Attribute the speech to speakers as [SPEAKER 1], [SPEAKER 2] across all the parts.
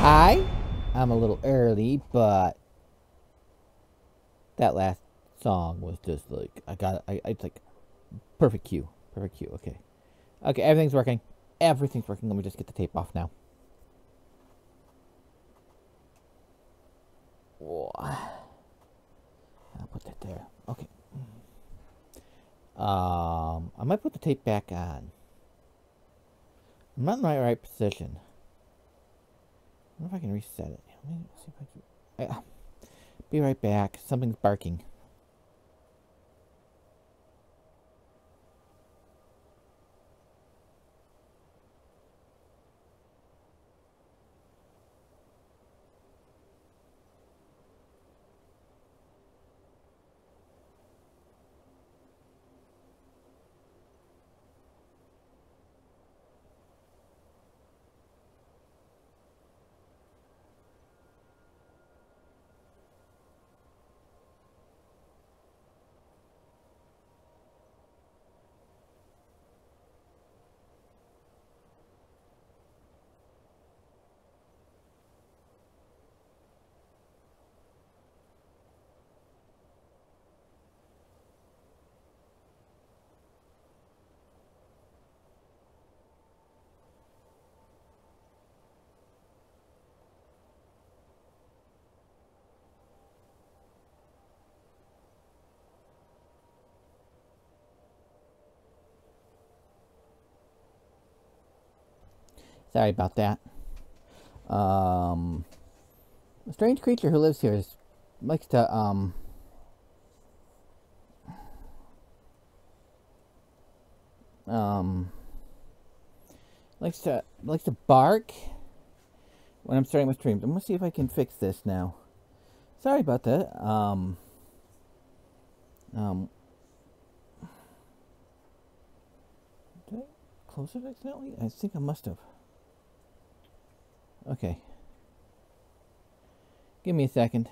[SPEAKER 1] Hi. I'm a little early, but that last song was just like I got I it's like perfect cue. Perfect cue. Okay. Okay, everything's working. Everything's working. Let me just get the tape off now. Whoa. I'll put that there. Okay. Um, I might put the tape back on. I'm not in my right position. I wonder if I can reset it. Let me see if I can. Uh, be right back. Something's barking. Sorry about that. Um, a strange creature who lives here is, likes to um, um, likes to likes to bark when I'm starting my streams. I'm gonna see if I can fix this now. Sorry about that. Um, um, did I close it accidentally? I think I must have. Okay. Give me a second.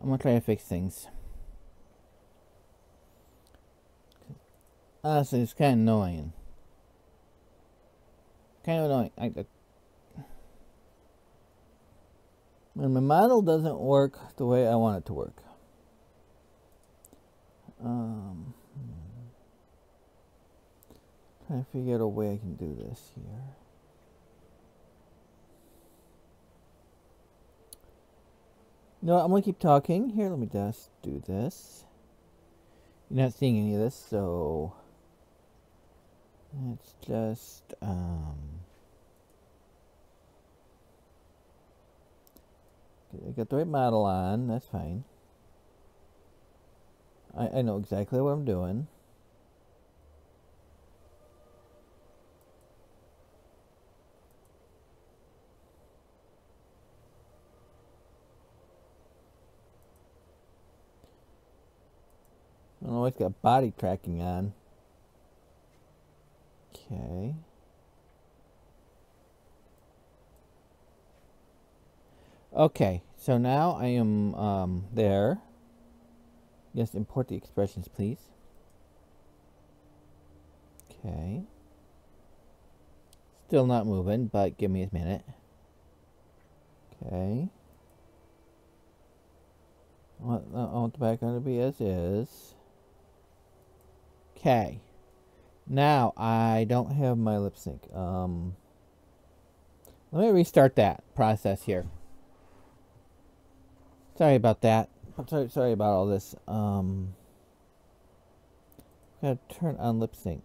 [SPEAKER 1] I'm gonna try to fix things. Honestly, it's kind of annoying. Kind of annoying. I, I, when my model doesn't work the way I want it to work. Um, hmm. trying to figure out a way I can do this here. No, I'm gonna keep talking. Here, let me just do this. You're not seeing any of this, so let's just um I got the right model on, that's fine. I, I know exactly what I'm doing. Oh, it's got body tracking on. Okay. Okay, so now I am um, there. Yes, import the expressions, please. Okay. Still not moving, but give me a minute. Okay. I want, I want the background to be as is. Okay. Now, I don't have my lip sync. Um, let me restart that process here. Sorry about that. I'm sorry, sorry about all this. Um, gotta turn on lip sync.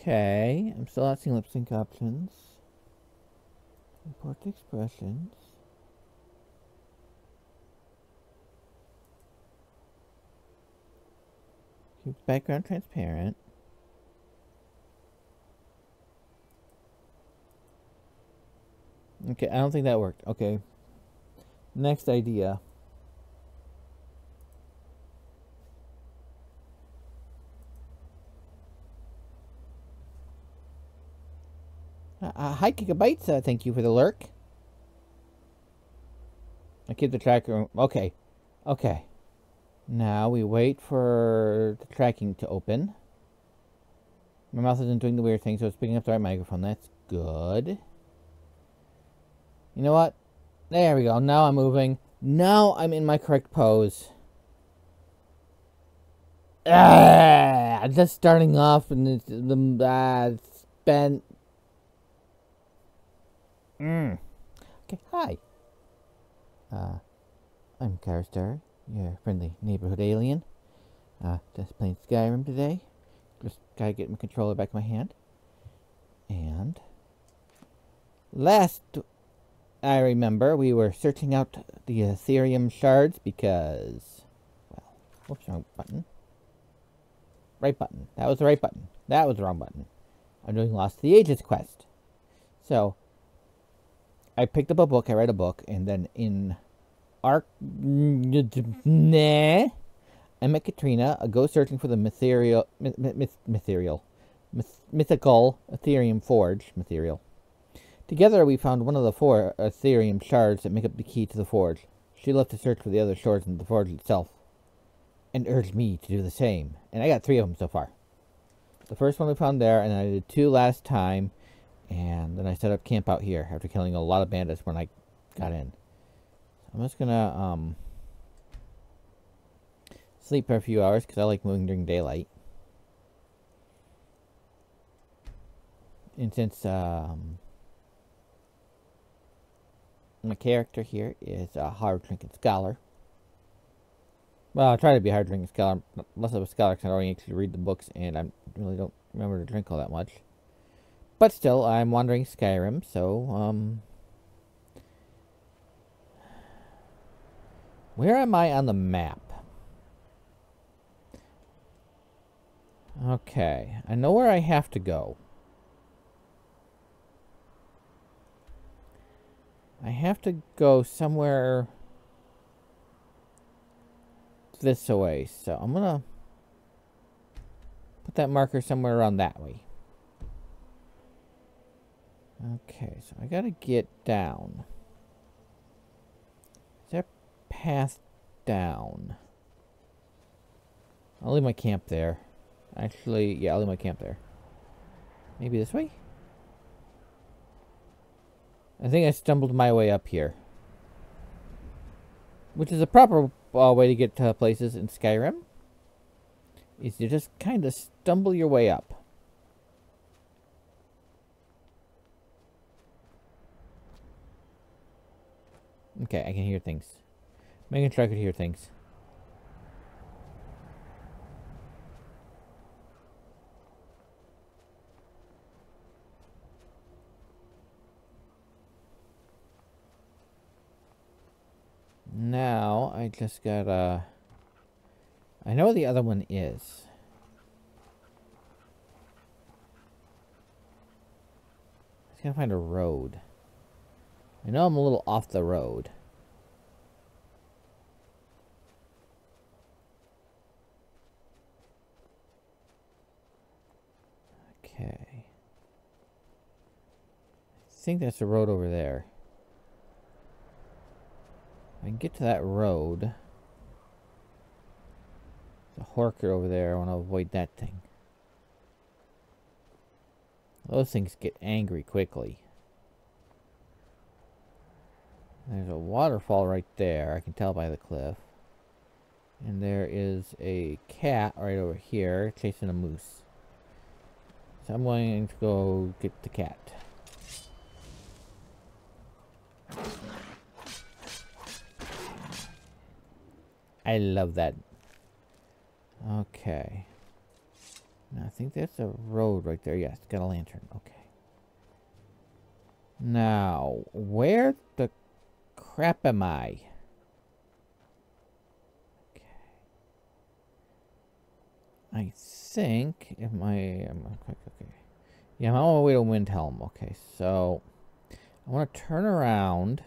[SPEAKER 1] Okay, I'm still not seeing lip sync options. Import expressions. Keep background transparent. Okay, I don't think that worked. Okay. Next idea. Uh, hi, Gigabytes. Uh, thank you for the lurk. I keep the tracker. Okay. Okay. Now we wait for the tracking to open. My mouth isn't doing the weird thing, so it's picking up the right microphone. That's good. You know what? There we go. Now I'm moving. Now I'm in my correct pose. Ah, just starting off and it's, the uh, it's been. Mm. Okay, hi. Uh, I'm H'karu Starr, your friendly neighborhood alien. Uh, just playing Skyrim today. Just gotta get my controller back in my hand. And last I remember, we were searching out the Aetherium shards because, well, whoops, wrong button. Right button. That was the right button. That was the wrong button. I'm doing Lost to the Ages quest. So, I picked up a book, I read a book, and then in Arc... Nah. I met Katria, a ghost searching for the material, Myth, myth, mytherial. Myth, mythical Aetherium Forge material. Together we found one of the four Aetherium shards that make up the key to the forge. She left to search for the other shards in the forge itself and urged me to do the same. And I got three of them so far. The first one we found there, and I did two last time, and then I set up camp out here after killing a lot of bandits when I got in. I'm just gonna um, sleep for a few hours because I like moving during daylight. And since um, my character here is a hard drinking scholar, well, I try to be a hard drinking scholar, less of a scholar because I don't actually read the books and I really don't remember to drink all that much. But still, I'm wandering Skyrim, so, um... Where am I on the map? Okay, I know where I have to go. I have to go somewhere this way. So I'm to put that marker somewhere around that way. Okay, so I got to get down. Is there path down? I'll leave my camp there. Actually, yeah, I'll leave my camp there. Maybe this way? I think I stumbled my way up here. Which is a proper uh, way to get to places in Skyrim is you just kind of stumble your way up. Okay, I can hear things. Making sure I could hear things. Now, I just gotta... I know the other one is. Just gotta find a road. I know I'm a little off the road. Okay. I think that's the road over there. I can get to that road. The Horker over there. I want to avoid that thing. Those things get angry quickly. There's a waterfall right there. I can tell by the cliff. And there is a cat right over here chasing a moose. So I'm going to go get the cat. I love that. Okay. Now, I think that's a road right there. Yes, got a lantern. Okay. Now, where the crap am I? Okay. I think if my am okay. Yeah, I'm on my way to Windhelm. Okay, so I want to turn around.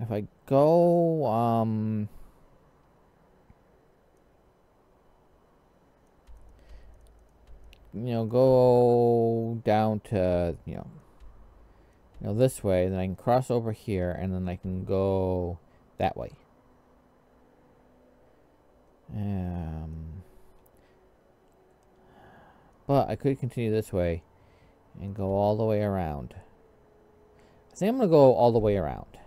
[SPEAKER 1] If I go, um... you know, go down to, you know, you know, this way, then I can cross over here, and then I can go that way. Um, but I could continue this way and go all the way around. I think I'm going to go all the way around.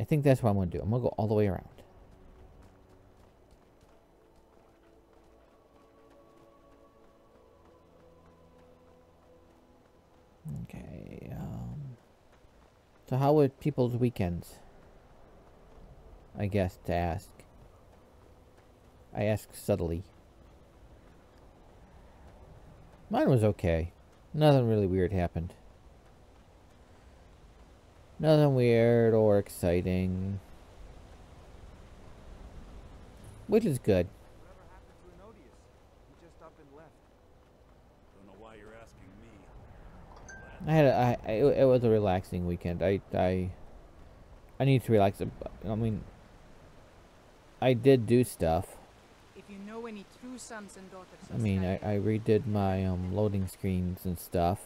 [SPEAKER 1] I think that's what I'm going to do. I'm going to go all the way around. So how were people's weekends? I guess to ask. I ask subtly. Mine was okay. Nothing really weird happened. Nothing weird or exciting. Which is good. I had a, I, I, it was a relaxing weekend. I, I, I need to relax. I mean, I did do stuff.
[SPEAKER 2] If you know any true sons and daughters
[SPEAKER 1] I mean, I, I redid my um, loading screens and stuff.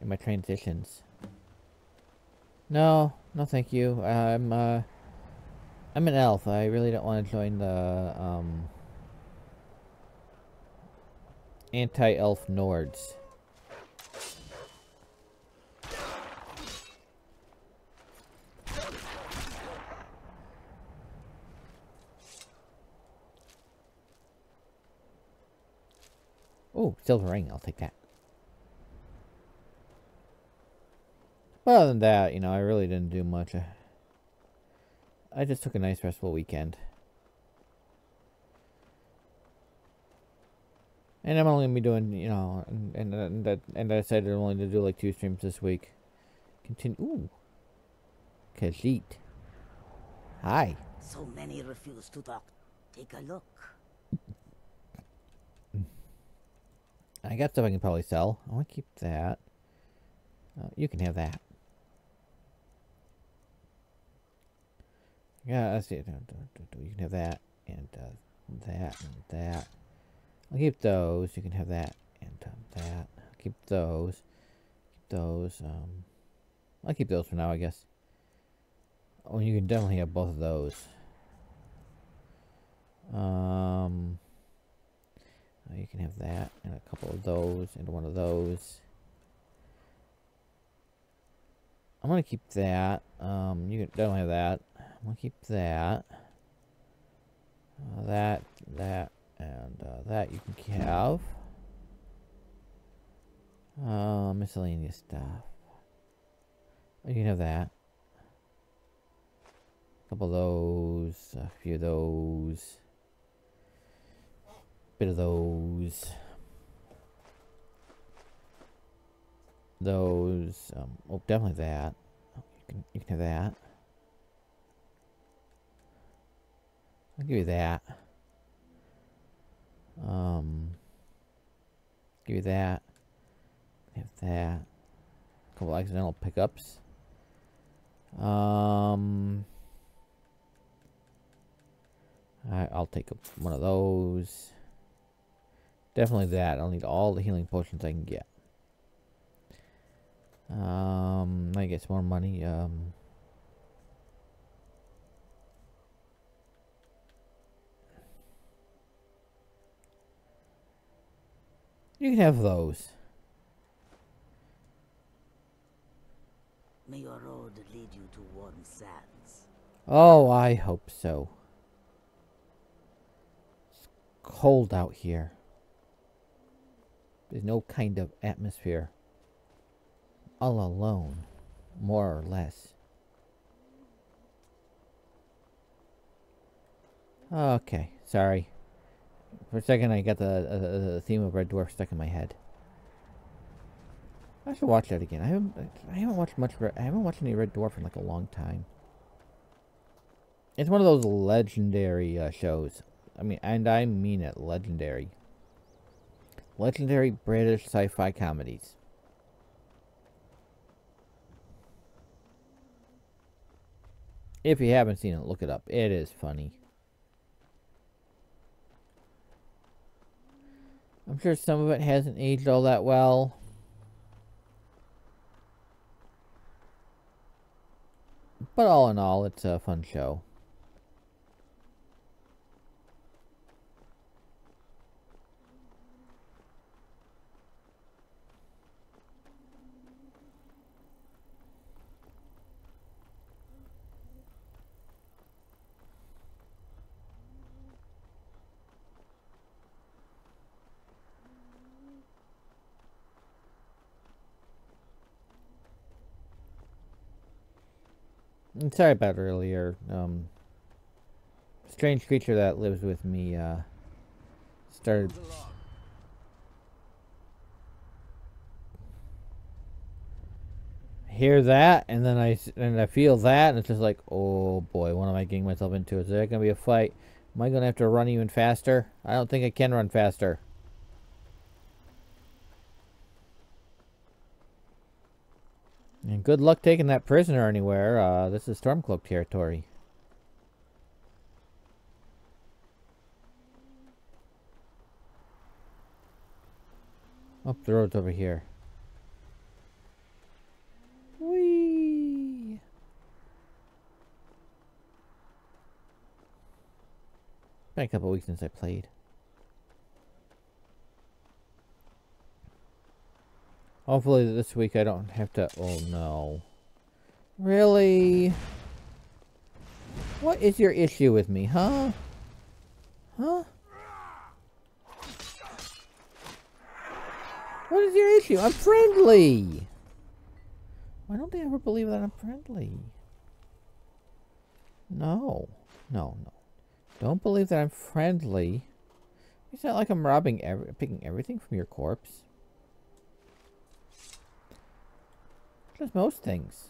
[SPEAKER 1] And my transitions. No, no thank you. I'm, uh, I'm an elf. I really don't want to join the, um, anti-elf Nords. Oh, silver ring. I'll take that. But other than that, you know, I really didn't do much. I just took a nice restful weekend. And I'm only gonna be doing, you know, and and, and that and I decided I'm only to do like two streams this week. Continue. Ooh, Khajiit. Hi.
[SPEAKER 3] So many refuse to talk. Take a look.
[SPEAKER 1] I got stuff I can probably sell. I want to keep that. Uh, you can have that. Yeah, let's see. You can have that and uh, that and that. I'll keep those. You can have that and um, that. I'll keep those. Keep those. Um, I'll keep those for now, I guess. Oh, you can definitely have both of those. Um, uh, you can have that and a couple of those and one of those. I'm gonna keep that. Um, you don't have that. I'm gonna keep that. Uh, that, that, and uh, that you can have. Uh, miscellaneous stuff. You can have that. A couple of those, a few of those bit of those. Those, um, oh, definitely that. You can, you can have that. I'll give you that. Um, give you that. Have that. A couple accidental pickups. Um, I, I'll take one of those. Definitely that. I'll need all the healing potions I can get. Um, I get some more money. Um, you can have those.
[SPEAKER 3] May your road lead you to warm sands.
[SPEAKER 1] Oh, I hope so. It's cold out here. There's no kind of atmosphere. All alone, more or less. Okay, sorry. For a second, I got the, uh, the theme of Red Dwarf stuck in my head. I should watch that again. I haven't I haven't watched much. I haven't watched any Red Dwarf in like a long time. It's one of those legendary uh, shows. I mean, and I mean it, legendary legendary British sci-fi comedies. If you haven't seen it, look it up. It is funny. I'm sure some of it hasn't aged all that well. But all in all, it's a fun show. And sorry about earlier. Um, strange creature that lives with me uh, started. Hear that, and then I and I feel that, and it's just like, oh boy, what am I getting myself into? Is there gonna be a fight? Am I gonna have to run even faster? I don't think I can run faster. And good luck taking that prisoner anywhere. Uh, this is Stormcloak territory. Up the road's over here. Whee! Been a couple weeks since I played. Hopefully this week I don't have to. Oh no. Really? What is your issue with me, huh? Huh? What is your issue? I'm friendly! Why don't they ever believe that I'm friendly? No. No, no. Don't believe that I'm friendly. It's not like I'm robbing every picking everything from your corpse. Just most things.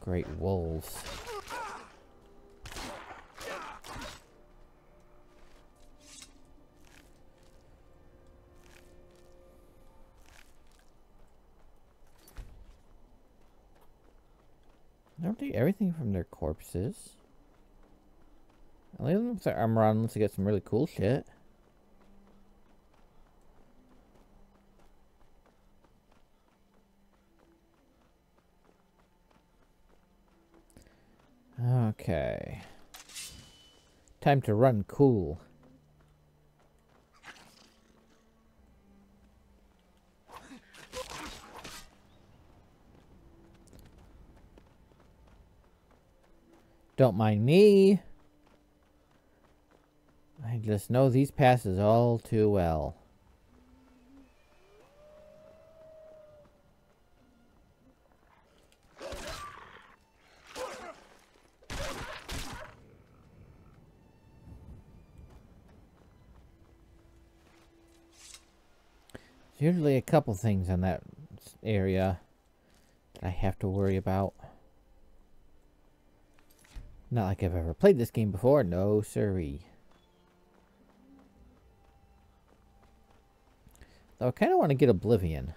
[SPEAKER 1] Great wolves. Don't take everything from their corpses. Leave them with their armor on unless they get some really cool shit. Okay. Time to run cool. Don't mind me. Just know these passes all too well. Usually a couple things in that area that I have to worry about. Not like I've ever played this game before, no siree. Though I kind of want to get Oblivion.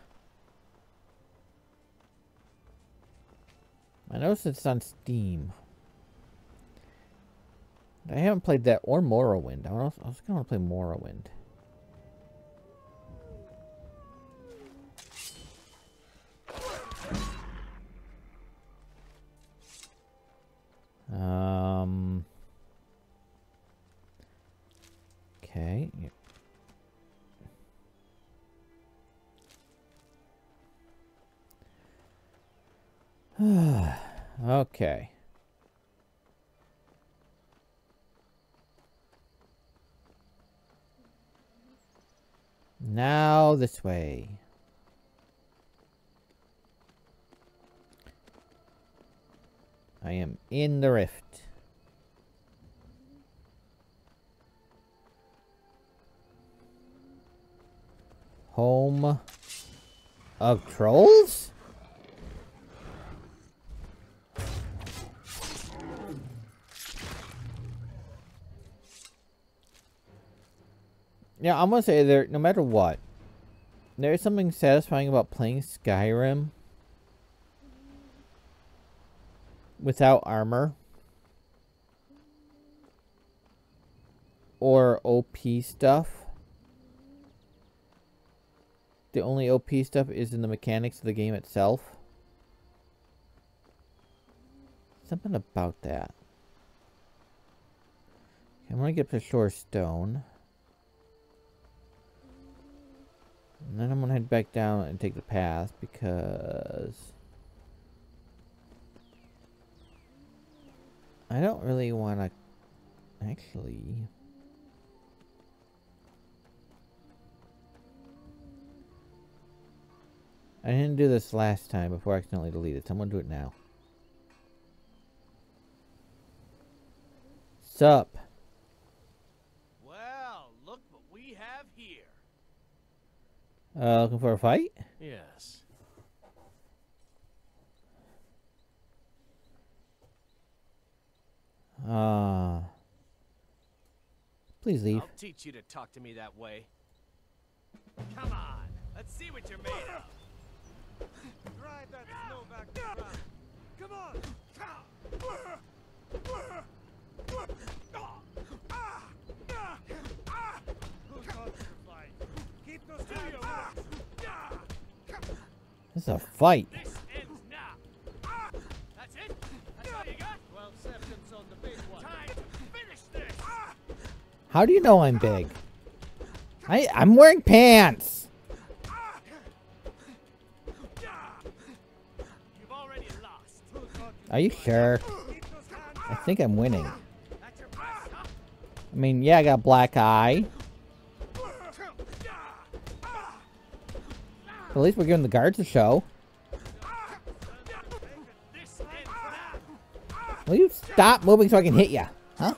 [SPEAKER 1] I noticed it's on Steam. I haven't played that or Morrowind. I was, I was going to play Morrowind. Um. Okay. okay. Now this way. I am in the rift. Home of trolls? Yeah, I'm gonna say there. No matter what, There's something satisfying about playing Skyrim without armor or OP stuff. The only OP stuff is in the mechanics of the game itself. Something about that. I'm gonna get to Shor's Stone. And then I'm gonna head back down and take the path because I don't really wanna actually I didn't do this last time before I accidentally deleted, so I'm gonna do it now. Sup?
[SPEAKER 4] Well, look what we have here.
[SPEAKER 1] Uh, looking for a fight?
[SPEAKER 4] Yes.
[SPEAKER 1] Ah. please leave.
[SPEAKER 4] I'll teach you to talk to me that way. Come on, let's see what you're made of. Drive that snow back to ground. Come on. Keep those to your
[SPEAKER 1] This is a fight.
[SPEAKER 4] This ends now. That's it? That's all you got? 12 seconds on the big one. Time to finish this.
[SPEAKER 1] How do you know I'm big? I I'm wearing pants. Are you sure? I think I'm winning. I mean, yeah, I got black eye. At least we're giving the guards a show.
[SPEAKER 4] This ends now.
[SPEAKER 1] Will you stop moving so I can hit you? Huh?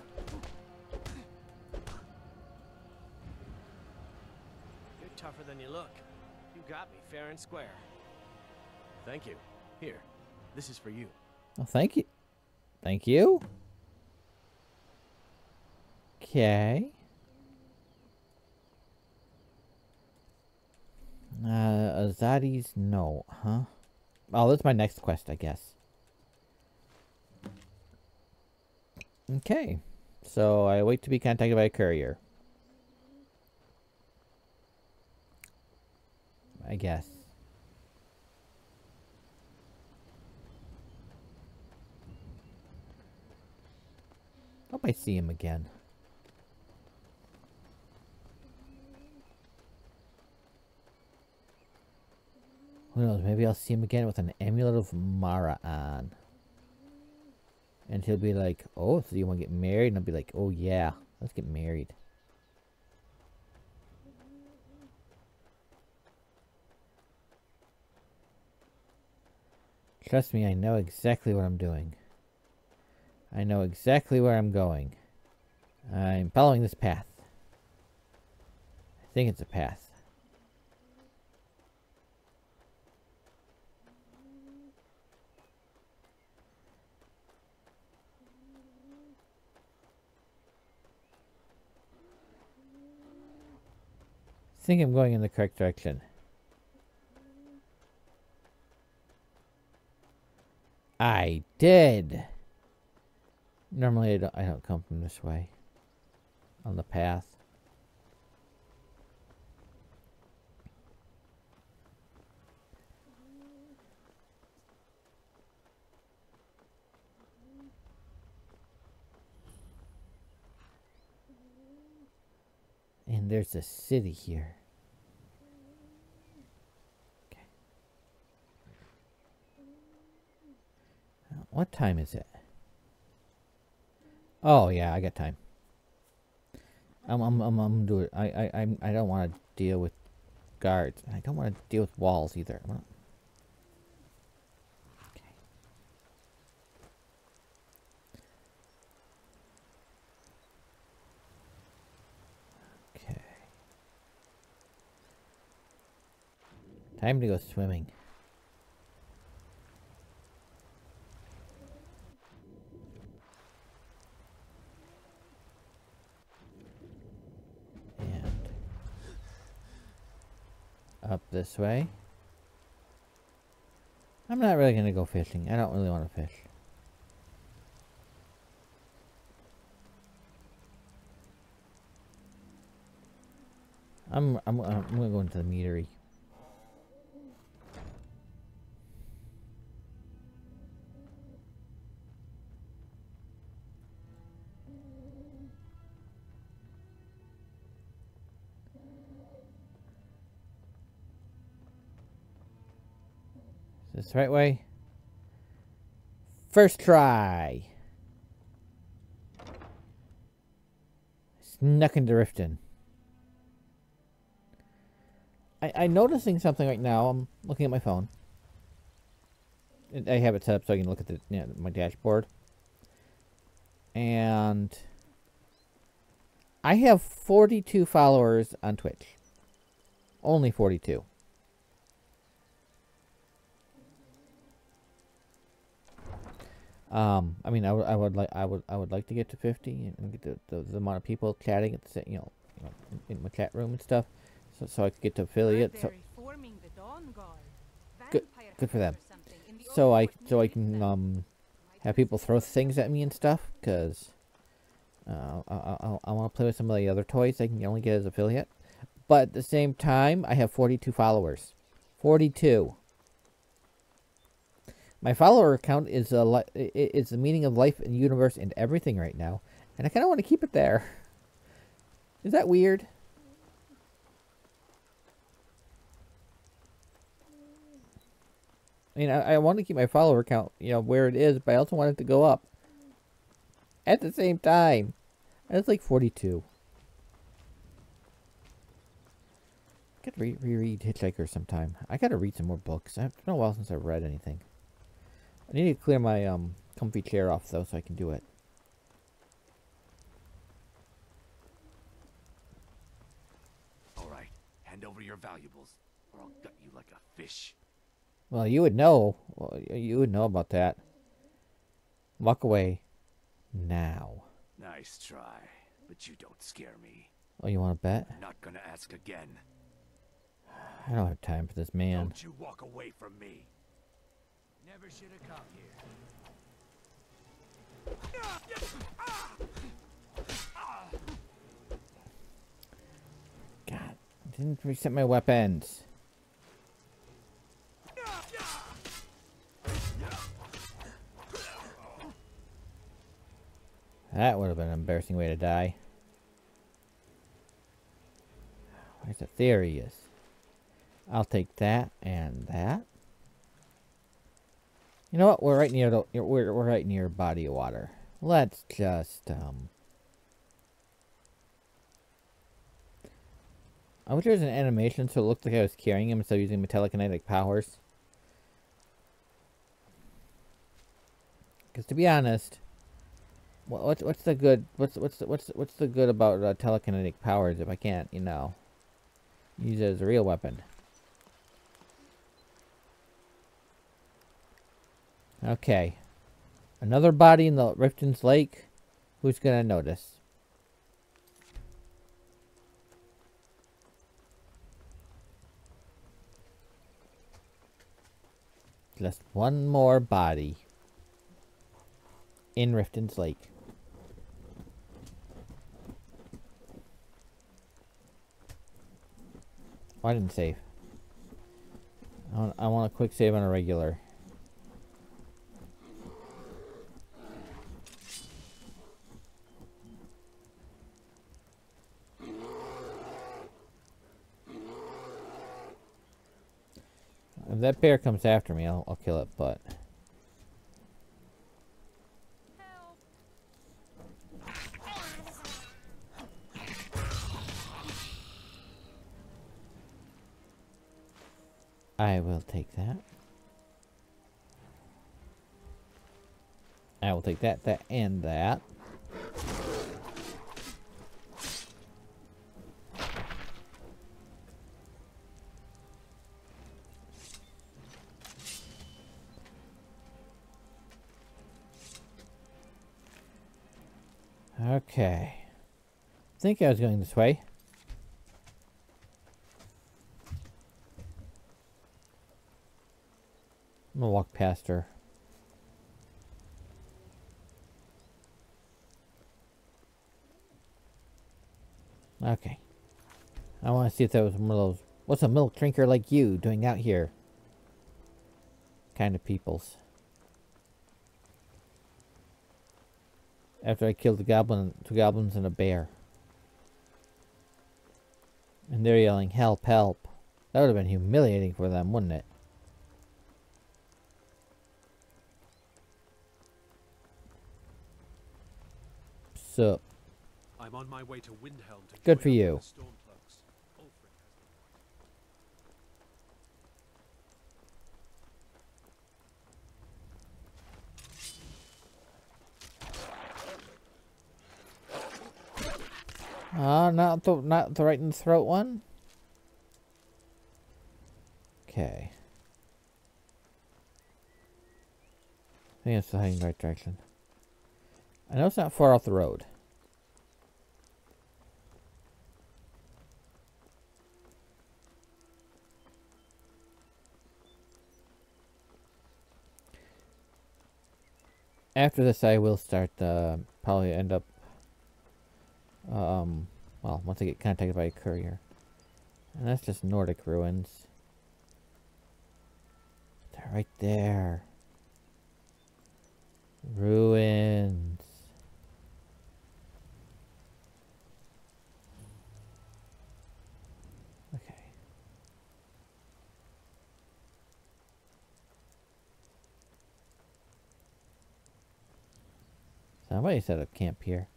[SPEAKER 4] You're tougher than you look. You got me fair and square. Thank you. Here, this is for you.
[SPEAKER 1] Oh, thank you. Thank you. Okay. Uh, Azadi's note, huh? Oh, that's my next quest, I guess. Okay. So I wait to be contacted by a courier. I guess. Hope I see him again. Who knows? Maybe I'll see him again with an amulet of Mara on. And he'll be like, oh, so you want to get married? And I'll be like, oh yeah, let's get married. Trust me, I know exactly what I'm doing. I know exactly where I'm going. I'm following this path. I think it's a path. Think I'm going in the correct direction. I did. Normally I don't, I don't come from this way. On the path. And there's a city here. Okay. What time is it? Oh yeah, I got time. I'm I'm I'm, I'm do it. I I I'm, I don't want to deal with guards. I don't want to deal with walls either. I Time to go swimming. And up this way. I'm not really going to go fishing. I don't really want to fish. I'm I'm I'm gonna go into the meadery. This the right way? First try. Snuck into Riften. I, I'm noticing something right now. I'm looking at my phone. I have it set up so I can look at the you know, my dashboard. And I have 42 followers on Twitch. Only 42. Um, I mean, I would, I would like, I would, I would like to get to 50 and get the, the, the amount of people chatting at the same, you know, you know in, in my chat room and stuff, so, so I could get to affiliate. So,
[SPEAKER 2] forming the Dawnguard.
[SPEAKER 1] Good- good for them.
[SPEAKER 2] hunters or something in the
[SPEAKER 1] so I, so I can, um, have people throw things at me and stuff, cause, uh, I, I, I want to play with some of the other toys I can only get as affiliate. But at the same time, I have 42 followers. 42. My follower account is a is the meaning of life and universe and everything right now, and I kind of want to keep it there. Is that weird? I mean, I, I want to keep my follower count, you know, where it is, but I also want it to go up. At the same time, it's like 42. I could re- reread Hitchhiker sometime. I gotta read some more books. It's been a while since I've read anything. I need to clear my um comfy chair off though, so I can do it.
[SPEAKER 5] All right, hand over your valuables, or I'll gut you like a fish.
[SPEAKER 1] Well, you would know. Well, you would know about that. Walk away. Now.
[SPEAKER 5] Nice try, but you don't scare me.
[SPEAKER 1] Oh, you want to bet?
[SPEAKER 5] I'm not gonna ask again.
[SPEAKER 1] I don't have time for this man.
[SPEAKER 5] Don't you walk away from me.
[SPEAKER 4] Never should have come here.
[SPEAKER 1] God, I didn't reset my weapons. That would have been an embarrassing way to die. Where's the Therius? I'll take that and that. You know what? We're right near the we're we're right near body of water. Let's just um I wish there was an animation so it looked like I was carrying him instead of using telekinetic powers. Because to be honest, what, what's what's the good what's what's the, what's what's the good about uh, telekinetic powers if I can't you know use it as a real weapon? Okay, another body in the Riften's Lake. Who's gonna notice? Just one more body in Riften's Lake. Oh, I didn't save. I want, I want a quick save on a regular. That bear comes after me, I'll, I'll kill it, but... I will take that. I will take that, that, and that. Okay. I think I was going this way. I'm gonna walk past her. Okay. I want to see if that was one of those, what's a milk drinker like you doing out here? Kind of peoples. After I killed the goblin, two goblins and a bear. And they're yelling, help, help. That would have been humiliating for them, wouldn't it? So,
[SPEAKER 6] I'm on my way to Windhelm to
[SPEAKER 1] Good for you.
[SPEAKER 6] the Stormcloaks. Ulfric has
[SPEAKER 1] Ah, not the not the right in the throat one. Okay. I think it's heading right direction. I know it's not far off the road. After this, I will start. Uh, probably end up um, well, once I get contacted by a courier. And that's just Nordic ruins. They're right there. Ruins. Okay. Somebody set up camp here.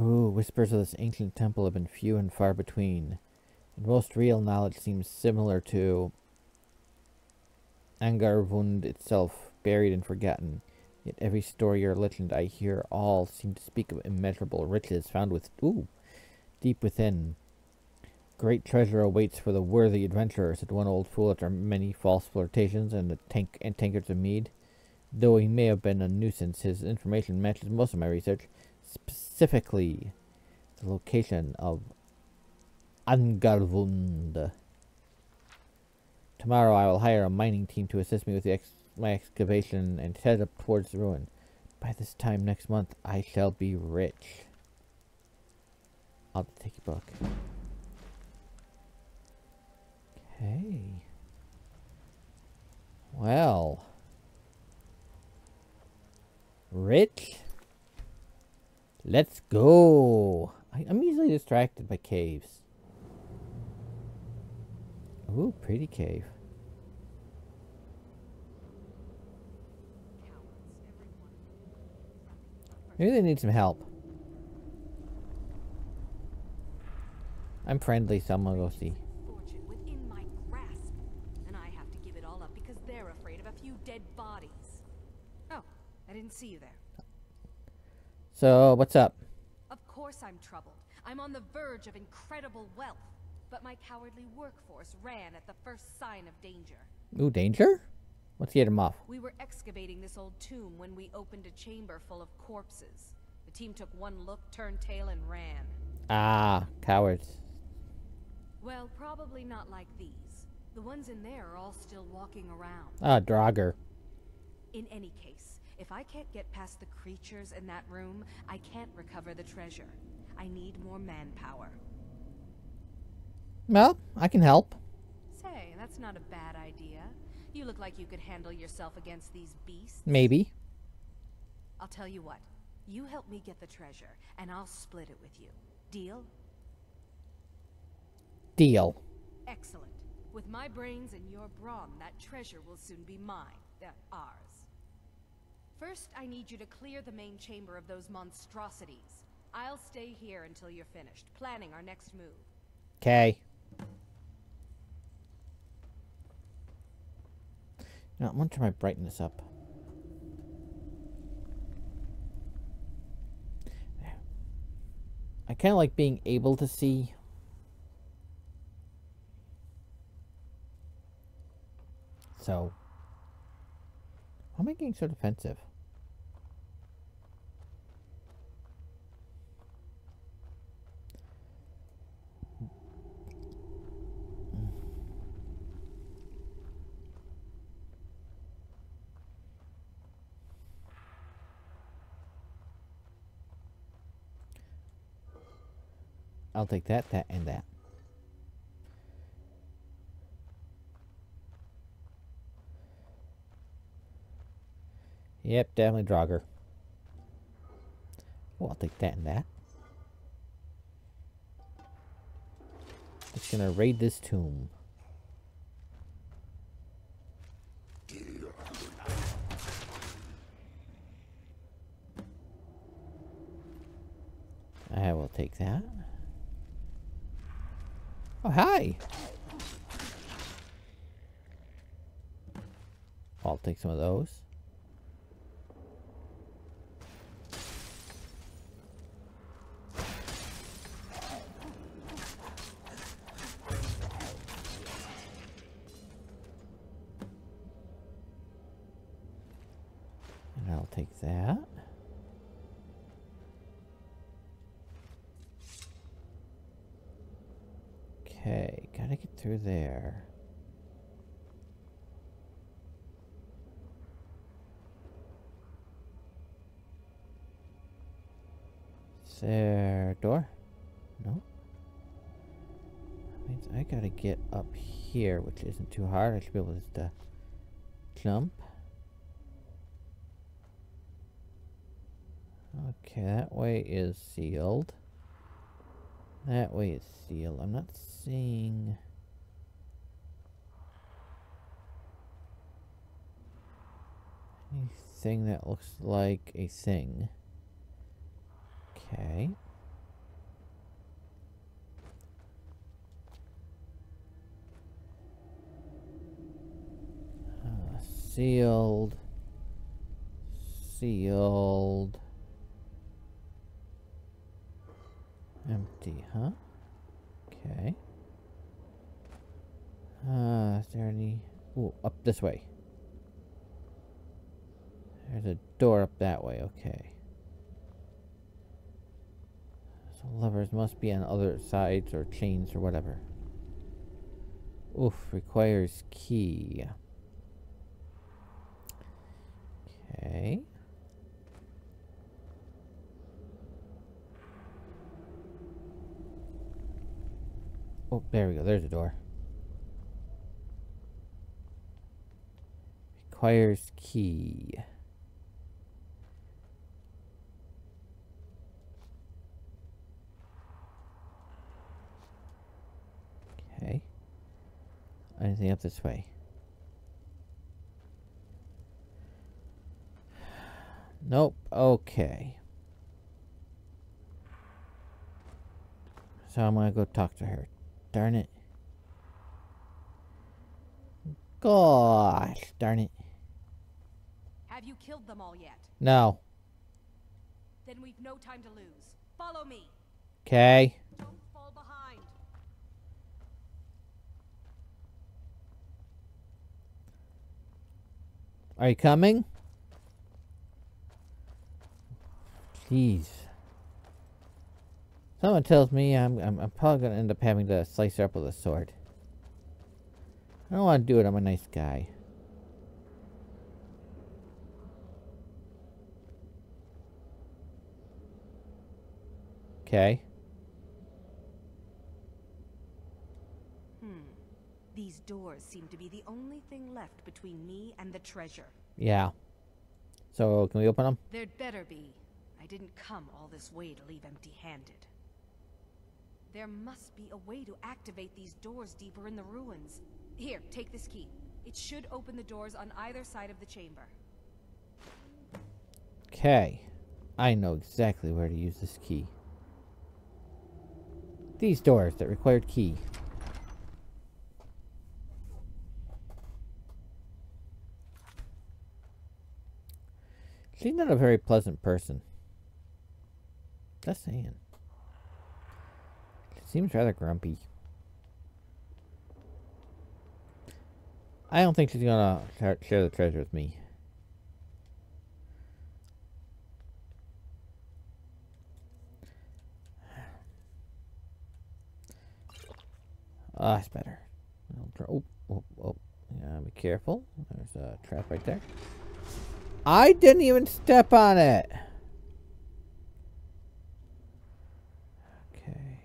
[SPEAKER 1] Ooh, whispers of this ancient temple have been few and far between, and most real knowledge seems similar to Angarvunde itself, buried and forgotten. Yet every story or legend I hear all seem to speak of immeasurable riches found with ooh, deep within. Great treasure awaits for the worthy adventurer, said one old fool after many false flirtations and a tank and tankards of mead. Though he may have been a nuisance, his information matches most of my research specifically the location of Angarvunde. Tomorrow I will hire a mining team to assist me with ex- my excavation and head up towards the ruin. By this time next month, I shall be rich. I'll take your book. Okay. Well. Rich? Let's go. I, I'm easily distracted by caves. Ooh, pretty cave. Maybe they need some help. I'm friendly, so I'm gonna go see.
[SPEAKER 2] Fortune within my grasp, and I have to give it all up because they're afraid of a few dead bodies. Oh, I didn't see you there.
[SPEAKER 1] So, what's up?
[SPEAKER 2] Of course I'm troubled. I'm on the verge of incredible wealth, but my cowardly workforce ran at the first sign of danger.
[SPEAKER 1] Ooh, danger? Let's get him off.
[SPEAKER 2] We were excavating this old tomb when we opened a chamber full of corpses. The team took one look, turned tail, and ran.
[SPEAKER 1] Ah, cowards.
[SPEAKER 2] Well, probably not like these. The ones in there are all still walking around.
[SPEAKER 1] Ah, Draugr.
[SPEAKER 2] In any case, if I can't get past the creatures in that room, I can't recover the treasure. I need more manpower.
[SPEAKER 1] Well, I can help.
[SPEAKER 2] Say, that's not a bad idea. You look like you could handle yourself against these beasts.
[SPEAKER 1] Maybe.
[SPEAKER 2] I'll tell you what. You help me get the treasure, and I'll split it with you. Deal?
[SPEAKER 1] Deal.
[SPEAKER 2] Excellent. With my brains and your brawn, that treasure will soon be mine. Uh, ours. First, I need you to clear the main chamber of those monstrosities. I'll stay here until you're finished, planning our next move.
[SPEAKER 1] Okay. Now, I'm gonna turn my brightness up. I kind of like being able to see. So, why am I getting so defensive? I'll take that, that, and that. Yep, definitely Draugr. Oh, I'll take that and that. Just gonna raid this tomb. I will take that. Oh, hi! I'll take some of those. Get up here, which isn't too hard. I should be able to just jump. Okay, that way is sealed. That way is sealed. I'm not seeing... Anything that looks like a thing. Okay. Uh, sealed. Sealed. Empty, huh? Okay. Uh, is there any... Ooh, up this way. There's a door up that way, okay. So levers must be on other sides or chains or whatever. Oof, requires key. Okay. Oh, there we go. There's a door. Requires key. Okay. Anything up this way? Nope. Okay. So I'm gonna go talk to her. Darn it. Gosh, darn it.
[SPEAKER 2] Have you killed them all yet?
[SPEAKER 1] No.
[SPEAKER 2] Then we've no time to lose. Follow me.
[SPEAKER 1] Okay.
[SPEAKER 2] Don't fall behind.
[SPEAKER 1] Are you coming? Jeez. Someone tells me I'm, I'm, I'm probably going to end up having to slice her up with a sword. I don't want to do it. I'm a nice guy. Okay.
[SPEAKER 2] Hmm. These doors seem to be the only thing left between me and the treasure.
[SPEAKER 1] Yeah. So, can we open them?
[SPEAKER 2] There'd better be. Didn't come all this way to leave empty-handed. There must be a way to activate these doors deeper in the ruins. Here, take this key. It should open the doors on either side of the chamber.
[SPEAKER 1] Okay. I know exactly where to use this key. These doors that required key. She's not a very pleasant person. Just saying. She seems rather grumpy. I don't think she's gonna share the treasure with me. Ah, it's better. Oh, oh, oh. Yeah, be careful. There's a trap right there. I didn't even step on it. Okay.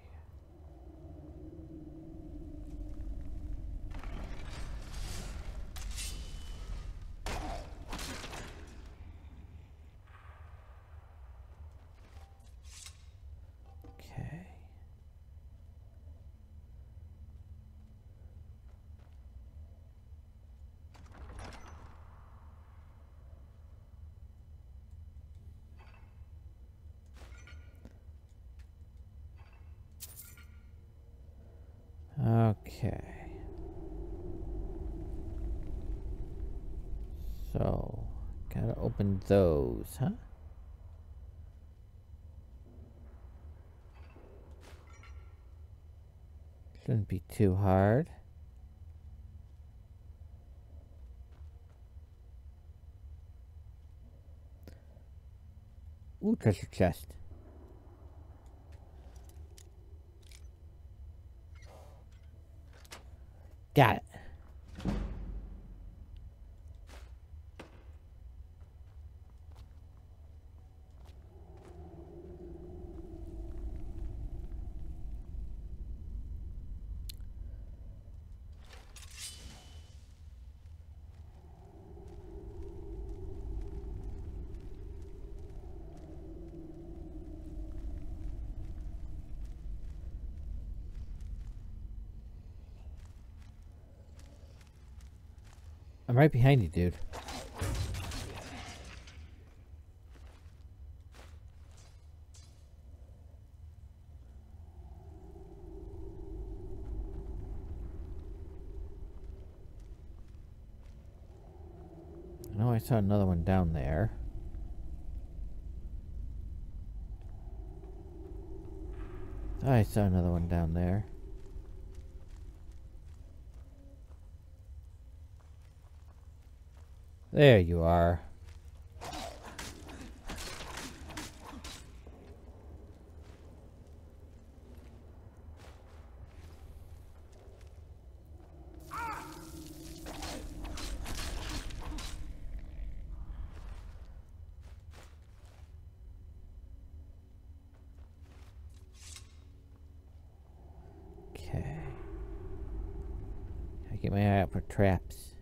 [SPEAKER 1] Okay. So, gotta open those, huh? Shouldn't be too hard. Ooh, treasure chest. Got it. I'm right behind you, dude. I know I saw another one down there. I saw another one down there. There you are. Okay. I keep my eye out for traps.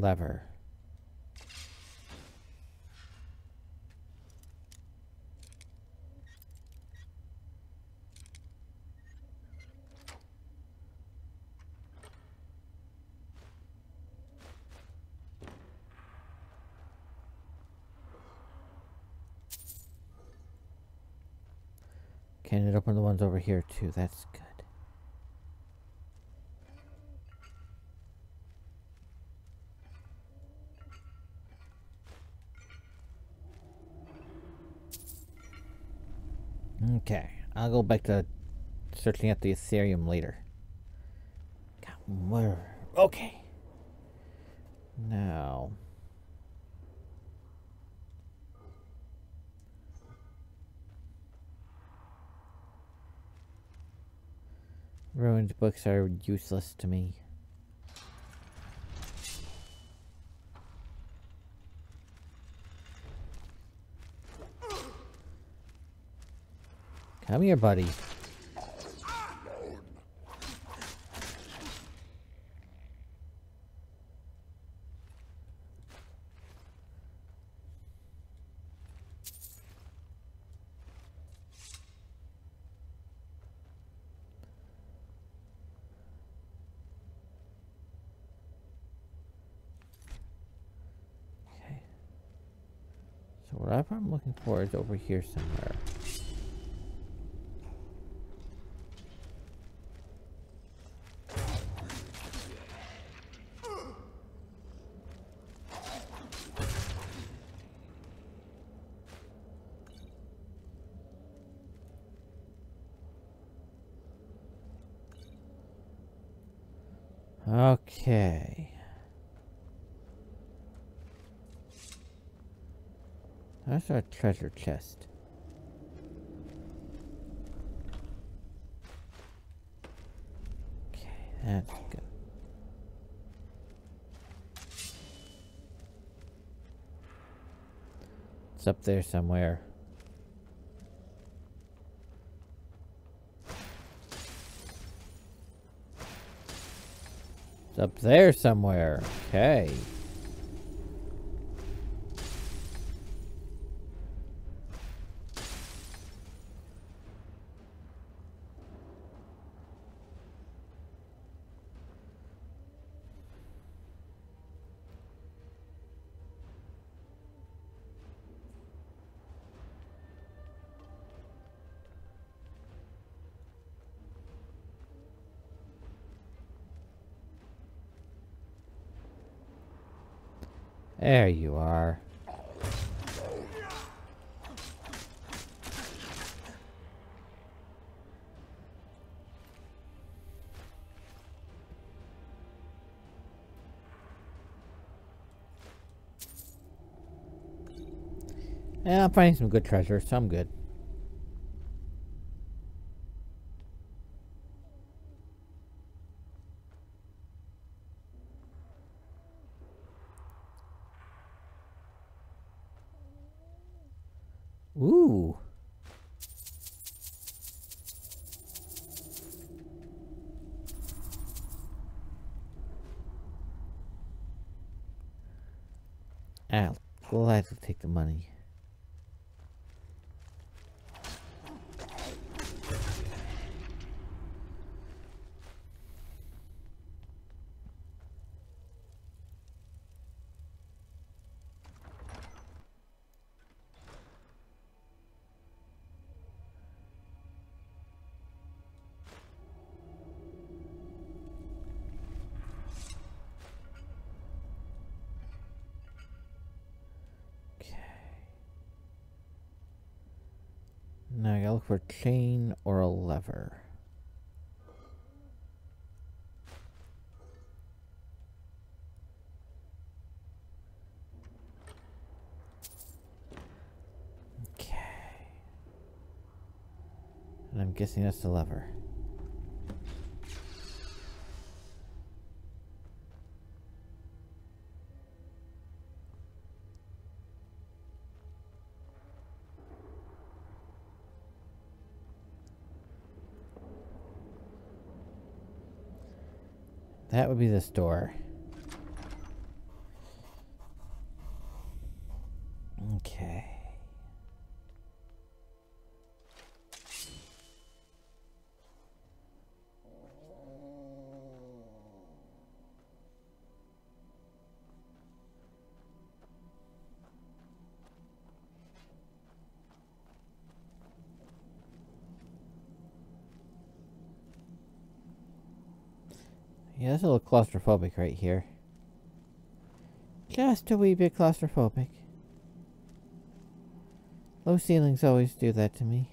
[SPEAKER 1] lever. Can it open the ones over here too? That's good. Okay, I'll go back to searching at the Ethereum later. Okay. Now. Ruined books are useless to me. Come here, buddy. Okay. So for is over here somewhere. Okay. That's our treasure chest. Okay, that's good. It's up there somewhere. It's up there somewhere. Okay. I'm finding some good treasure, so I'm good. Ooh. I'll gladly take the money. Lever. Okay. And I'm guessing that's the lever. That would be the store. Claustrophobic right here. Just a wee bit claustrophobic. Low ceilings always do that to me.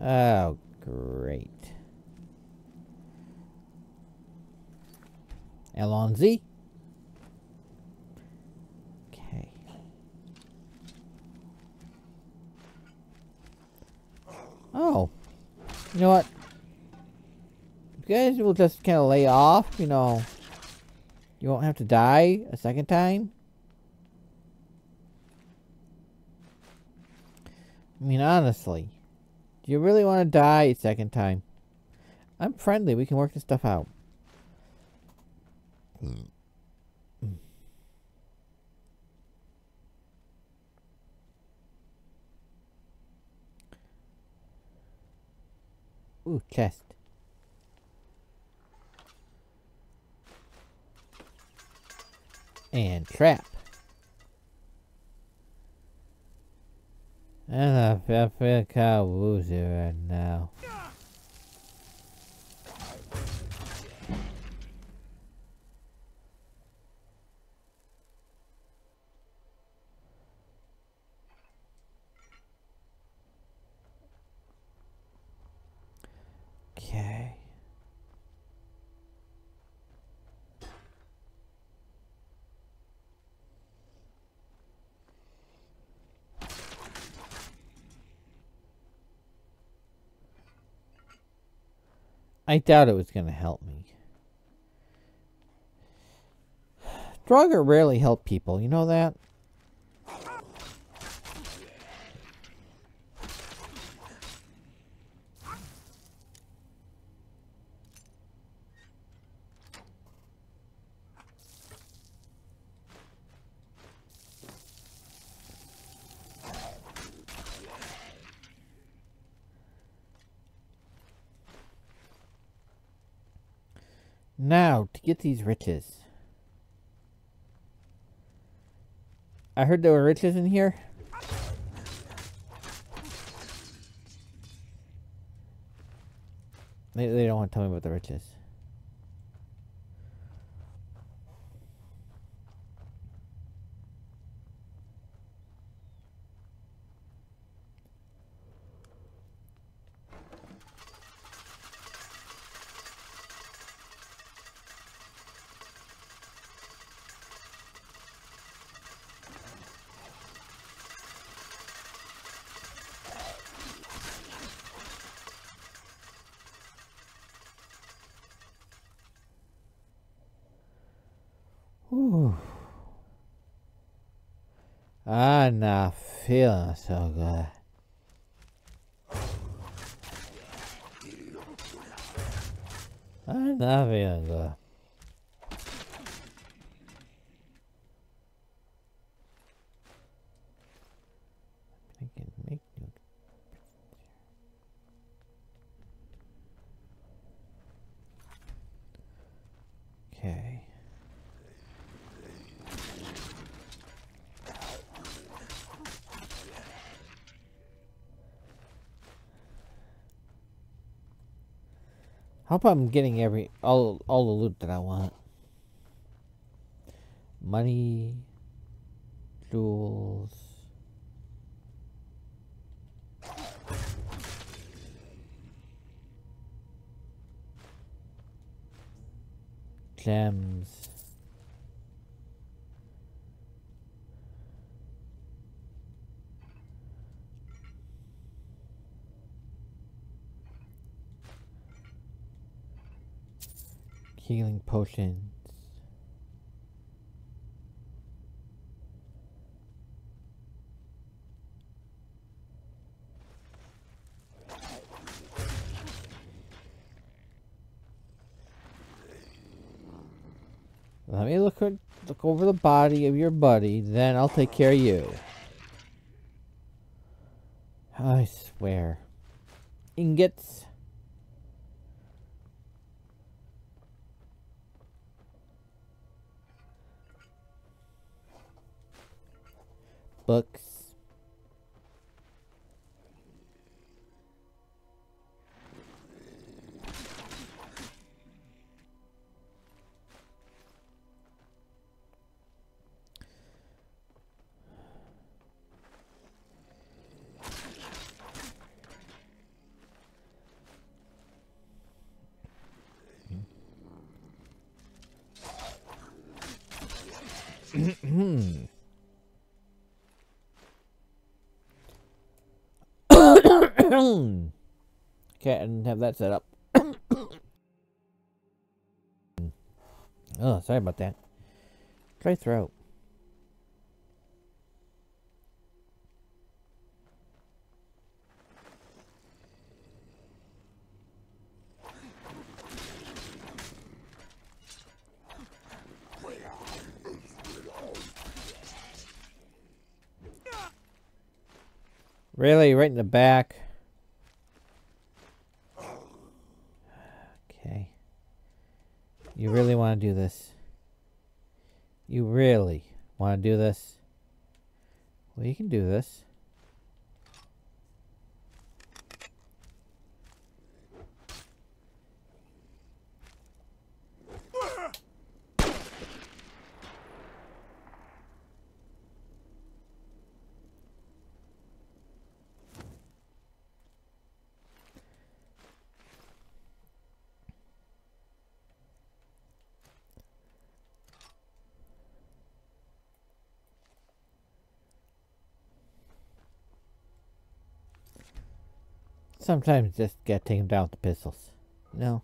[SPEAKER 1] Oh, great. Alonzi? Okay. Oh. You know what? Guys will just kind of lay off, you know, you won't have to die a second time. I mean, honestly, do you really want to die a second time? I'm friendly. We can work this stuff out. Ooh, chest. And trap. And I feel, kind of woozy right now. Okay. I doubt it was going to help me. Draugr rarely help people, you know that? Now, to get these riches. I heard there were riches in here. They, they don't want to tell me about the riches. Whew. I'm not feeling so good. I'm not feeling good. I can make new Okay. Hope I'm getting every all all the loot that I want. Money, jewels. Gems. Healing potions. Let me look look over the body of your buddy, then I'll take care of you. I swear. Ingots. Books. Hmm. Hmm. Okay, I didn't have that set up. oh, sorry about that. Dry throat. Really, right in the back. Okay. You really want to do this? You really want to do this? Well, you can do this. Sometimes just gotta take him down with the pistols. No.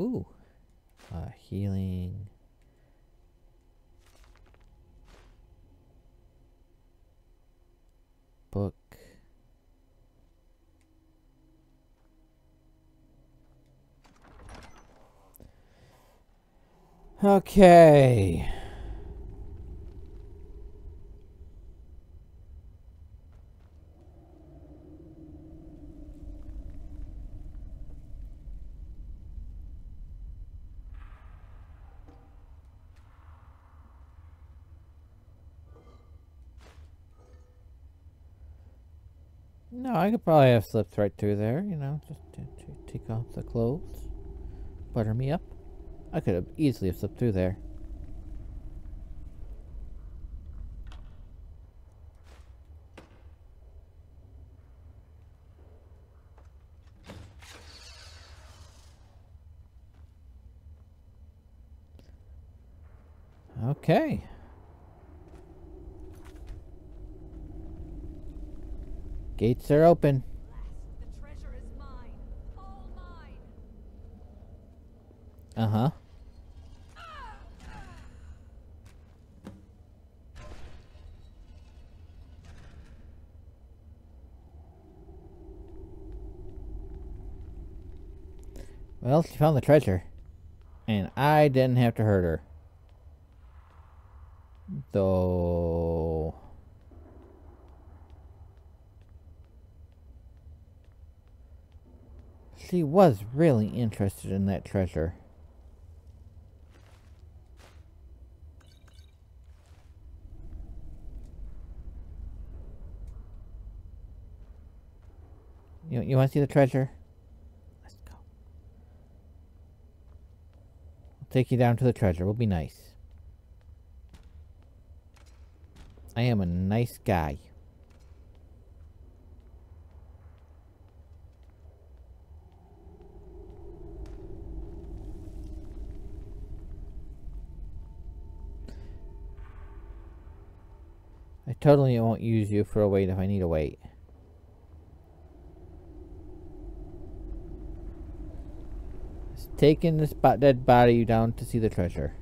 [SPEAKER 1] Ooh. Uh, healing. Book. Okay. No, I could probably have slipped right through there, you know, just to, to take off the clothes, butter me up. I could have easily have slipped through there. Okay. Gates are open. Uh-huh. Well, she found the treasure. And I didn't have to hurt her. Though... She was really interested in that treasure. You, you want to see the treasure? Let's go. I'll take you down to the treasure. We'll be nice. I am a nice guy. Totally won't use you for a weight if I need a weight. Taking this dead body down to see the treasure.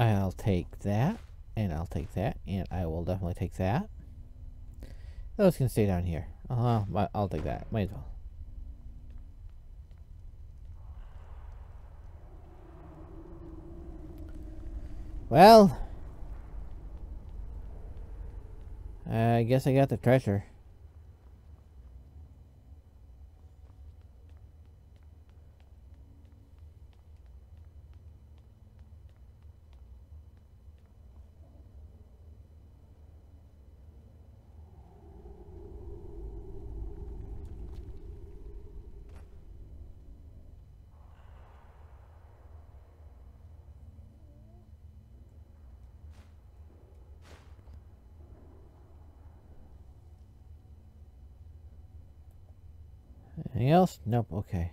[SPEAKER 1] I'll take that, and I'll take that, and I will definitely take that. Those can stay down here. Uh huh. I'll take that. Might as well. Well, I guess I got the treasure. Anything else? Nope. Okay.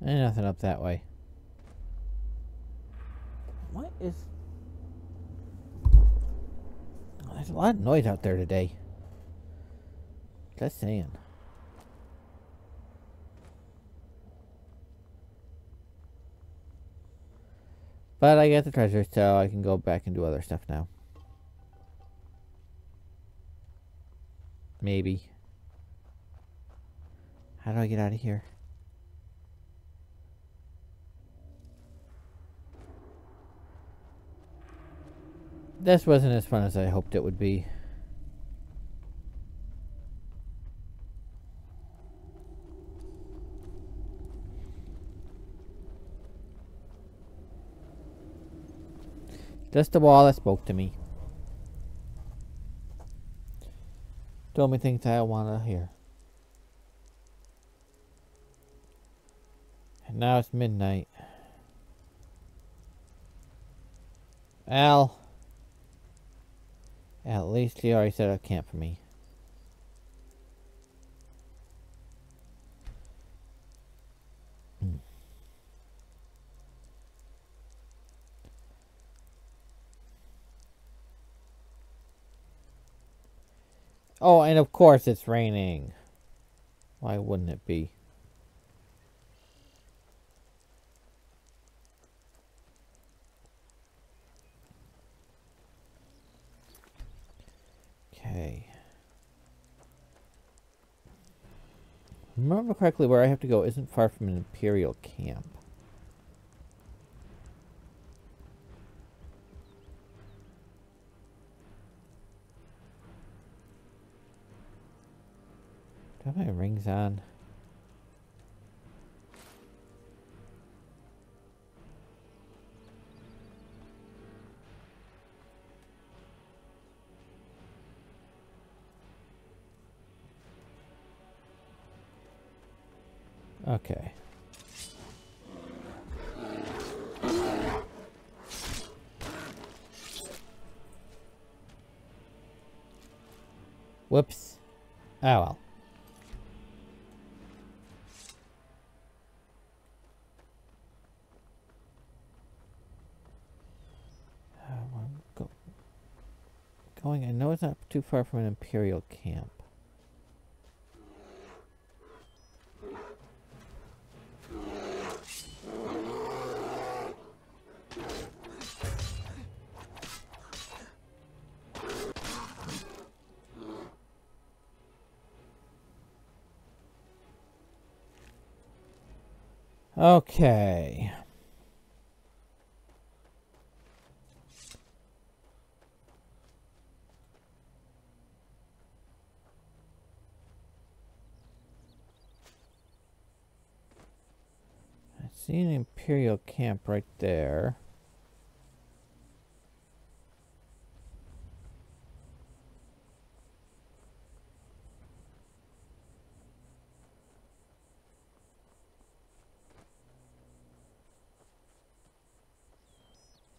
[SPEAKER 1] And nothing up that way. What is... There's a lot of noise out there today. Just saying. But I got the treasure, so I can go back and do other stuff now. Maybe. How do I get out of here? This wasn't as fun as I hoped it would be. Just the wall that spoke to me. Told me things I want to hear. And now it's midnight. Al. At least he already set up camp for me. Oh, and of course it's raining. Why wouldn't it be? Okay. Remember correctly, where I have to go isn't far from an Imperial camp. Have my rings on? Okay. Whoops. Oh well. Uh, I'm go going, I know it's not too far from an Imperial camp. Okay. I see an Imperial camp right there.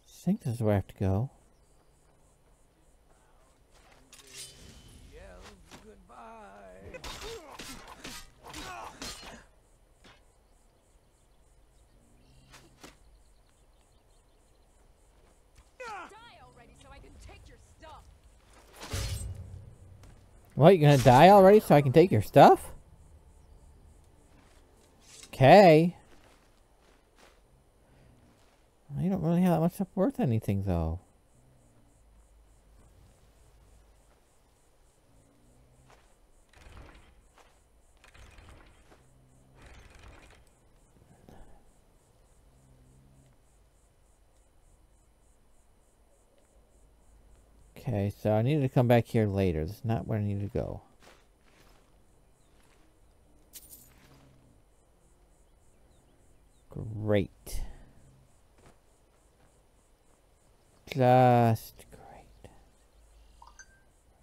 [SPEAKER 1] I think this is where I have to go. What, you gonna die already so I can take your stuff? Okay. I don't really have that much stuff worth anything, though. Okay, so I need to come back here later. This is not where I need to go. Great. Just great.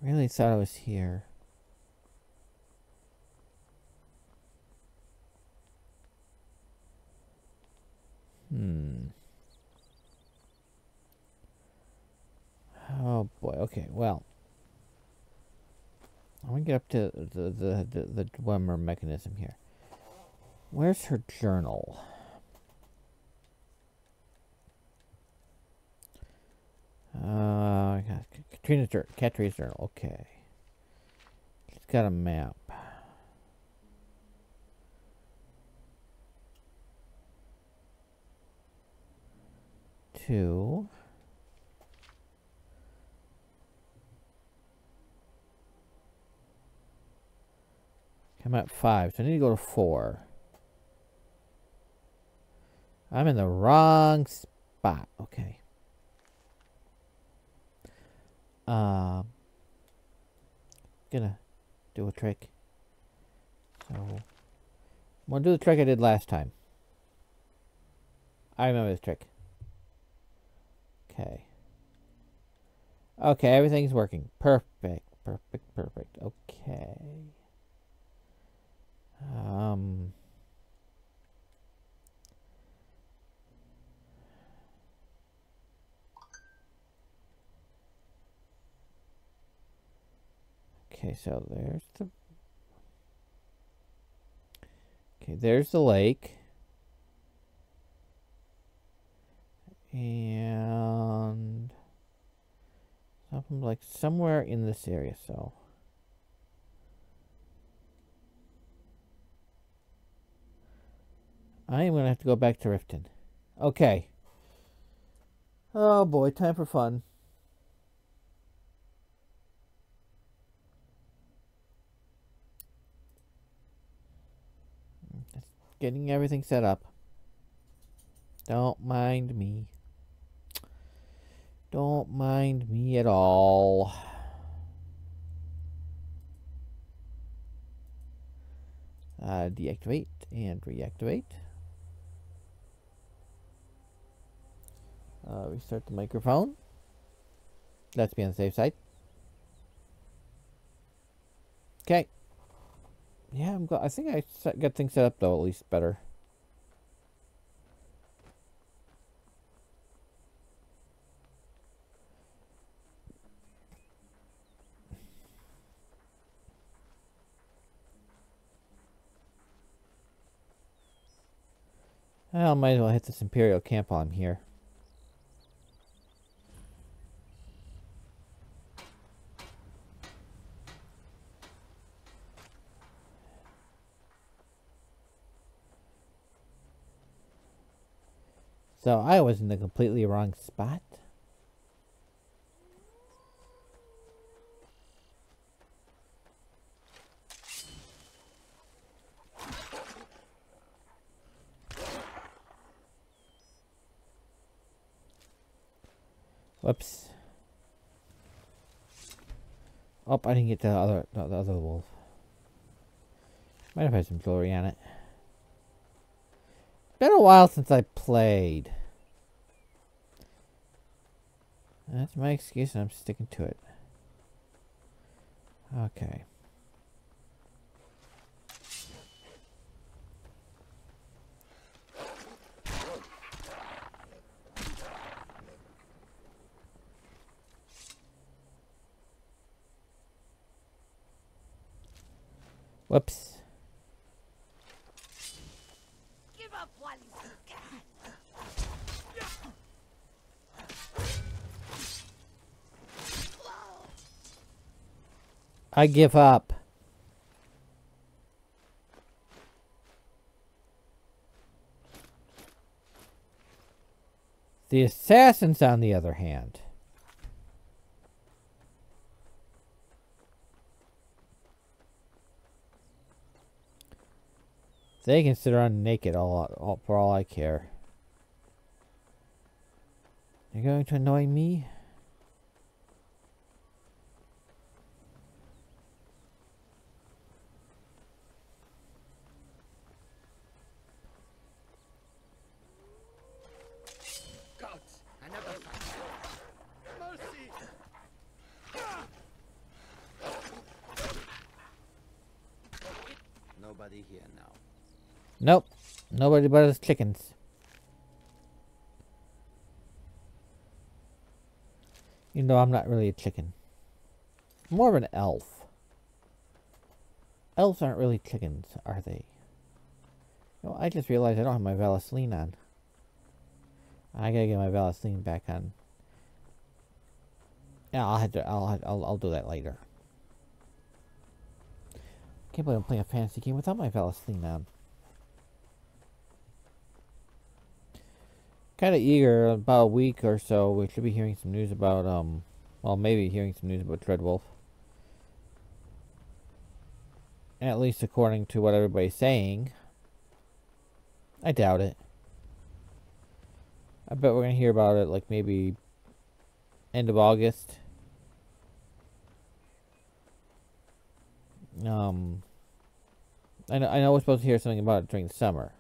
[SPEAKER 1] Really thought I was here. Hmm. Oh boy. Okay. Well, I want to get up to the the the, the Dwemer mechanism here. Where's her journal? Uh, Katria's journal. Katria's journal. Okay. It's got a map. Two. I'm at five, so I need to go to four. I'm in the wrong spot. Okay. Um, gonna do a trick. So, I'm gonna do the trick I did last time. I remember this trick. Okay. Okay, everything's working. Perfect, perfect, perfect. Okay. Um. Okay, so there's the. Okay, there's the lake. And something like somewhere in this area, so. I am going to have to go back to Riften. Okay. Oh boy, time for fun. Getting everything set up. Don't mind me. Don't mind me at all. Uh, deactivate and reactivate. Uh, restart the microphone. Let's be on the safe side. Okay. Yeah, I'm go- I think I got things set up though, at least better. Well, might as well hit this Imperial camp while I'm here. So I was in the completely wrong spot. Whoops. Oh, I didn't get the other the, the other wolf. Might have had some jewelry on it. Been a while since I played. That's my excuse and I'm sticking to it. Okay. Whoops.
[SPEAKER 3] Give up while you can.
[SPEAKER 1] I give up. The assassins, on the other hand. They can sit around naked all, all for all I care. You're going to annoy me?
[SPEAKER 4] Gods, another fight. Mercy!
[SPEAKER 7] Nobody here now.
[SPEAKER 1] Nope. Nobody but us chickens. You know, I'm not really a chicken. More of an elf. Elves aren't really chickens, are they? No, I just realized I don't have my Vaseline on. I gotta get my Vaseline back on. Yeah, I'll have to. I'll. I'll. I'll do that later. Can't believe I'm playing a fantasy game without my Vaseline on. Kind of eager. About a week or so, we should be hearing some news about um, well, maybe hearing some news about Dreadwolf. At least according to what everybody's saying. I doubt it. I bet we're gonna hear about it like maybe end of August. Um, I know I know we're supposed to hear something about it during the summer.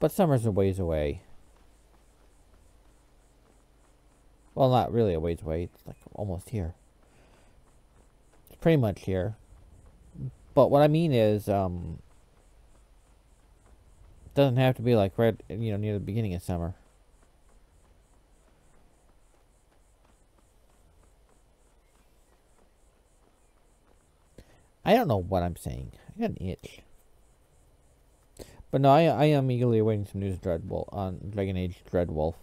[SPEAKER 1] But summer's a ways away. Well, not really a ways away. It's like almost here. It's pretty much here. But what I mean is, um, it doesn't have to be like right, you know, near the beginning of summer. I don't know what I'm saying. I got an itch. But no, I, I am eagerly awaiting some news Dreadwolf on Dragon Age Dreadwolf.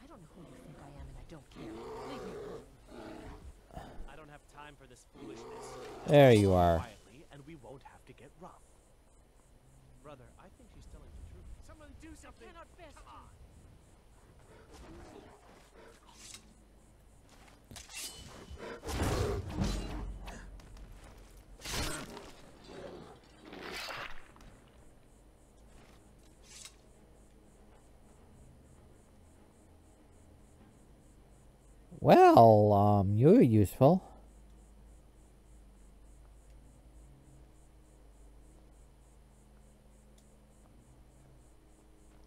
[SPEAKER 2] I don't know who you think I am, and I don't care. Leave me alone.
[SPEAKER 4] I don't have time for this foolishness.
[SPEAKER 1] There you are.
[SPEAKER 4] Quietly, and we won't have to get rough. Brother, I think she's telling the truth. Someone do something!
[SPEAKER 2] cannot bear
[SPEAKER 4] Come on!
[SPEAKER 1] Well, um, you're useful.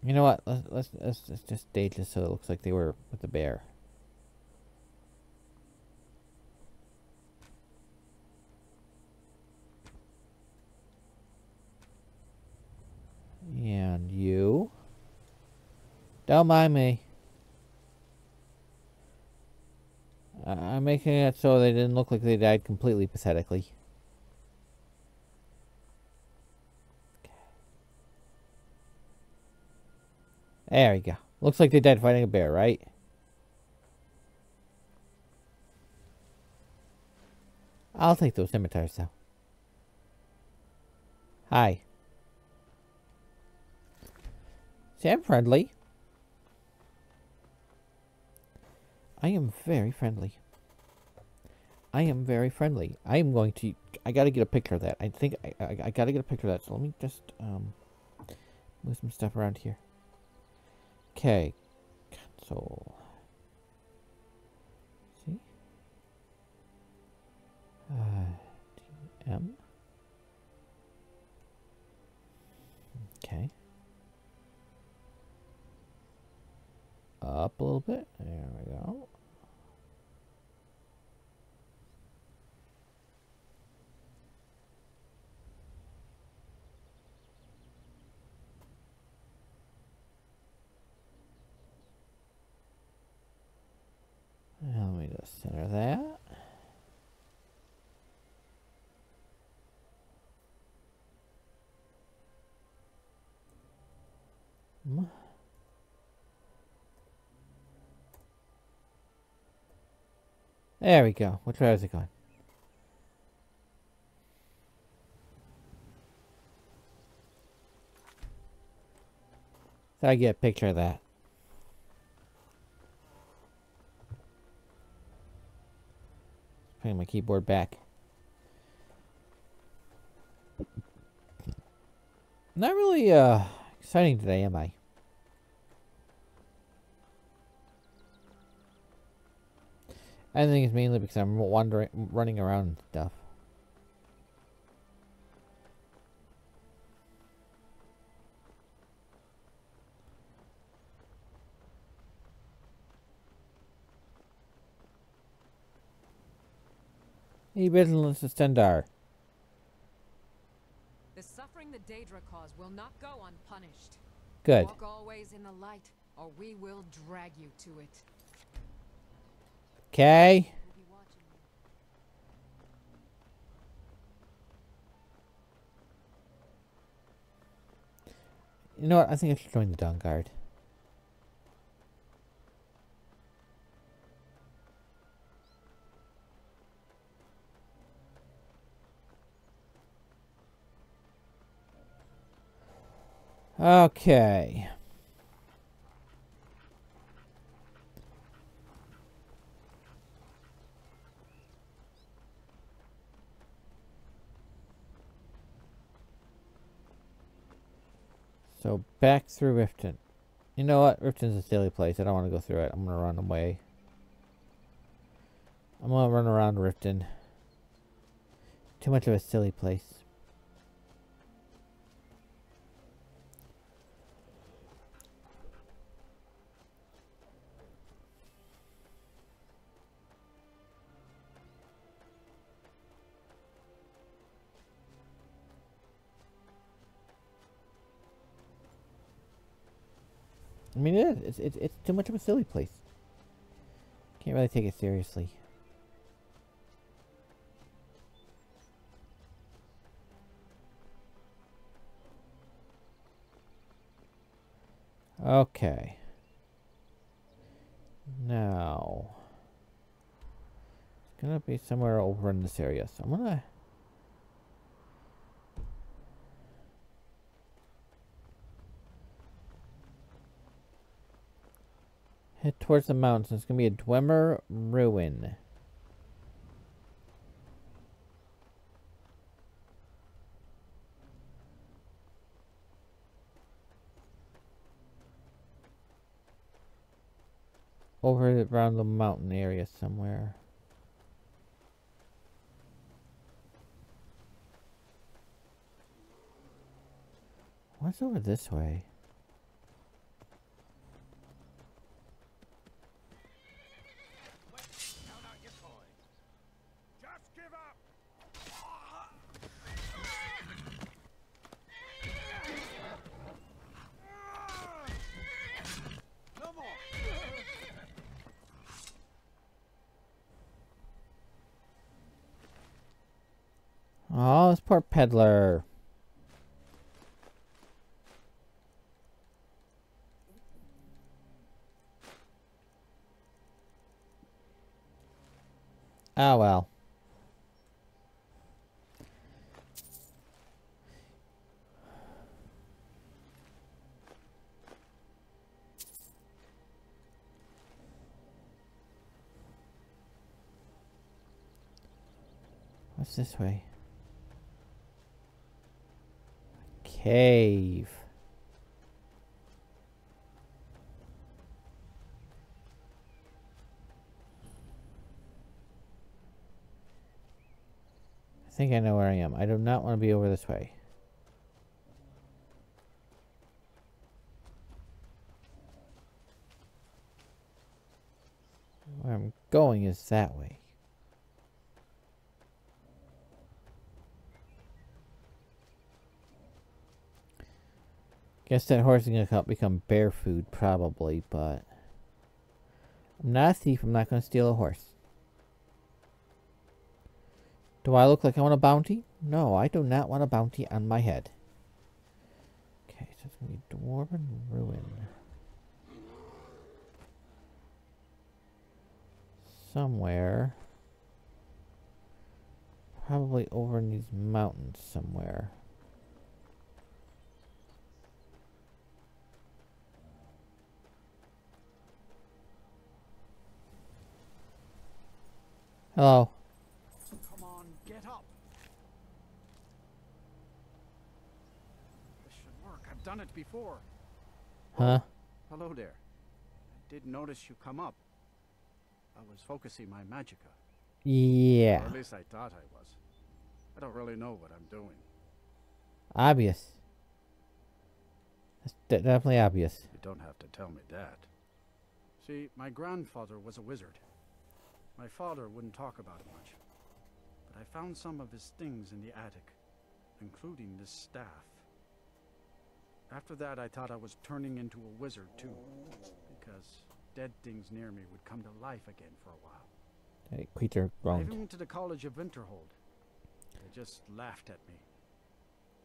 [SPEAKER 1] You know what? Let's, let's let's just stage this so it looks like they were with the bear. And you. Don't mind me. I- I'm making it so they didn't look like they died completely pathetically. There we go. Looks like they died fighting a bear, right? I'll take those scimitars, though. Hi. Sam friendly. I am very friendly. I am very friendly. I am going to... I gotta get a picture of that. I think I, I, I gotta get a picture of that. So let me just um, move some stuff around here. Okay. Console. See? Uh, DM. Okay. Up a little bit. There we go. Let me just center that. There we go. Which way is it going? So I get a picture of that. Putting my keyboard back. Not really uh exciting today, am I? I think it's mainly because I'm wandering, running around and stuff. Hey, Vigilance Stendarr.
[SPEAKER 7] The suffering the Daedra cause will not go unpunished.
[SPEAKER 1] Good.
[SPEAKER 7] Walk always in the light, or we will drag you to it.
[SPEAKER 1] Okay.
[SPEAKER 7] We'll be watching you.
[SPEAKER 1] You know what? I think I should join the Dawnguard. Okay. So back through Riften. You know what? Riften's a silly place. I don't want to go through it. I'm gonna run away. I'm gonna run around Riften. Too much of a silly place. It's, it's, it's too much of a silly place. Can't really take it seriously. Okay. Now. It's gonna be somewhere over in this area, so I'm gonna... Head towards the mountains. It's gonna be a Dwemer ruin. over around the mountain area somewhere. What's over this way?
[SPEAKER 4] Count out your coins. Just give up. No more.
[SPEAKER 1] Oh, this poor peddler. Oh well. What's this way? Cave. I think I know where I am. I do not want to be over this way. Where I'm going is that way. I guess that horse is gonna co- become bear food, probably, but I'm not a thief. I'm not gonna steal a horse. Do I look like I want a bounty? No, I do not want a bounty on my head. Okay, so it's gonna be Dwarven Ruin. Somewhere. Probably over in these mountains somewhere. Hello.
[SPEAKER 6] Come on, get up. This should work. I've done it before.
[SPEAKER 1] Huh?
[SPEAKER 6] Hello there. I did notice you come up. I was focusing my magicka. Or
[SPEAKER 1] Yeah.
[SPEAKER 6] at least I thought I was. I don't really know what I'm doing.
[SPEAKER 1] Obvious. That's de- definitely obvious.
[SPEAKER 6] You don't have to tell me that. See, my grandfather was a wizard. My father wouldn't talk about it much. But I found some of his things in the attic, including this staff. After that, I thought I was turning into a wizard, too. Because dead things near me would come to life again for a while.
[SPEAKER 1] Hey, creature
[SPEAKER 6] I even went to the College of Winterhold. They just laughed at me.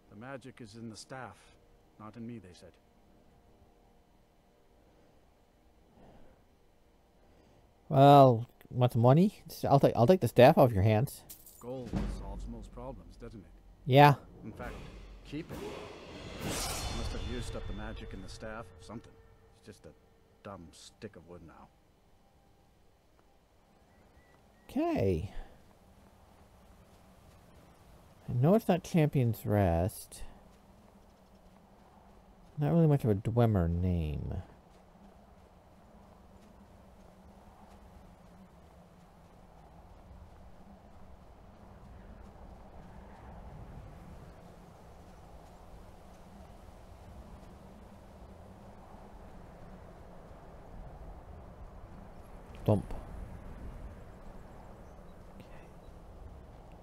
[SPEAKER 6] The magic is in the staff, not in me, they said.
[SPEAKER 1] Well, want some money? I'll take. I'll take the staff off your hands.
[SPEAKER 6] Gold solves most problems, doesn't it?
[SPEAKER 1] Yeah.
[SPEAKER 6] In fact, keep it. Must have used up the magic in the staff or something. It's just a dumb stick of wood now.
[SPEAKER 1] Okay. I know it's not Champion's Rest. Not really much of a Dwemer name. Dump.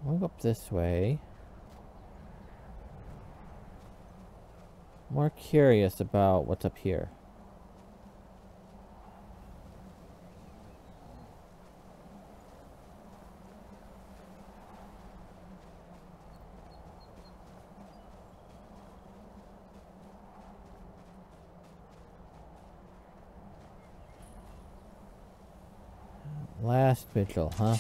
[SPEAKER 1] I'll go up this way. More curious about what's up here. Last vigil, huh?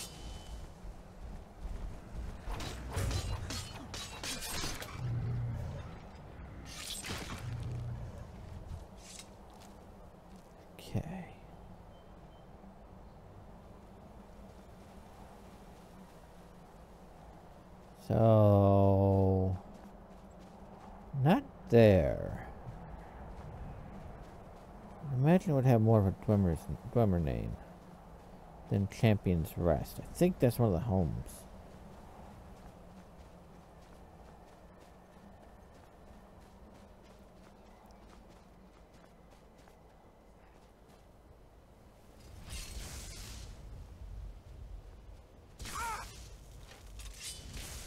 [SPEAKER 1] Okay. So, not there. imagine it would have more of a Dwemer's, Dwemer name than Champion's Rest. I think that's one of the homes.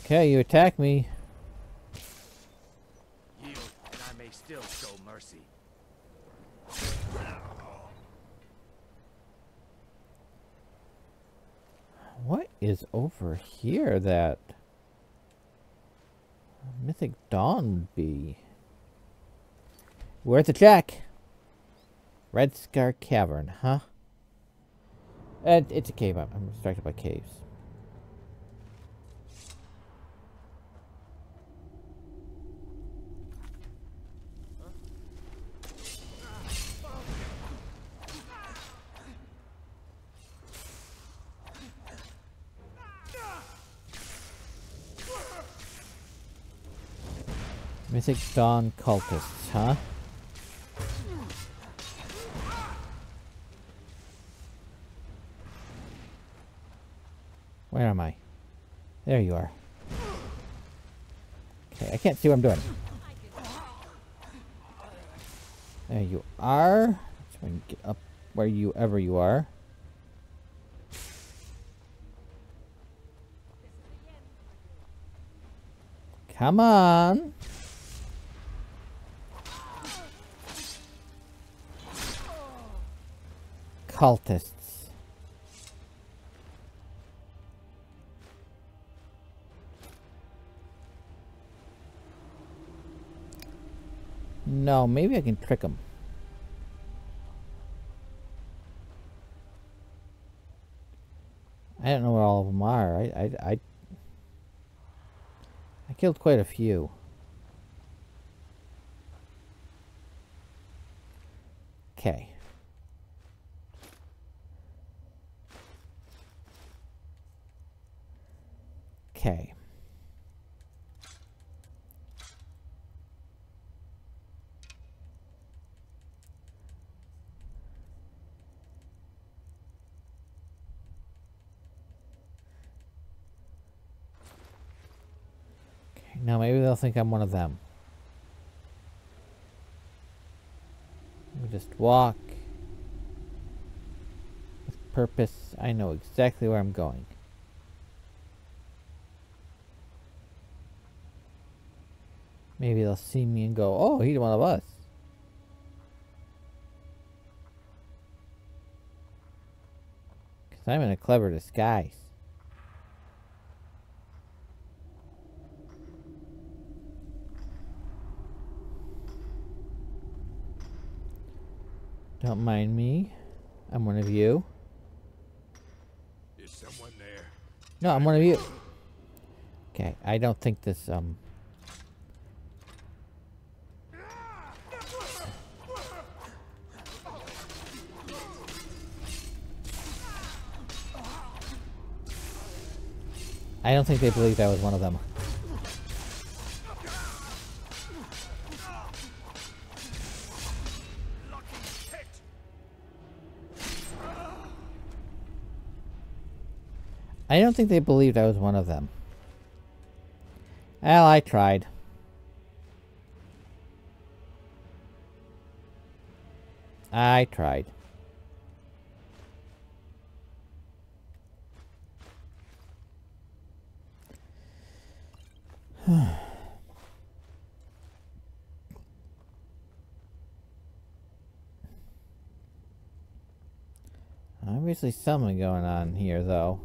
[SPEAKER 1] Okay, you attack me.
[SPEAKER 5] Yield, and I may still show mercy.
[SPEAKER 1] What is over here that Mythic Dawn be? Where's the check? Red Scar Cavern, huh? And it's a cave. I'm, I'm distracted by caves. Mythic Dawn cultists, huh? Where am I? There you are. Okay, I can't see what I'm doing. There you are. I can get up where you ever you are. Come on. Cultists. No, maybe I can trick them. I don't know where all of them are. I, I, I, I killed quite a few. Okay. Okay. Okay, now maybe they'll think I'm one of them. We just walk with purpose. I know exactly where I'm going. Maybe they'll see me and go, oh, he's one of us. Because I'm in a clever disguise. Don't mind me. I'm one of you.
[SPEAKER 5] Is someone there?
[SPEAKER 1] No, I'm one of you. Okay, I don't think this, um... I don't think they believed I was one of them. I don't think they believed I was one of them. Well, I tried. I tried. Hmm. Obviously something going on here, though.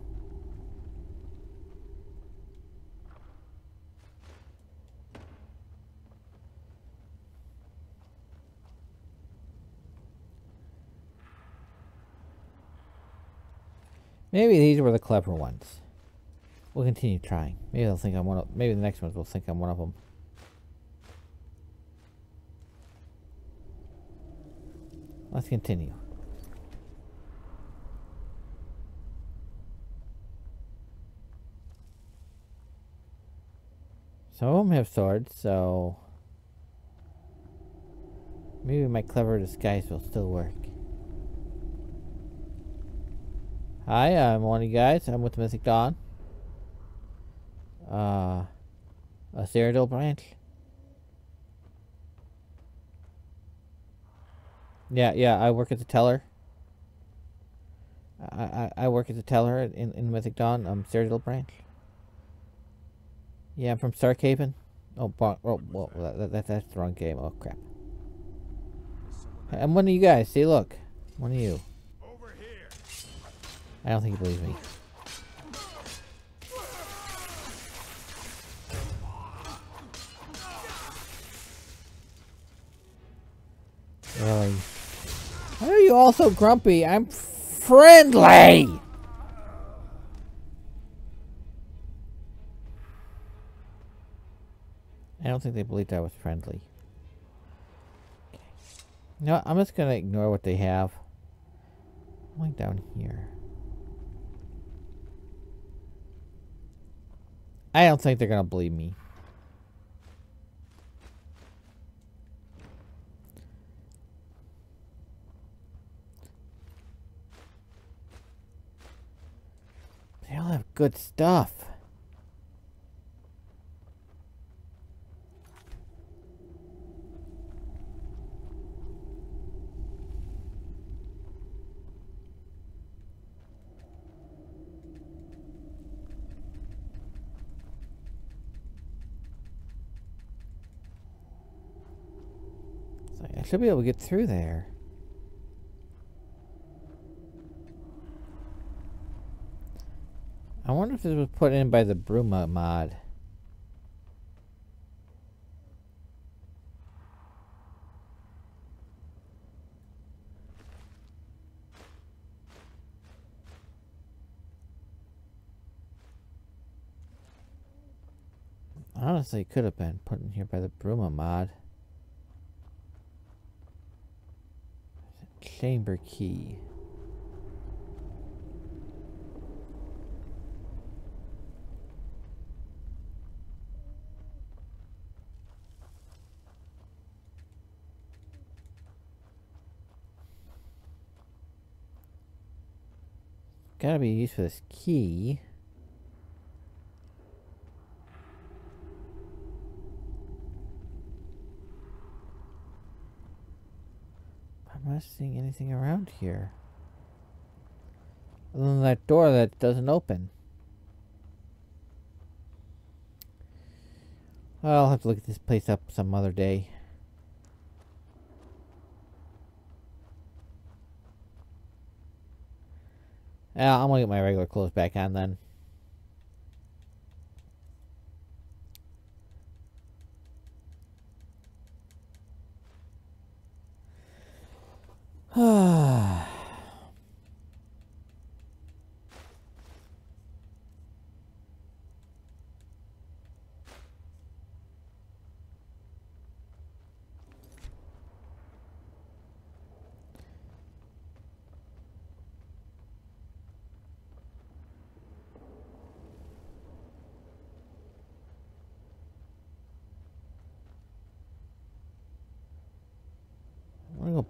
[SPEAKER 1] Maybe these were the clever ones. We'll continue trying. Maybe they'll think I'm one of... Maybe the next ones will think I'm one of them. Let's continue. Some of them have swords, so... Maybe my clever disguise will still work. Hi, I'm one of you guys. I'm with Mythic Dawn. Uh, a Cyrodiil branch. Yeah, yeah, I work at the teller. I, I, I work at the teller in, in Mythic Dawn, um, Cyrodiil branch. Yeah, I'm from Starkhaven. Oh, bon- oh well, that, that, that's the wrong game. Oh, crap. I'm one of you guys. See, look. One of you.
[SPEAKER 4] Over here.
[SPEAKER 1] I don't think you believe me. Really? Why are you all so grumpy? I'm friendly! I don't think they believed I was friendly. No, I'm just gonna ignore what they have. I'm going down here. I don't think they're gonna believe me. All have good stuff. I should be able to get through there. I wonder if this was put in by the Bruma mod. Honestly, it could have been put in here by the Bruma mod. Chamber key. Gotta be used for this key. I'm not seeing anything around here. Other than that door that doesn't open. I'll have to look at this place up some other day. Yeah, I'm gonna get my regular clothes back on then. I'm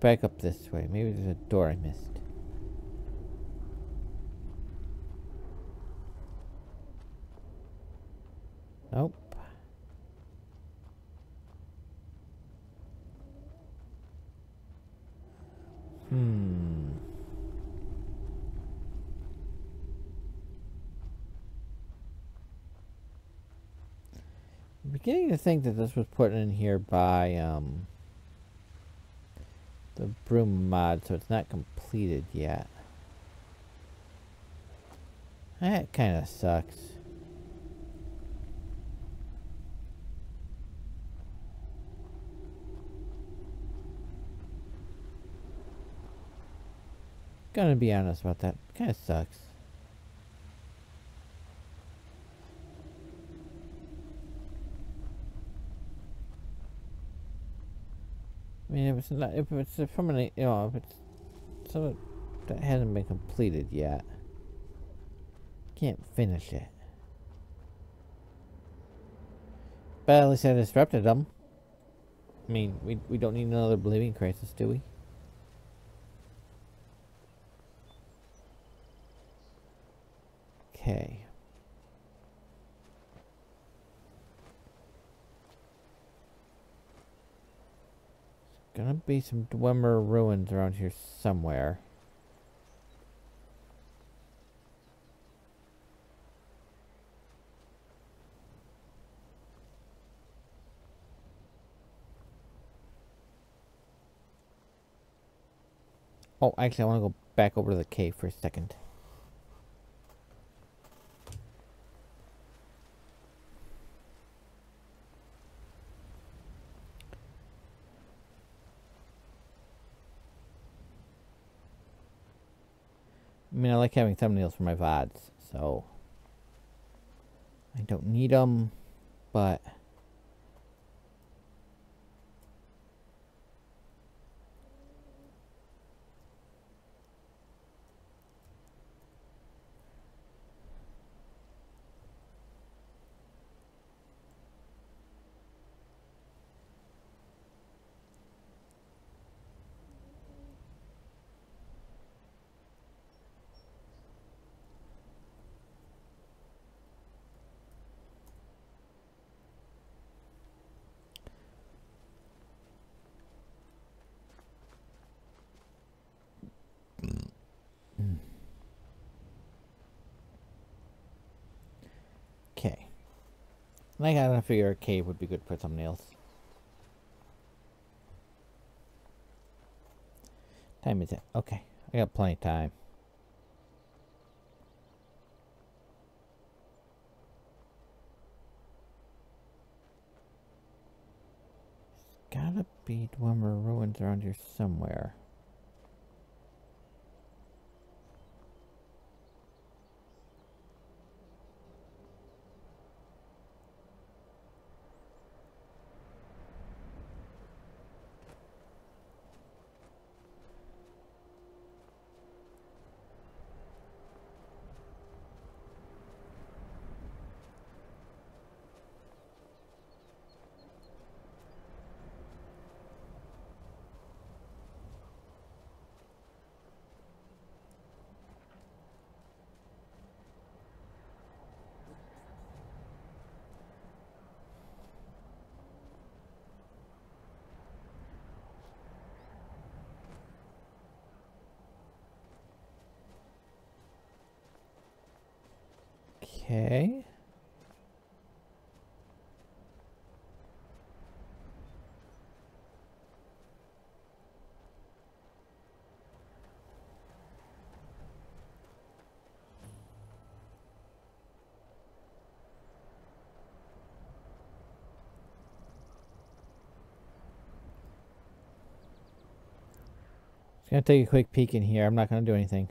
[SPEAKER 1] back up this way. Maybe there's a door I missed. Nope. Hmm. I'm beginning to think that this was put in here by um the broom mod, so it's not completed yet. That kind of sucks. Gonna be honest about that. Kind of sucks. I mean, if it's not, if it's a permanent, you know, if it's something that hasn't been completed yet, can't finish it. But at least I disrupted them. I mean, we we don't need another Oblivion crisis, do we? Okay. Gonna be some Dwemer ruins around here somewhere. Oh, actually, I want to go back over to the cave for a second. Mean, I like having thumbnails for my VODs, so. I don't need them, but okay. I gotta figure a cave would be good for thumbnails. Time is it? Okay, I got plenty of time. There's gotta be Dwemer ruins around here somewhere. Okay. Just gonna take a quick peek in here. I'm not gonna do anything.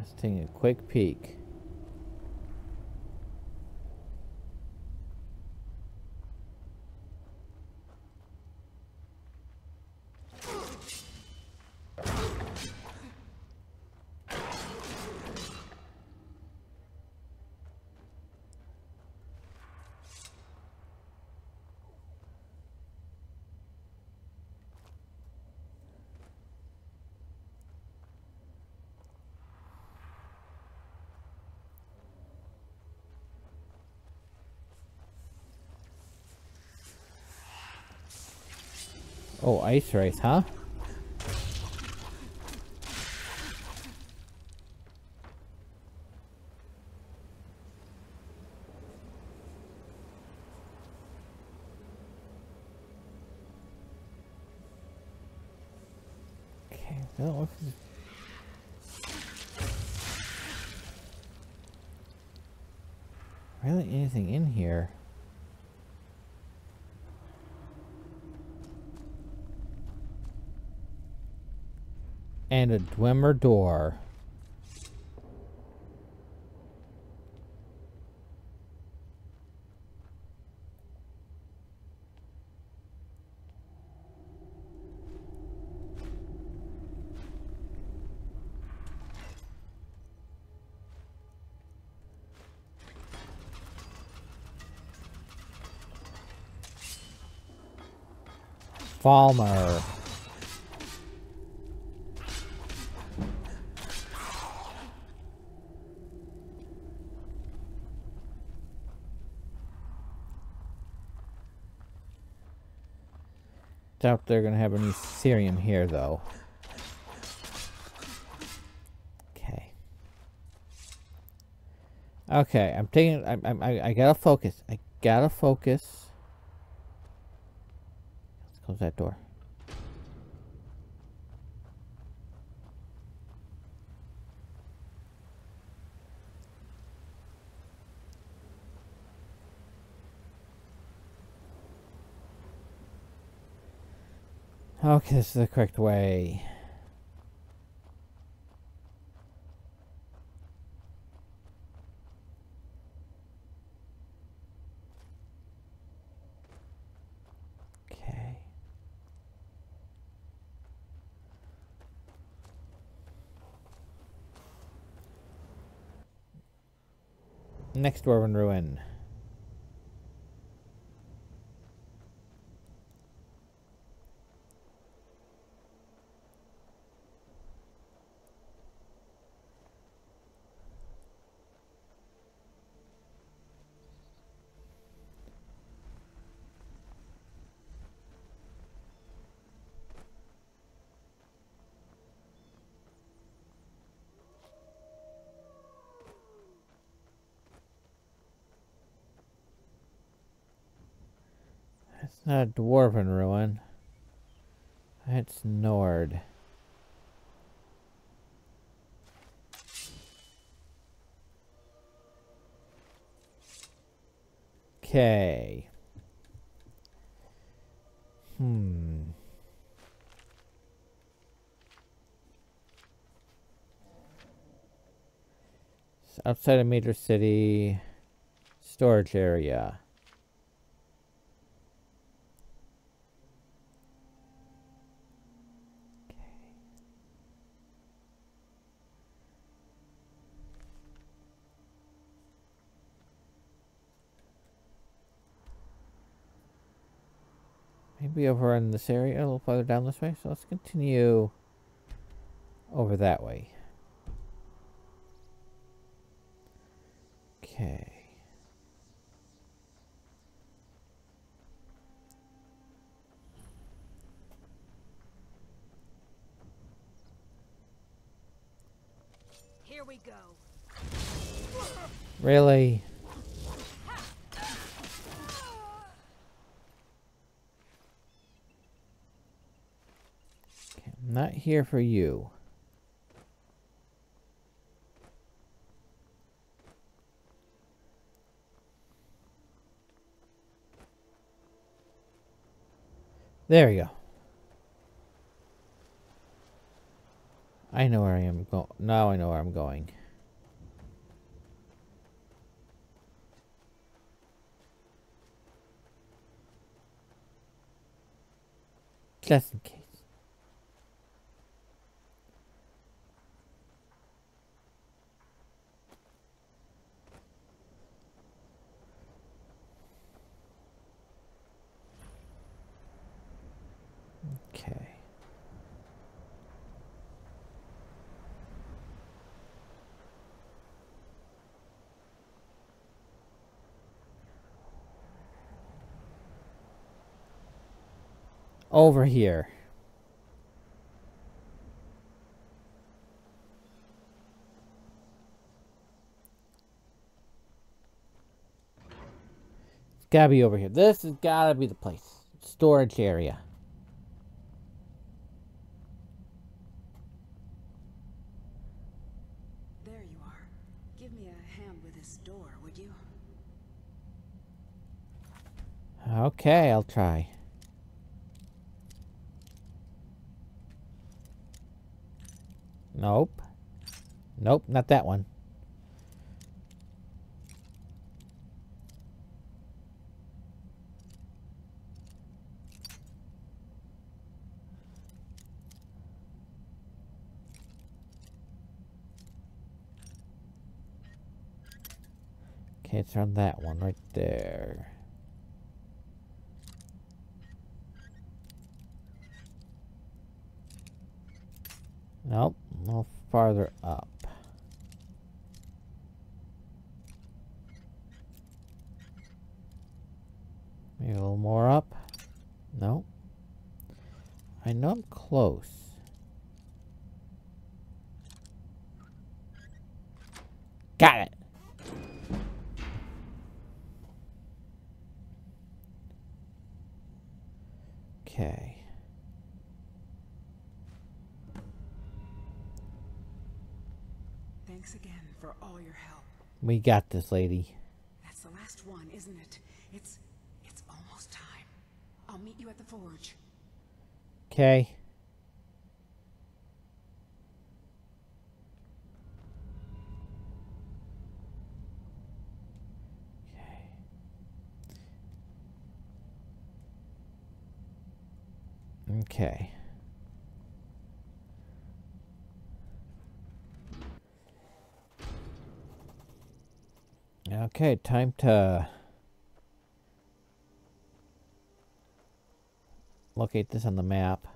[SPEAKER 1] Just taking a quick peek. Oh, ice race, huh? Okay, well, what's really anything in here? And a Dwemer door. Falmer. Doubt they're gonna have any Aetherium here, though. Okay. Okay, I'm taking. I, I, I- I gotta focus. I gotta focus. Let's close that door. This is the correct way. Okay. Next dwarven ruin. It's not a dwarven ruin. It's Nord. Okay. Hmm. Outside of Major City storage area. Maybe over in this area, a little farther down this way. So let's continue over that way. Okay.
[SPEAKER 3] Here we go.
[SPEAKER 1] Really? Not here for you. There we go. I know where I am going. Now I know where I'm going. Just in case. Okay. Over here. It's gotta be over here. This has gotta be the place. Storage area.
[SPEAKER 8] There you are. Give me a hand with this door, would you?
[SPEAKER 1] Okay, I'll try. Nope. Nope, not that one. Okay, it's on that one right there. Nope, little farther up. Maybe a little more up. No. I know I'm close. Got it. Okay.
[SPEAKER 8] For all your help.
[SPEAKER 1] We got this, lady.
[SPEAKER 8] That's the last one, isn't it? It's it's almost time. I'll meet you at the forge.
[SPEAKER 1] Okay. Okay. Okay, time to locate this on the map.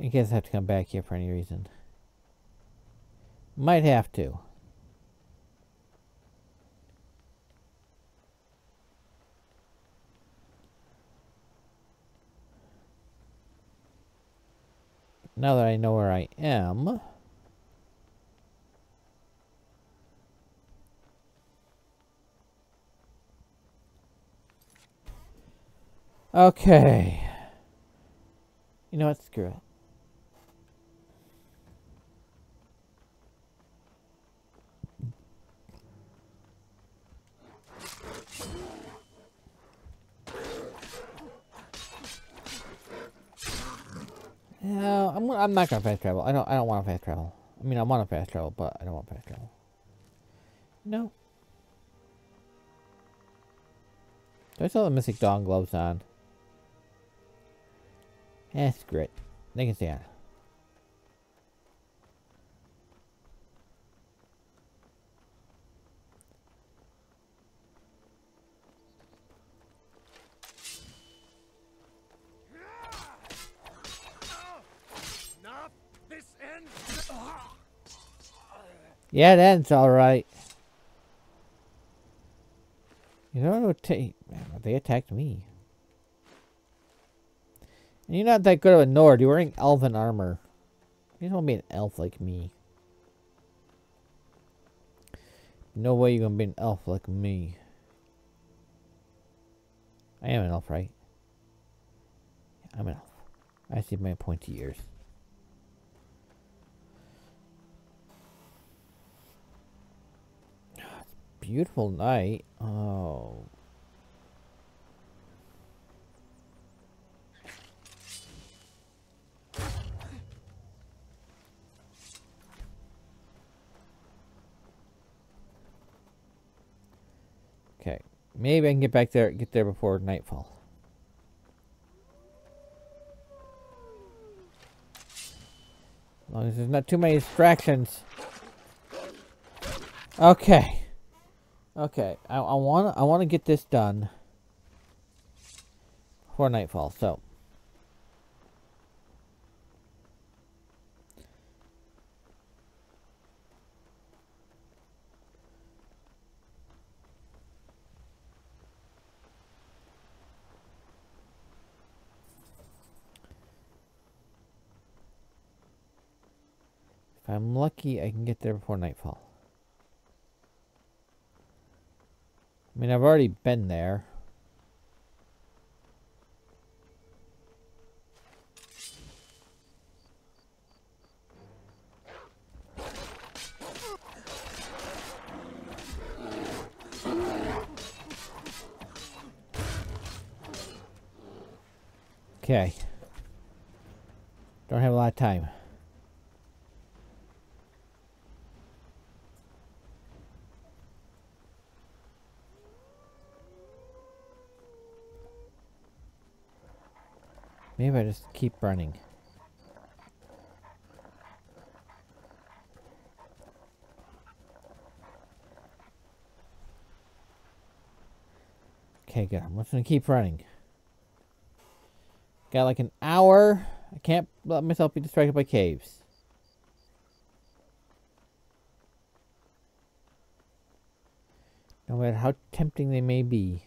[SPEAKER 1] I guess I have to come back here for any reason. Might have to. Now that I know where I am. Okay. You know what? Screw it. No, I'm I'm not gonna fast travel. I don't I don't want to fast travel. I mean I want to fast travel, but I don't want fast travel. No. Do I still have the Mystic Dawn gloves on? That's great. They can stay on. Yeah, that's alright. You know what? They attacked me. And you're not that good of a Nord. You're wearing elven armor. You don't be an elf like me. No way you're gonna be an elf like me. I am an elf, right? I'm an elf. I see my pointy ears. Beautiful night. Oh. Okay. Maybe I can get back there get there before nightfall. As long as there's not too many distractions. Okay. Okay, I, I want I want to get this done before nightfall. So, if I'm lucky, I can get there before nightfall. I mean, I've already been there. Okay. Don't have a lot of time. Maybe I just keep running. Okay, good. I'm just gonna keep running. Got like an hour. I can't let myself be distracted by caves. No matter how tempting they may be.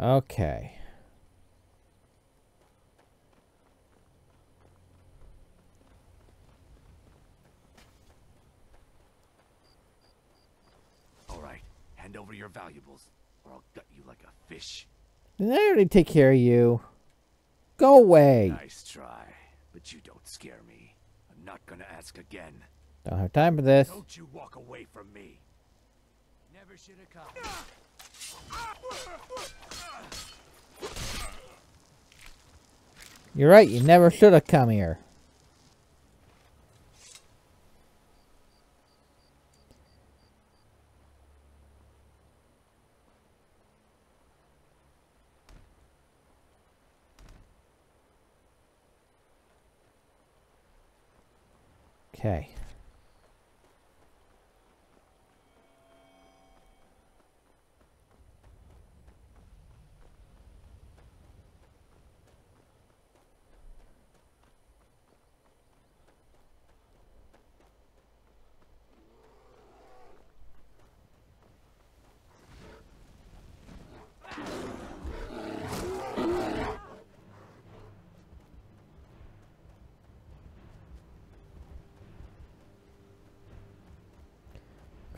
[SPEAKER 1] Okay.
[SPEAKER 5] All right, hand over your valuables, or I'll gut you like a fish.
[SPEAKER 1] Didn't I already take care of you? Go away.
[SPEAKER 5] Nice try, but you don't scare me. I'm not gonna ask again.
[SPEAKER 1] Don't have time for this.
[SPEAKER 5] Don't you walk away from me.
[SPEAKER 4] Never should have come.
[SPEAKER 1] You're right, you never should have come here. Okay.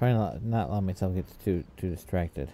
[SPEAKER 1] Trying to not- not let myself get too too distracted.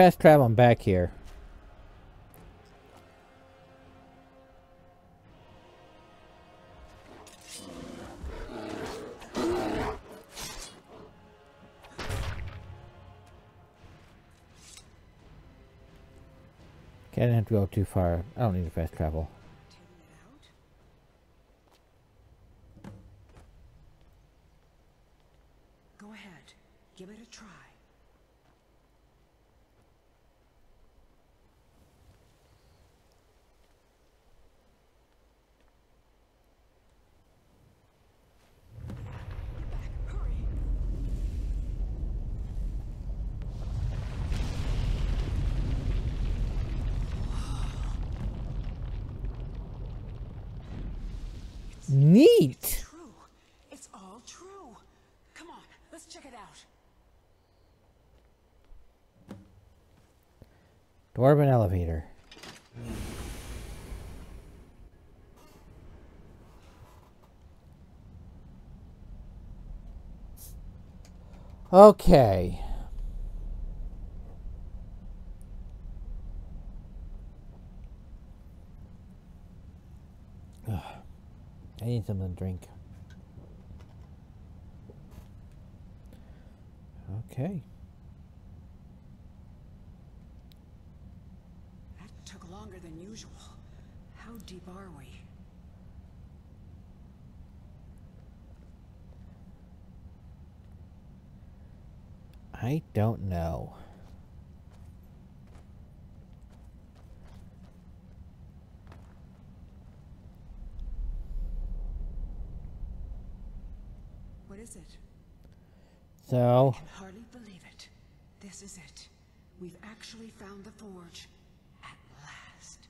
[SPEAKER 1] Fast traveling back here. Okay, I didn't have to go too far. I don't need to fast travel.
[SPEAKER 8] Taking it out? Go ahead. Give it a try. Get back. Hurry.
[SPEAKER 1] Neat!
[SPEAKER 8] True. It's all true. Come on, let's check it out.
[SPEAKER 1] Dwarven elevator. Okay. Ugh. I need something to drink. Okay.
[SPEAKER 8] That took longer than usual. How deep are we?
[SPEAKER 1] I don't know.
[SPEAKER 8] What is it?
[SPEAKER 1] So,
[SPEAKER 8] Can hardly believe it. This is it. We've actually found the forge. At last.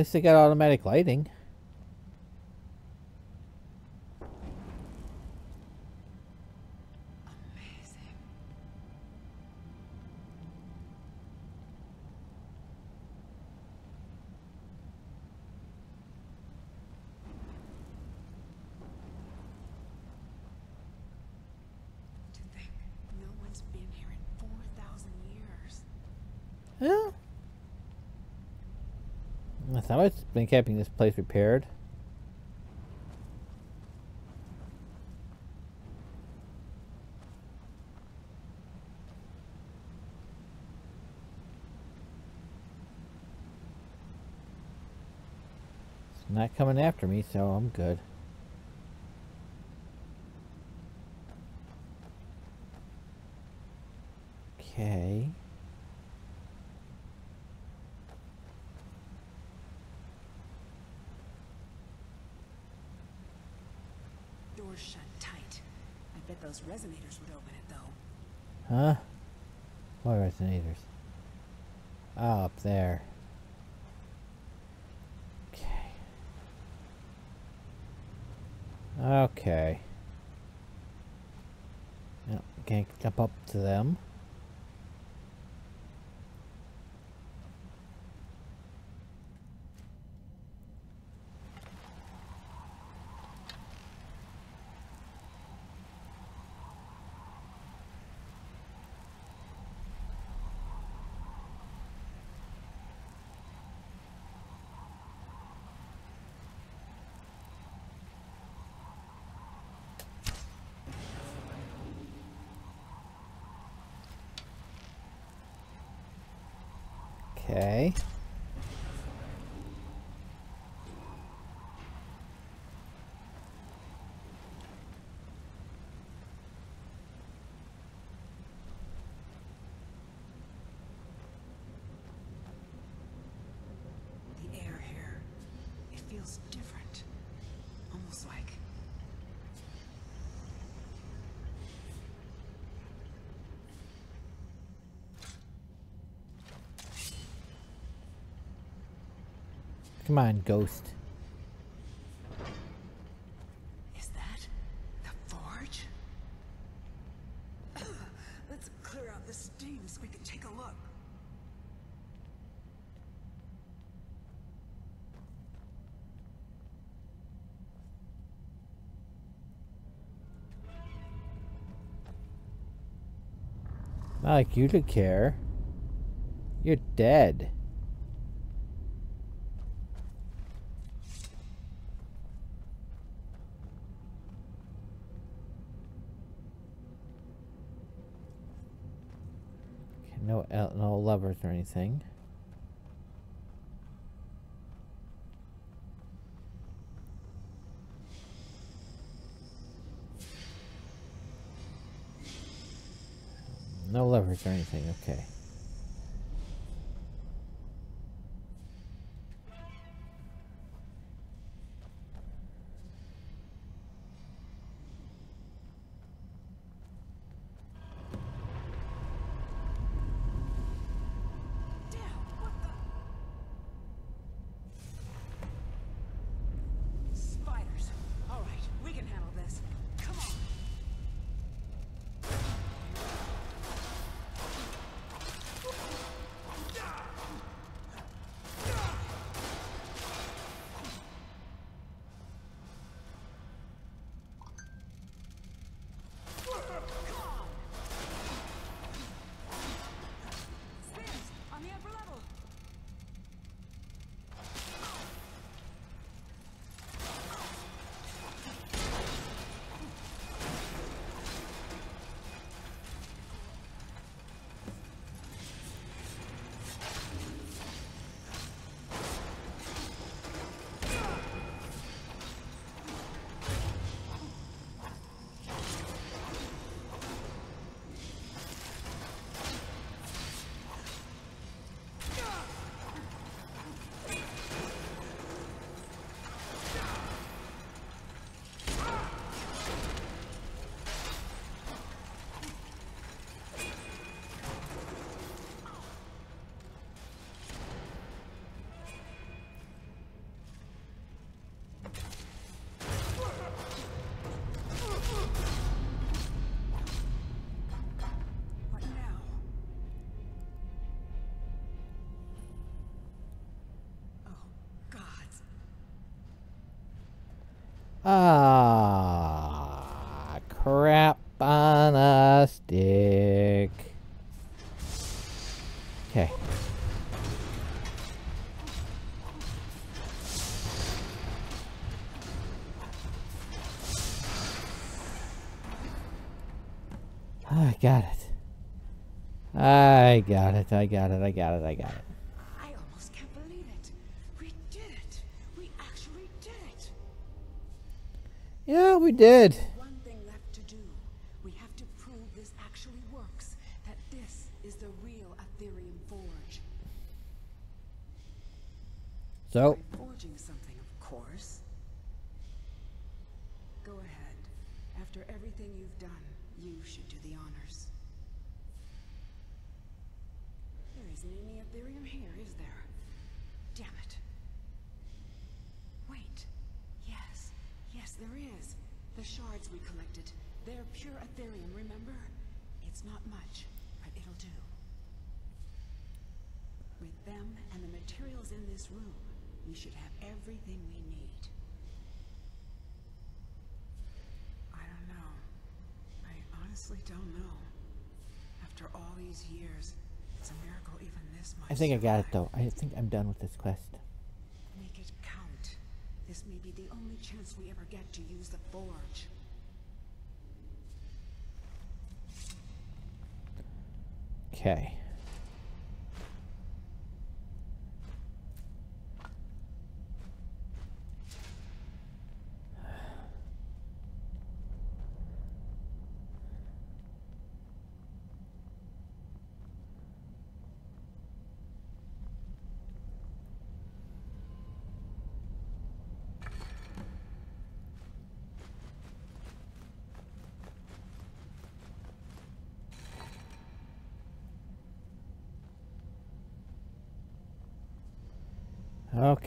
[SPEAKER 1] Least they got automatic lighting.
[SPEAKER 8] Amazing. To think
[SPEAKER 1] Yeah. That's always been keeping this place repaired. It's not coming after me, so I'm good. Okay.
[SPEAKER 8] Door's shut tight. I bet those resonators would open it, though.
[SPEAKER 1] Huh? What resonators? Oh, up there. Okay. Okay. Yep, can't jump up to them. Okay.
[SPEAKER 8] The air here, it feels different. Almost like
[SPEAKER 1] Come on, ghost.
[SPEAKER 8] Is that the forge? Let's clear out the steam so we can take a look.
[SPEAKER 1] Not like you to care. You're dead. Okay, no, el- no levers or anything. No levers or anything, okay. Ah, crap on a stick. Okay. I got it. I got it. I got it. I got it. I got it.
[SPEAKER 8] Did. One thing left to do. We have to prove this actually works. That this is the real Aetherium Forge.
[SPEAKER 1] So,
[SPEAKER 8] By forging something, of course. Go ahead. After everything you've done, you should do the honors. There isn't any Aetherium here, is there? Damn it. Wait. Yes. Yes, there is. The shards we collected. They're pure Aetherium, remember? It's not much, but it'll do. With them and the materials in this room, we should have everything we need. I don't know. I honestly don't know. After all these years, it's a miracle even this much.
[SPEAKER 1] I think I got it though. I think I'm done with this quest.
[SPEAKER 8] Make it count. This may be the only chance we ever get to use the forge.
[SPEAKER 1] Okay.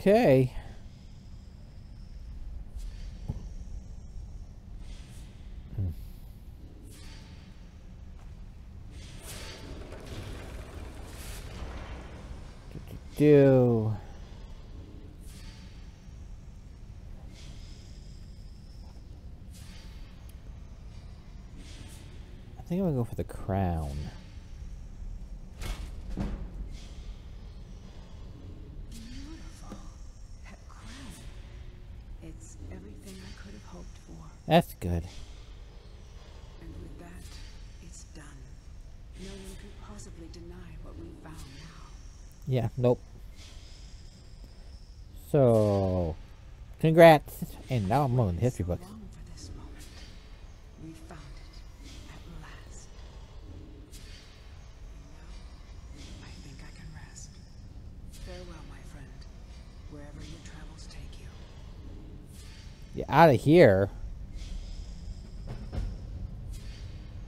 [SPEAKER 1] Okay. Do. I think I'm gonna go for the crown.
[SPEAKER 8] Beautiful. That crown. It's everything I could have hoped for.
[SPEAKER 1] That's good.
[SPEAKER 8] And with that, it's done. No one could possibly deny what we found now.
[SPEAKER 1] Yeah, nope. So, congrats. And now I'm on the history books.
[SPEAKER 8] long for this moment. We found it at last. Now, I think I can rest. Farewell, my friend. Wherever your travels take you.
[SPEAKER 1] Yeah, out of here.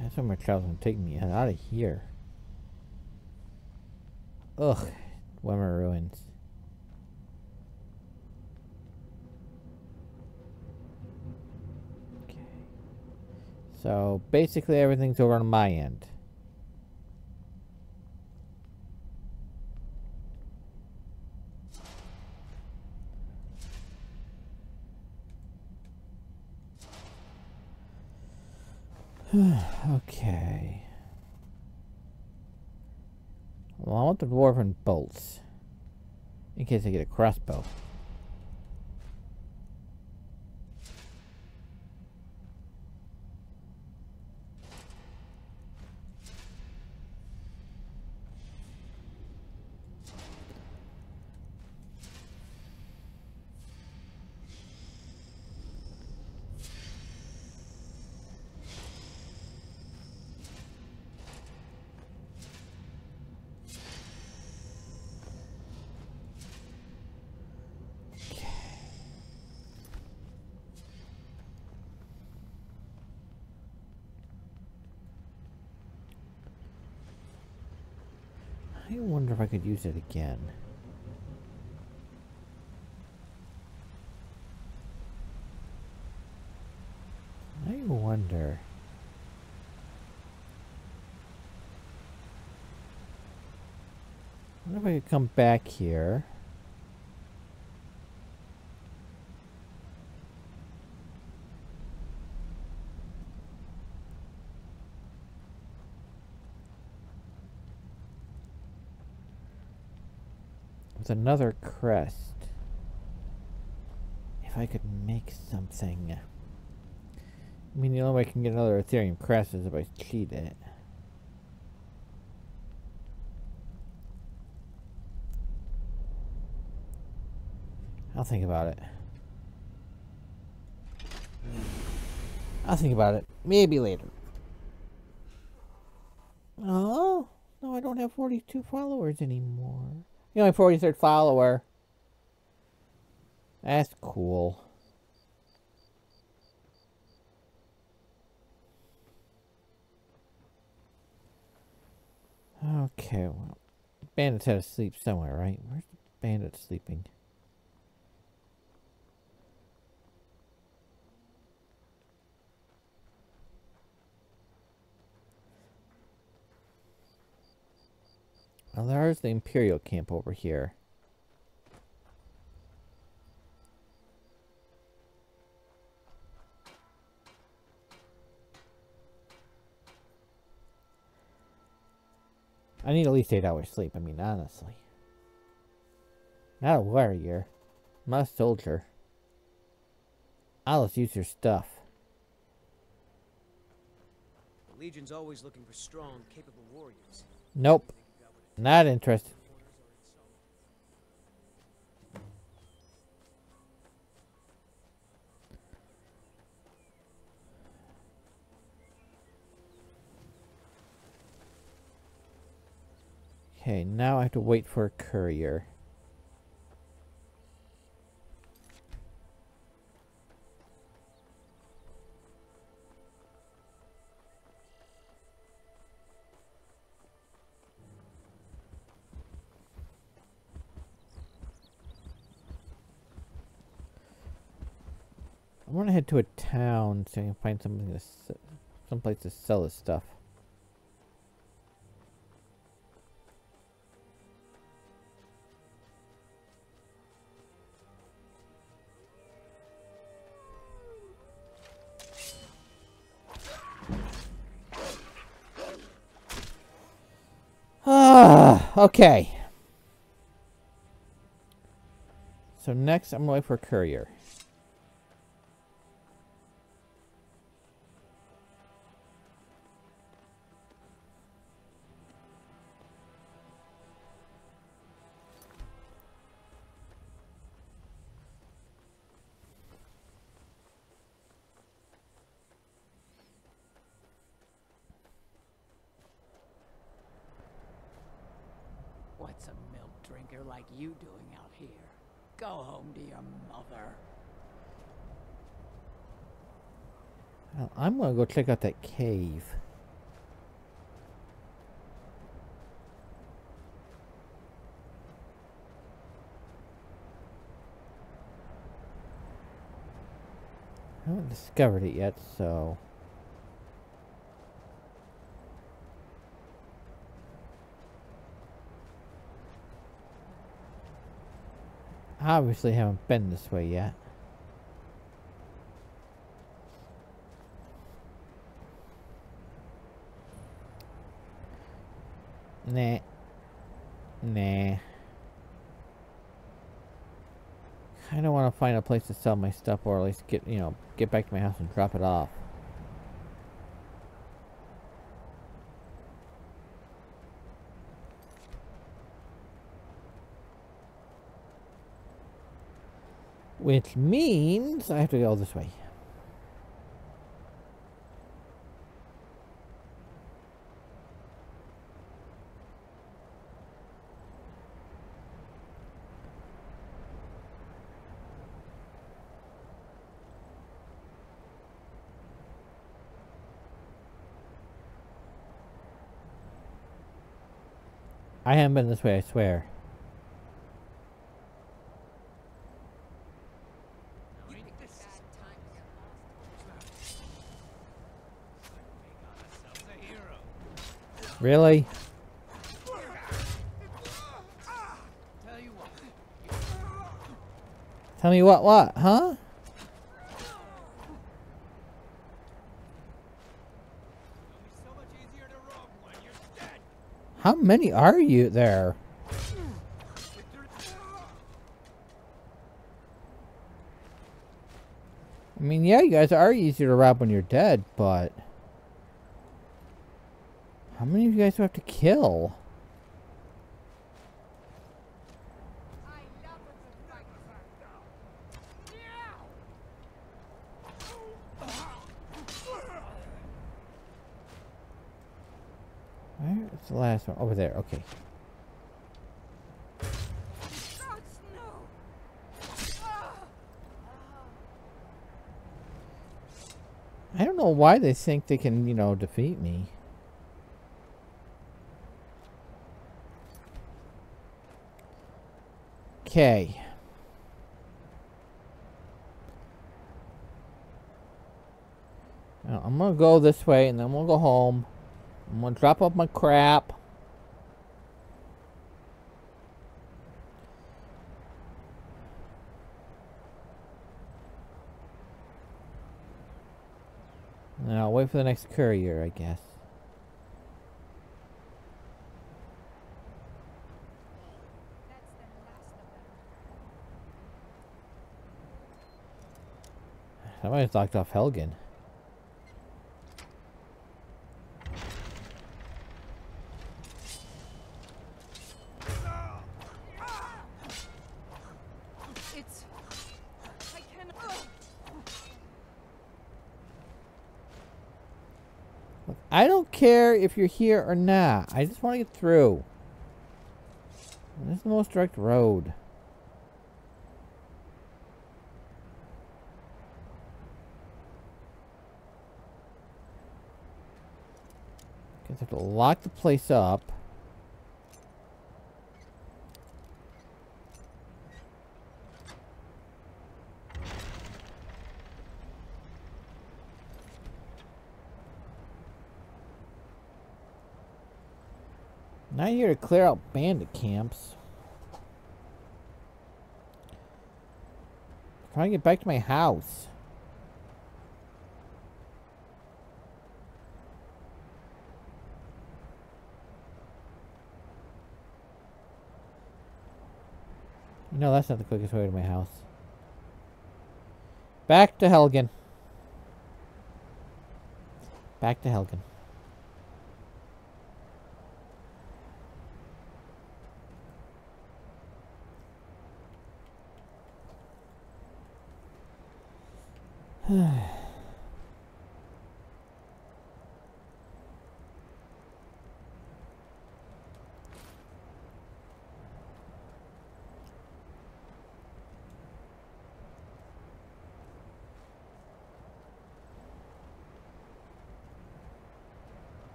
[SPEAKER 1] That's where my child's gonna take me. Out of here. Ugh, Dwemer ruins. Okay. So basically, everything's over on my end. okay. Well, I want the dwarven bolts. In case I get a crossbow. I wonder if I could use it again. I wonder. I wonder if I could come back here. Another crest. If I could make something. I mean, the only way I can get another Aetherium crest is if I cheat it. I'll think about it. I'll think about it. Maybe later. Oh, no, I don't have 42 followers anymore. You're my 43rd follower. That's cool. Okay, well, bandits had to sleep somewhere, right? Where's the bandit sleeping? Well, there's the Imperial camp over here. I need at least eight hours sleep, I mean, honestly. Not a warrior. I'm not a soldier. Alice, use your stuff.
[SPEAKER 9] The Legion's always looking for strong, capable warriors.
[SPEAKER 1] Nope. Not interested. Okay, now I have to wait for a courier. I want to head to a town so I can find something to, someplace to sell this stuff. Ah, okay. So next, I'm gonna for a courier. Gonna go check out that cave. I haven't discovered it yet, so. I Obviously, haven't been this way yet. Nah. Nah. Kind of want to find a place to sell my stuff or at least get, you know, get back to my house and drop it off. Which means I have to go this way. Haven't been this way, I swear. Really?
[SPEAKER 4] Tell
[SPEAKER 1] Tell me what, what, huh?
[SPEAKER 4] so much easier to rob when you're dead.
[SPEAKER 1] How many are you there? I mean, yeah, you guys are easier to rob when you're dead, but... How many of you guys do I have to kill? Where is the last one? Over there, okay. I don't know why they think they can, you know, defeat me. Okay. I'm gonna go this way and then we'll go home. I'm gonna drop off my crap. And I'll wait for the next courier, I guess. Somebody's locked off Helgen.
[SPEAKER 2] It's... I can...
[SPEAKER 1] I don't care if you're here or not. I just want to get through. This is the most direct road. Guess I have to lock the place up. Not here to clear out bandit camps. Trying to get back to my house. No, that's not the quickest way to my house. Back to Helgen. Back to Helgen.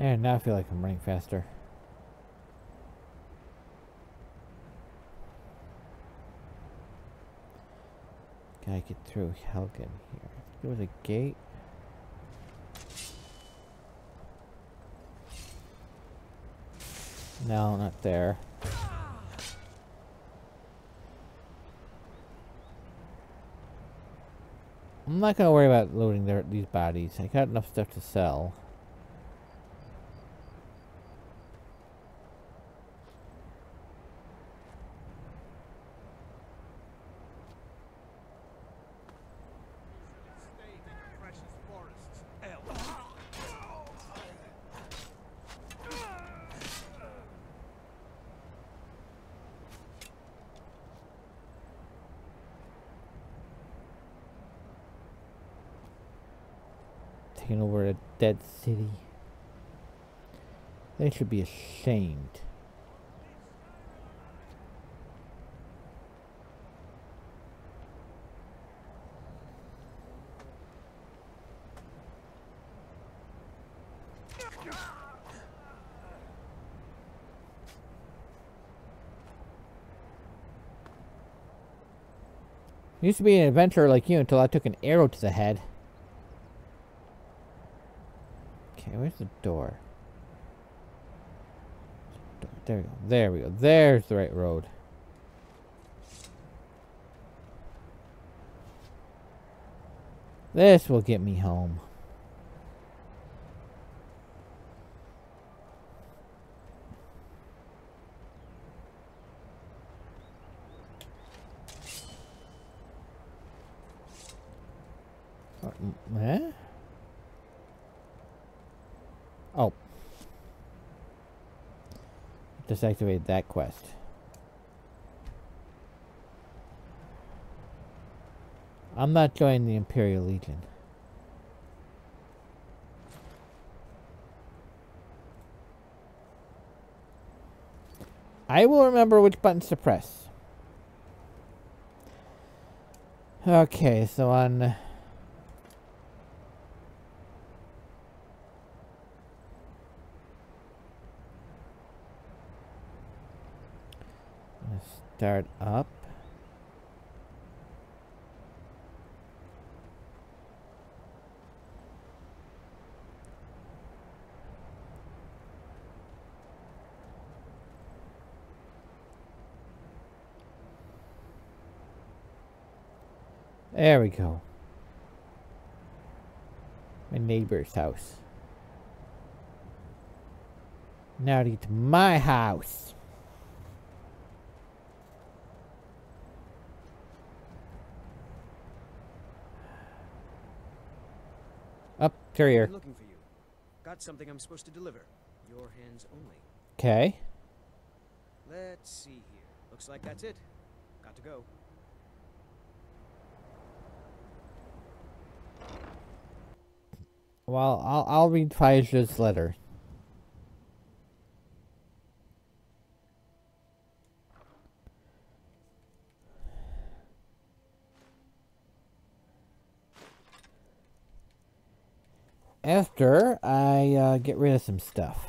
[SPEAKER 1] There, now I feel like I'm running faster. Gotta get through Helgen here. There was a gate. No, not there. I'm not gonna worry about loading their, these bodies. I got enough stuff to sell. Taking over a dead city. They be ashamed. Used to be an adventurer like you until I took an arrow to the head. Okay, where's the door? There we go. There we go. There's the right road. This will get me home. Mm, Eh? Oh. Just activated that quest. I'm not joining the Imperial Legion. I will remember which buttons to press. Okay, so on... Let's start up. There we go. My neighbor's house. Now to get to my house. Up, courier.
[SPEAKER 9] Looking for you. Got something I'm supposed to deliver. Your hands only.
[SPEAKER 1] Okay.
[SPEAKER 9] Let's see here. Looks like that's it. Got to go.
[SPEAKER 1] Well, I'll I'll read Phaedra's letter. After I uh, get rid of some stuff.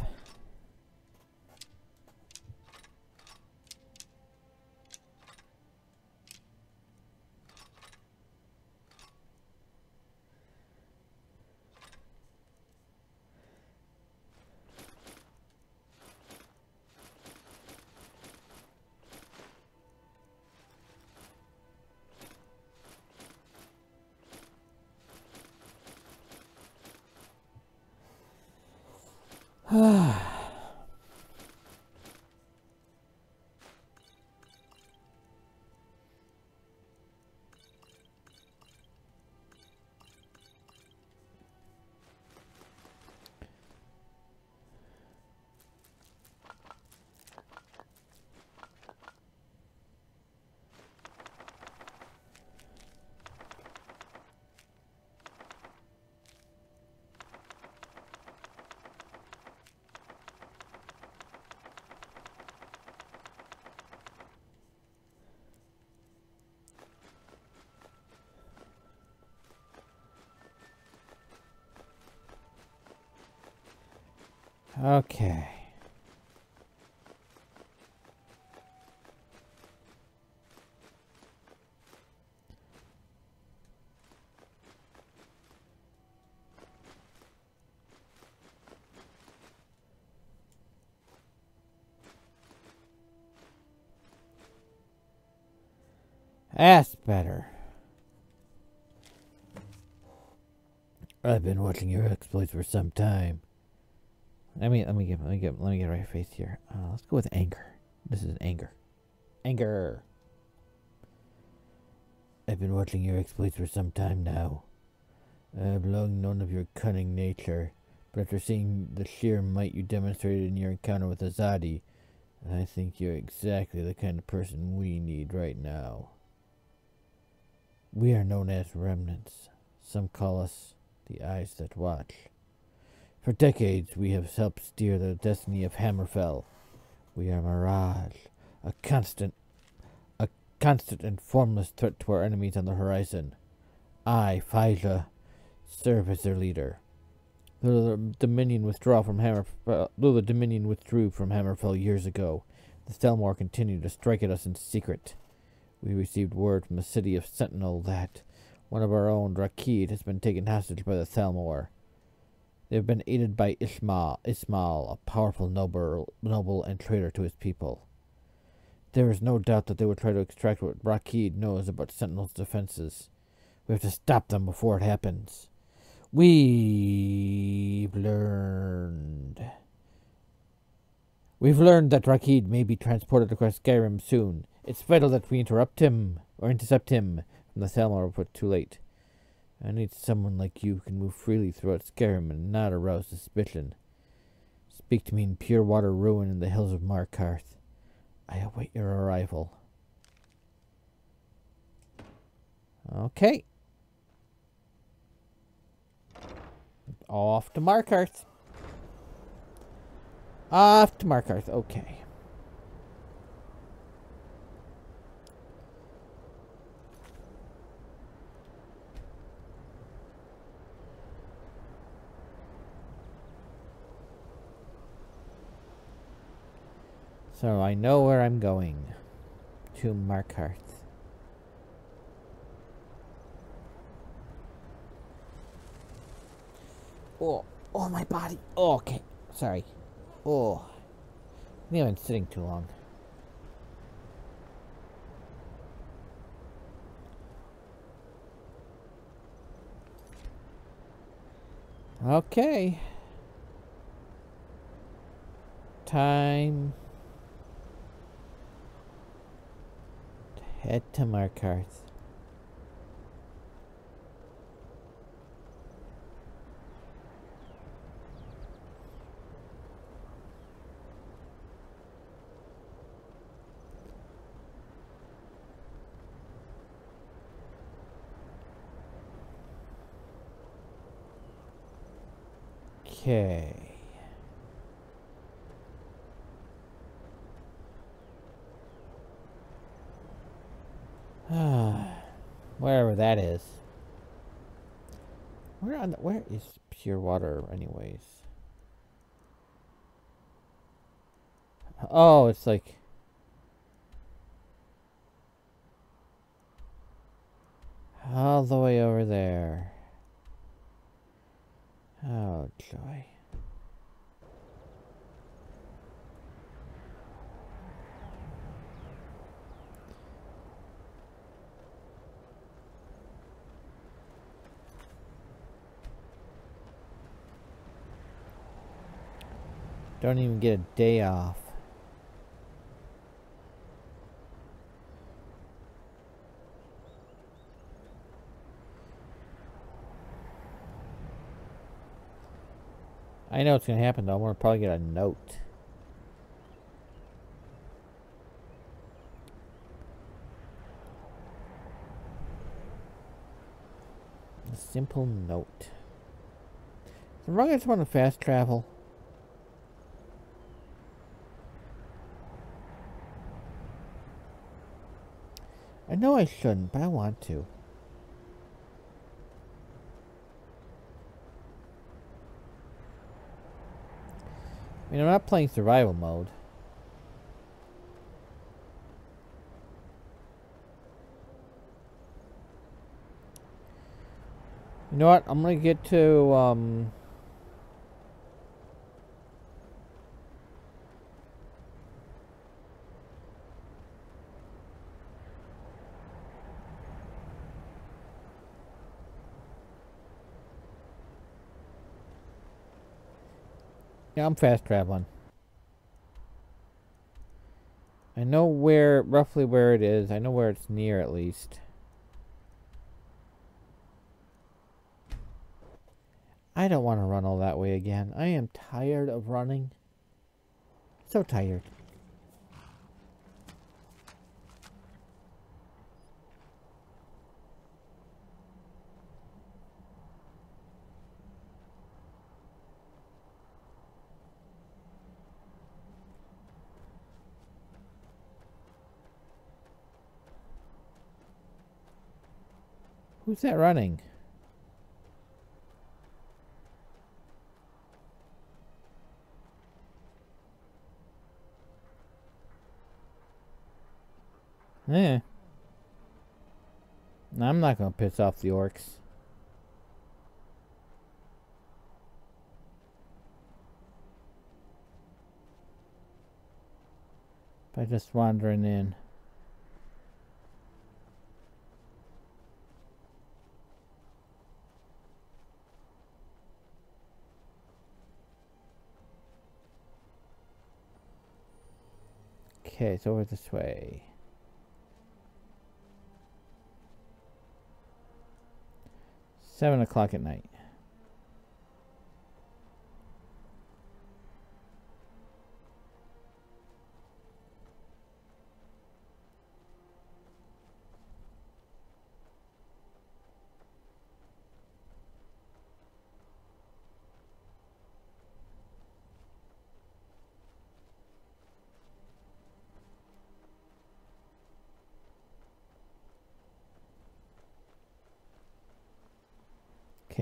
[SPEAKER 1] Okay. That's better. I've been watching your exploits for some time. Let me let me get let me get let me get right face here. Uh, let's go with anger. This is anger. Anger. I've been watching your exploits for some time now. I've long known of your cunning nature, but after seeing the sheer might you demonstrated in your encounter with Azadi, I think you're exactly the kind of person we need right now. We are known as remnants. Some call us the eyes that watch. For decades, we have helped steer the destiny of Hammerfell. We are Mirage, a constant, a constant and formless threat to our enemies on the horizon. I, Phaedra, serve as their leader. Though the Dominion withdraw from Hammerfell, the Dominion withdrew from Hammerfell years ago, the Thalmor continued to strike at us in secret. We received word from the city of Sentinel that one of our own, Rakid, has been taken hostage by the Thalmor. They have been aided by Ismail, Ismail, a powerful noble, noble and traitor to his people. There is no doubt that they will try to extract what Rakid knows about Sentinel's defenses. We have to stop them before it happens. We've learned. We've learned that Rakid may be transported across Skyrim soon. It's vital that we interrupt him, or intercept him, from the before it's too late. I need someone like you who can move freely throughout Skyrim and not arouse suspicion. Speak to me in pure water ruin in the hills of Markarth. I await your arrival. Okay. Off to Markarth. Off to Markarth. Okay. So I know where I'm going. To Markarth. Oh, oh my body. Oh, okay. Sorry. Oh. I think I've been sitting too long. Okay. Time head to Markarth. Okay. That is. Where on the, where is pure water anyways? Oh, it's like all the way over there. Oh, joy. Don't even get a day off. I know it's going to happen though. I'm going to probably get a note. A simple note. So I just want to fast travel. Know I shouldn't, but I want to. I mean, I'm not playing survival mode. You know what? I'm gonna get to, um... Yeah, I'm fast traveling. I know where, roughly where it is. I know where it's near at least. I don't want to run all that way again. I am tired of running. So tired. Who's that running? Yeah. I'm not to piss off the orcs. By just wandering in. Okay, it's over this way. Seven o'clock at night.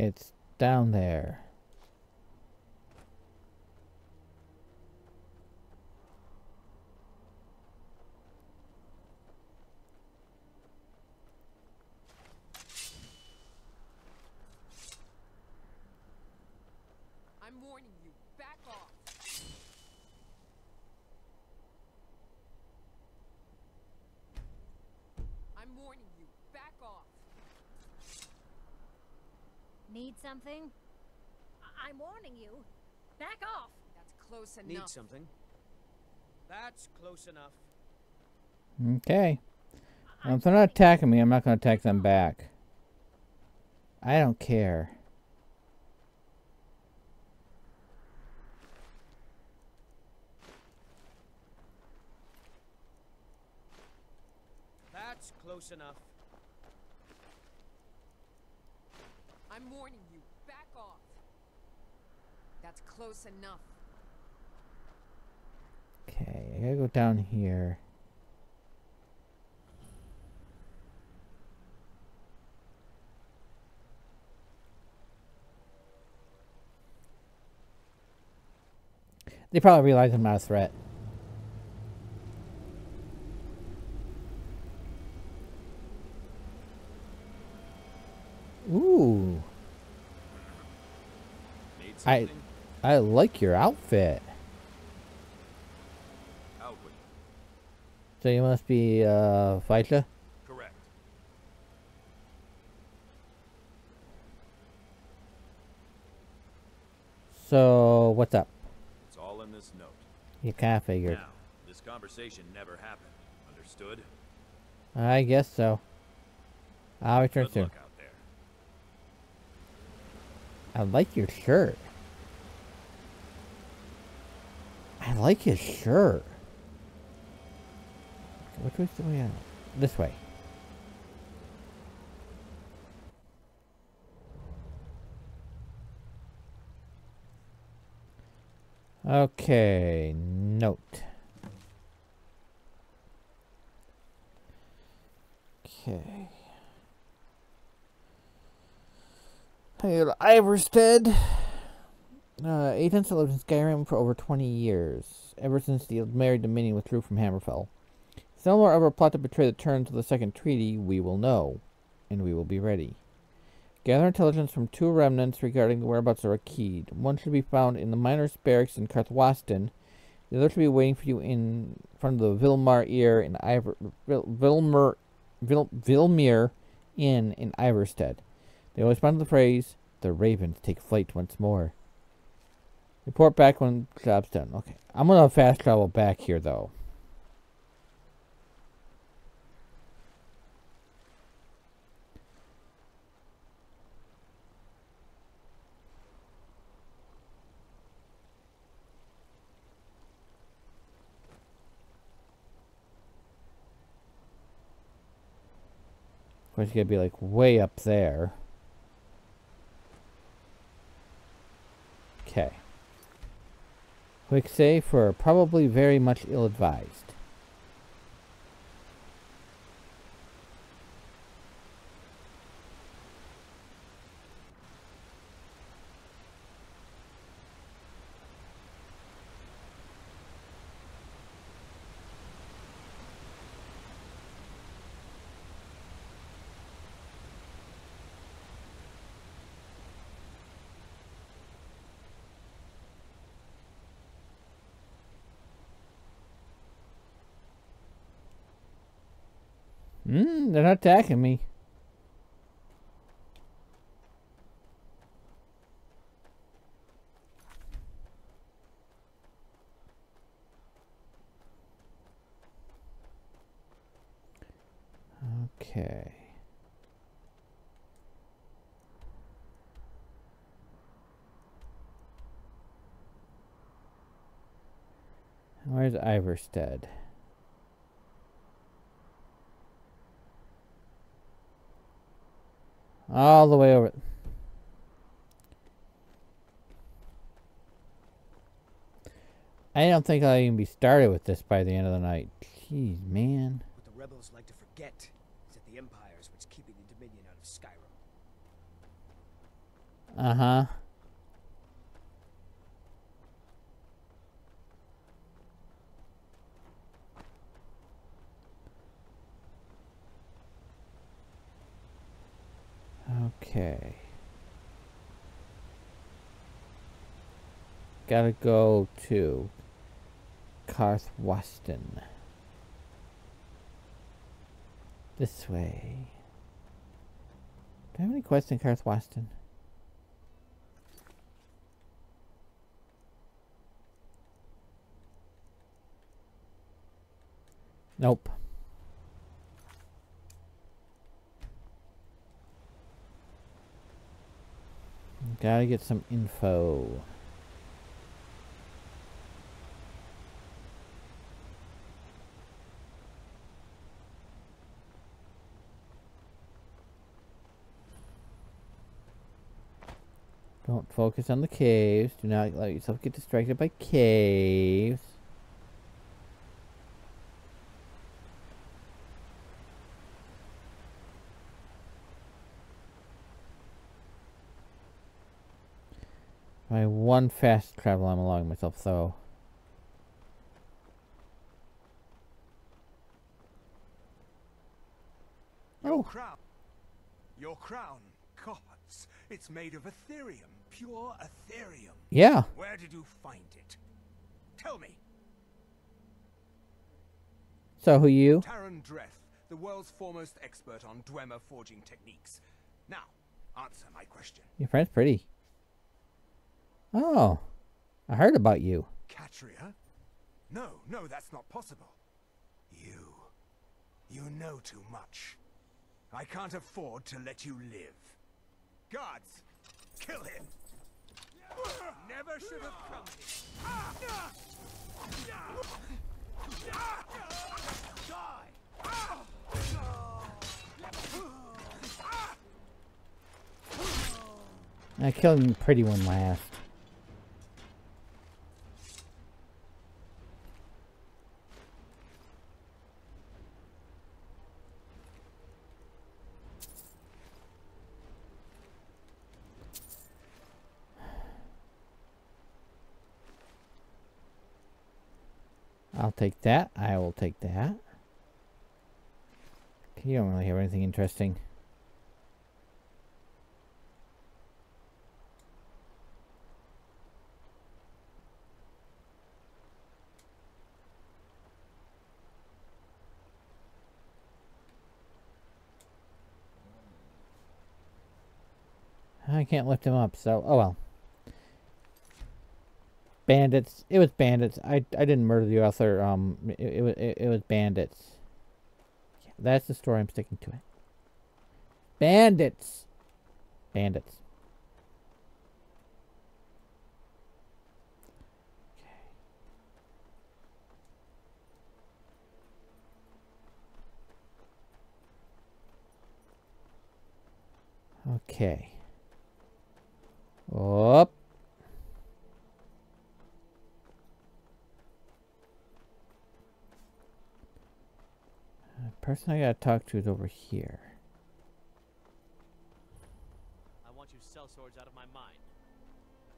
[SPEAKER 1] It's down there.
[SPEAKER 2] I'm warning you. Back off. I'm warning you. Back off.
[SPEAKER 3] Need something? I- I'm warning you. Back off!
[SPEAKER 2] That's close enough.
[SPEAKER 4] Need something? That's close enough.
[SPEAKER 1] Okay. Well, if they're not attacking me, I'm not going to attack them back. I don't care.
[SPEAKER 4] That's close enough.
[SPEAKER 2] I'm warning you. Back off. That's close enough.
[SPEAKER 1] Okay, I gotta go down here. They probably realize I'm not a threat. Ooh, I
[SPEAKER 10] something?
[SPEAKER 1] I like your outfit.
[SPEAKER 10] Outward.
[SPEAKER 1] So you must be uh fighter.
[SPEAKER 10] Correct.
[SPEAKER 1] So what's up?
[SPEAKER 10] It's all in this note.
[SPEAKER 1] You kinda figured.
[SPEAKER 10] Now, this conversation never happened. Understood?
[SPEAKER 1] I guess so. I'll return
[SPEAKER 10] Good
[SPEAKER 1] soon.
[SPEAKER 10] luck out there.
[SPEAKER 1] I like your shirt. I like his shirt. Which way's the way out? This way. Okay, note. Okay. Hail Ivarstead. Uh, agents lived in Skyrim for over 20 years, ever since the Aldmeri Dominion withdrew from Hammerfell. If Thalmor ever plot to betray the terms of the Second Treaty, we will know, and we will be ready. Gather intelligence from two remnants regarding the whereabouts of Rakid. One should be found in the miners' barracks in Karthwasten. The other should be waiting for you in front of the Vilmar Ear in Ivor Vil, Vilmer Vil, Vilmir Inn in Ivarstead. They will respond to the phrase, "The ravens take flight once more." Report back when job's done. Okay, I'm gonna fast travel back here though. You gotta be like way up there. Okay. Quick save for probably very much ill They're not attacking me. Okay. Where's Ivarstead? All the way over. I don't think I'll even be started with this by the end of the night. Jeez, man.
[SPEAKER 9] What the rebels like to forget is that the Empire is what's keeping the Dominion out of Skyrim.
[SPEAKER 1] Uh Okay. Gotta go to Karthwasten. This way. Do I have any quests in Karthwasten? Nope. Gotta get some info. Don't focus on the caves. Do not let yourself get distracted by caves. My one fast travel I'm allowing myself, though. Oh.
[SPEAKER 11] Your crown. Your crown. Gods. It's made of Aetherium. Pure Aetherium.
[SPEAKER 1] Yeah.
[SPEAKER 11] Where did you find it? Tell me.
[SPEAKER 1] So who you?
[SPEAKER 11] Taran Dreth, the world's foremost expert on Dwemer forging techniques. Now, answer my question.
[SPEAKER 1] Your friend's pretty. Oh. I heard about you.
[SPEAKER 11] Katria? No, no, that's not possible. You. You know too much. I can't afford to let you live. Guards, kill him! Never should have come here. Die!
[SPEAKER 1] I killed the pretty one last. I'll take that. I will take that. You don't really have anything interesting. I can't lift him up, so oh well. Bandits. It was bandits. I I didn't murder the author. Um, it it it was bandits. Yeah, that's the story. I'm sticking to it. Bandits. Bandits. Okay. Up. Person I gotta talk to is over here.
[SPEAKER 4] I want you sellswords out of my mind.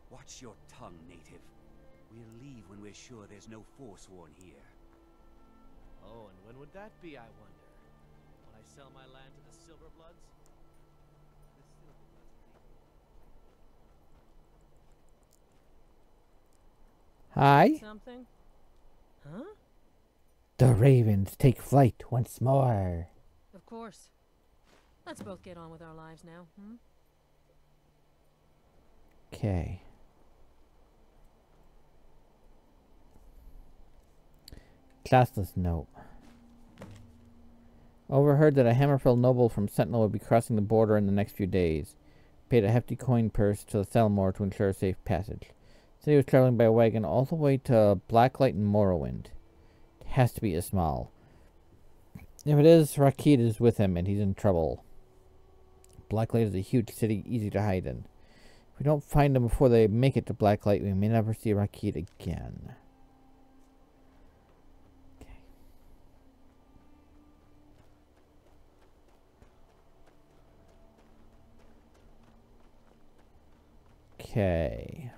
[SPEAKER 5] Watch your tongue, native. We'll leave when we're sure there's no Forsworn here.
[SPEAKER 4] Oh, and when would that be, I wonder? When I sell my land to the Silverbloods? The Silverbloods.
[SPEAKER 1] Hi.
[SPEAKER 12] Something? Huh?
[SPEAKER 1] The ravens take flight once more.
[SPEAKER 12] Of course. Let's both get on with our lives now, hmm?
[SPEAKER 1] Okay. Classless note. Overheard that a Hammerfell noble from Sentinel would be crossing the border in the next few days. Paid a hefty coin purse to the Thalmor to ensure safe passage. Said he was traveling by wagon all the way to Blacklight and Morrowind. Has to be Ismail. If it is, Rakid is with him and he's in trouble. Blacklight is a huge city, easy to hide in. If we don't find him before they make it to Blacklight, we may never see Rakid again. Okay.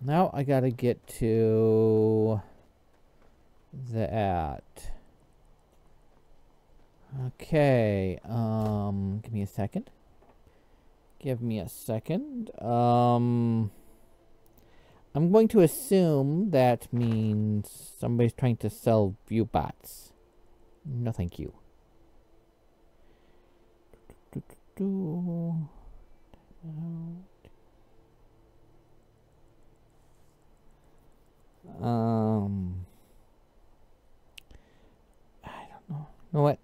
[SPEAKER 1] Now I gotta get to that. Okay, um, give me a second. Give me a second. Um, I'm going to assume that means somebody's trying to sell view bots. No, thank you. Um, I don't know. You know what?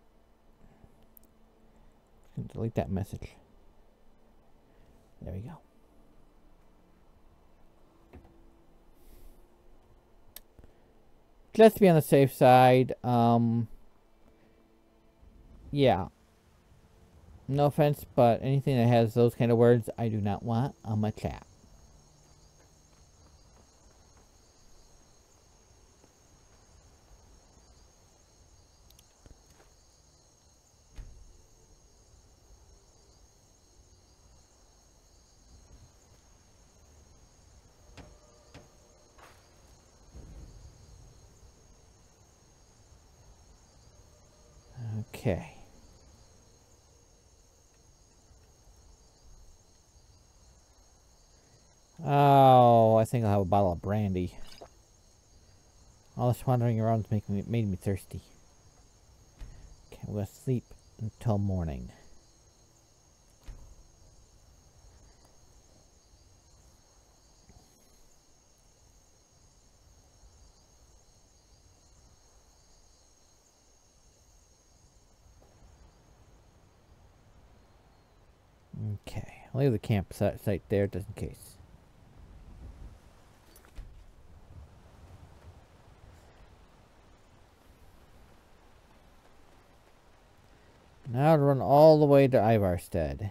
[SPEAKER 1] I'm delete that message. There we go. Just to be on the safe side, um, yeah. No offense, but anything that has those kind of words, I do not want on my chat. Okay. Oh, I think I'll have a bottle of brandy. All this wandering around making me, made me thirsty. Okay, gonna sleep until morning. Okay, I'll leave the campsite there just in case. Now to run all the way to Ivarstead.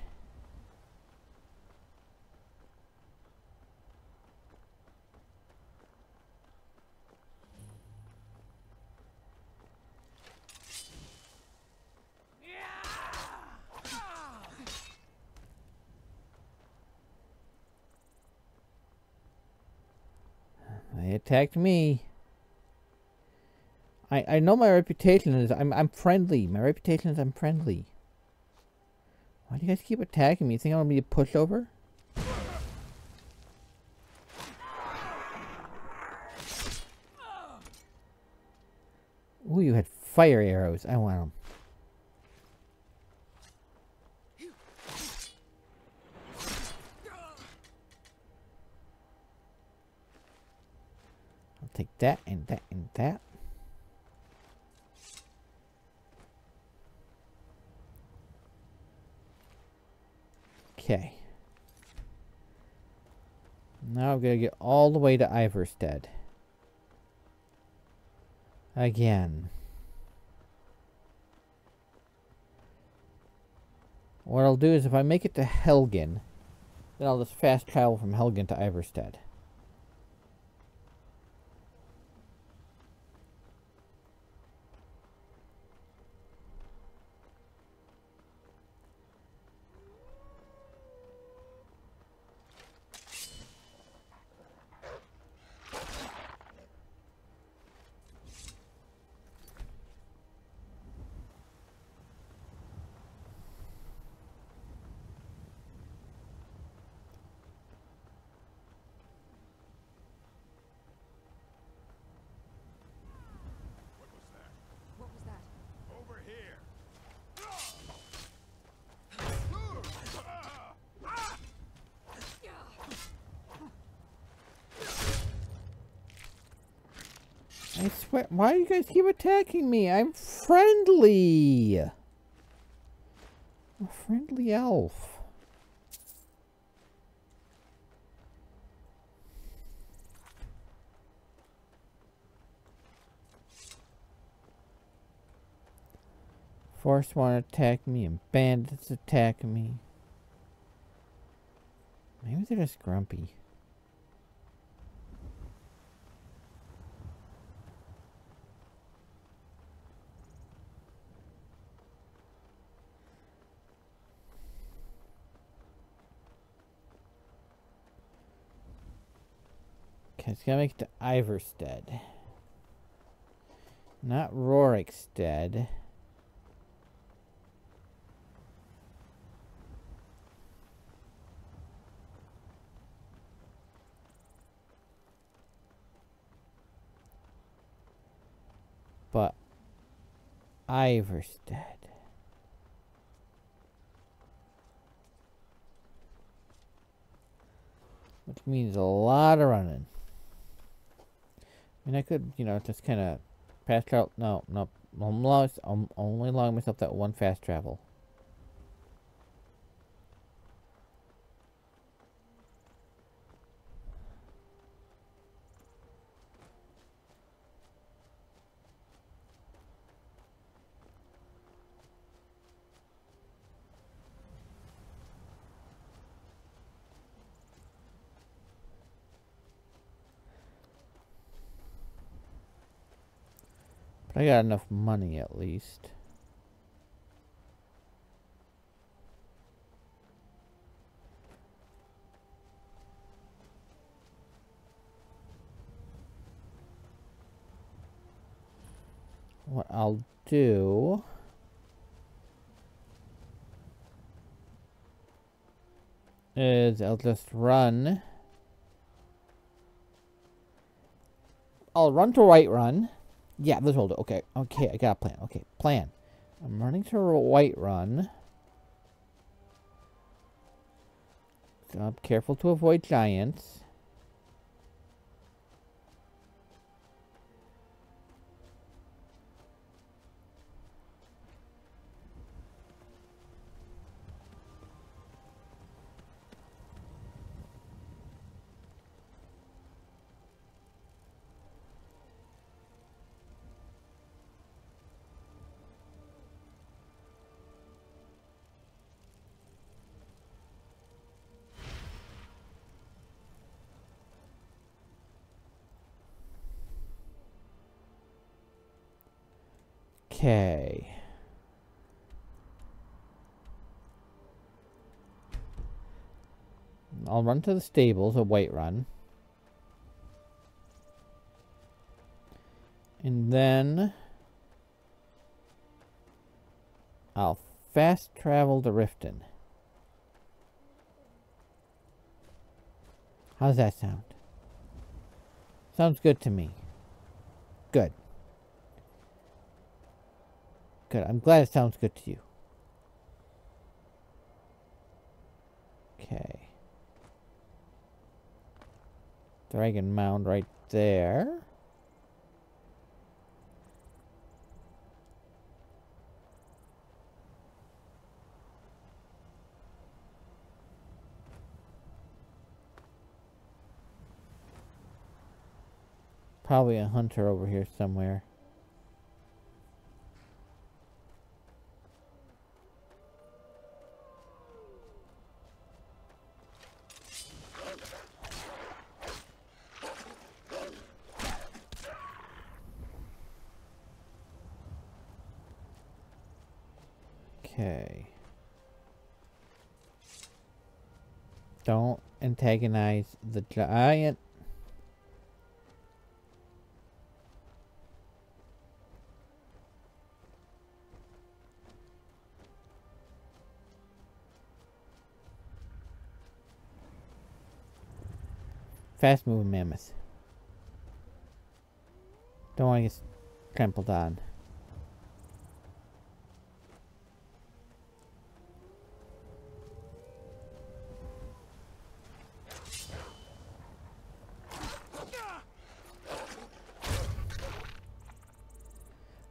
[SPEAKER 1] They attacked me. I I know my reputation is I'm I'm friendly. My reputation is I'm friendly. Why do you guys keep attacking me? You think I'm gonna be a pushover? Ooh, you had fire arrows. I want them. I'll take that and that and that. Okay. Now I'm going to get all the way to Ivarstead. Again. What I'll do is if I make it to Helgen, then I'll just fast travel from Helgen to Ivarstead. Why do you guys keep attacking me? I'm friendly. A friendly elf. Forsworn to attack me and bandits attack me. Maybe they're just grumpy. Okay, it's gonna make it to Ivarstead. Not Rorikstead. But Ivarstead. Which means a lot of running. I mean, I could, you know, just kind of fast travel. No, no. I'm, lost, I'm only allowing myself that one fast travel. I got enough money at least. What I'll do... is I'll just run. I'll run to Whiterun. Yeah, let's hold it. Okay, okay, I got a plan. Okay, plan. I'm running to Whiterun. So I'm careful to avoid giants. I'll run to the stables, a Whiterun. And then I'll fast travel to Riften. How's that sound? Sounds good to me. Good. Good. I'm glad it sounds good to you. Okay. Dragon Mound right there. Probably a hunter over here somewhere. Okay. Don't antagonize the giant. Fast moving mammoth. Don't want to get trampled on.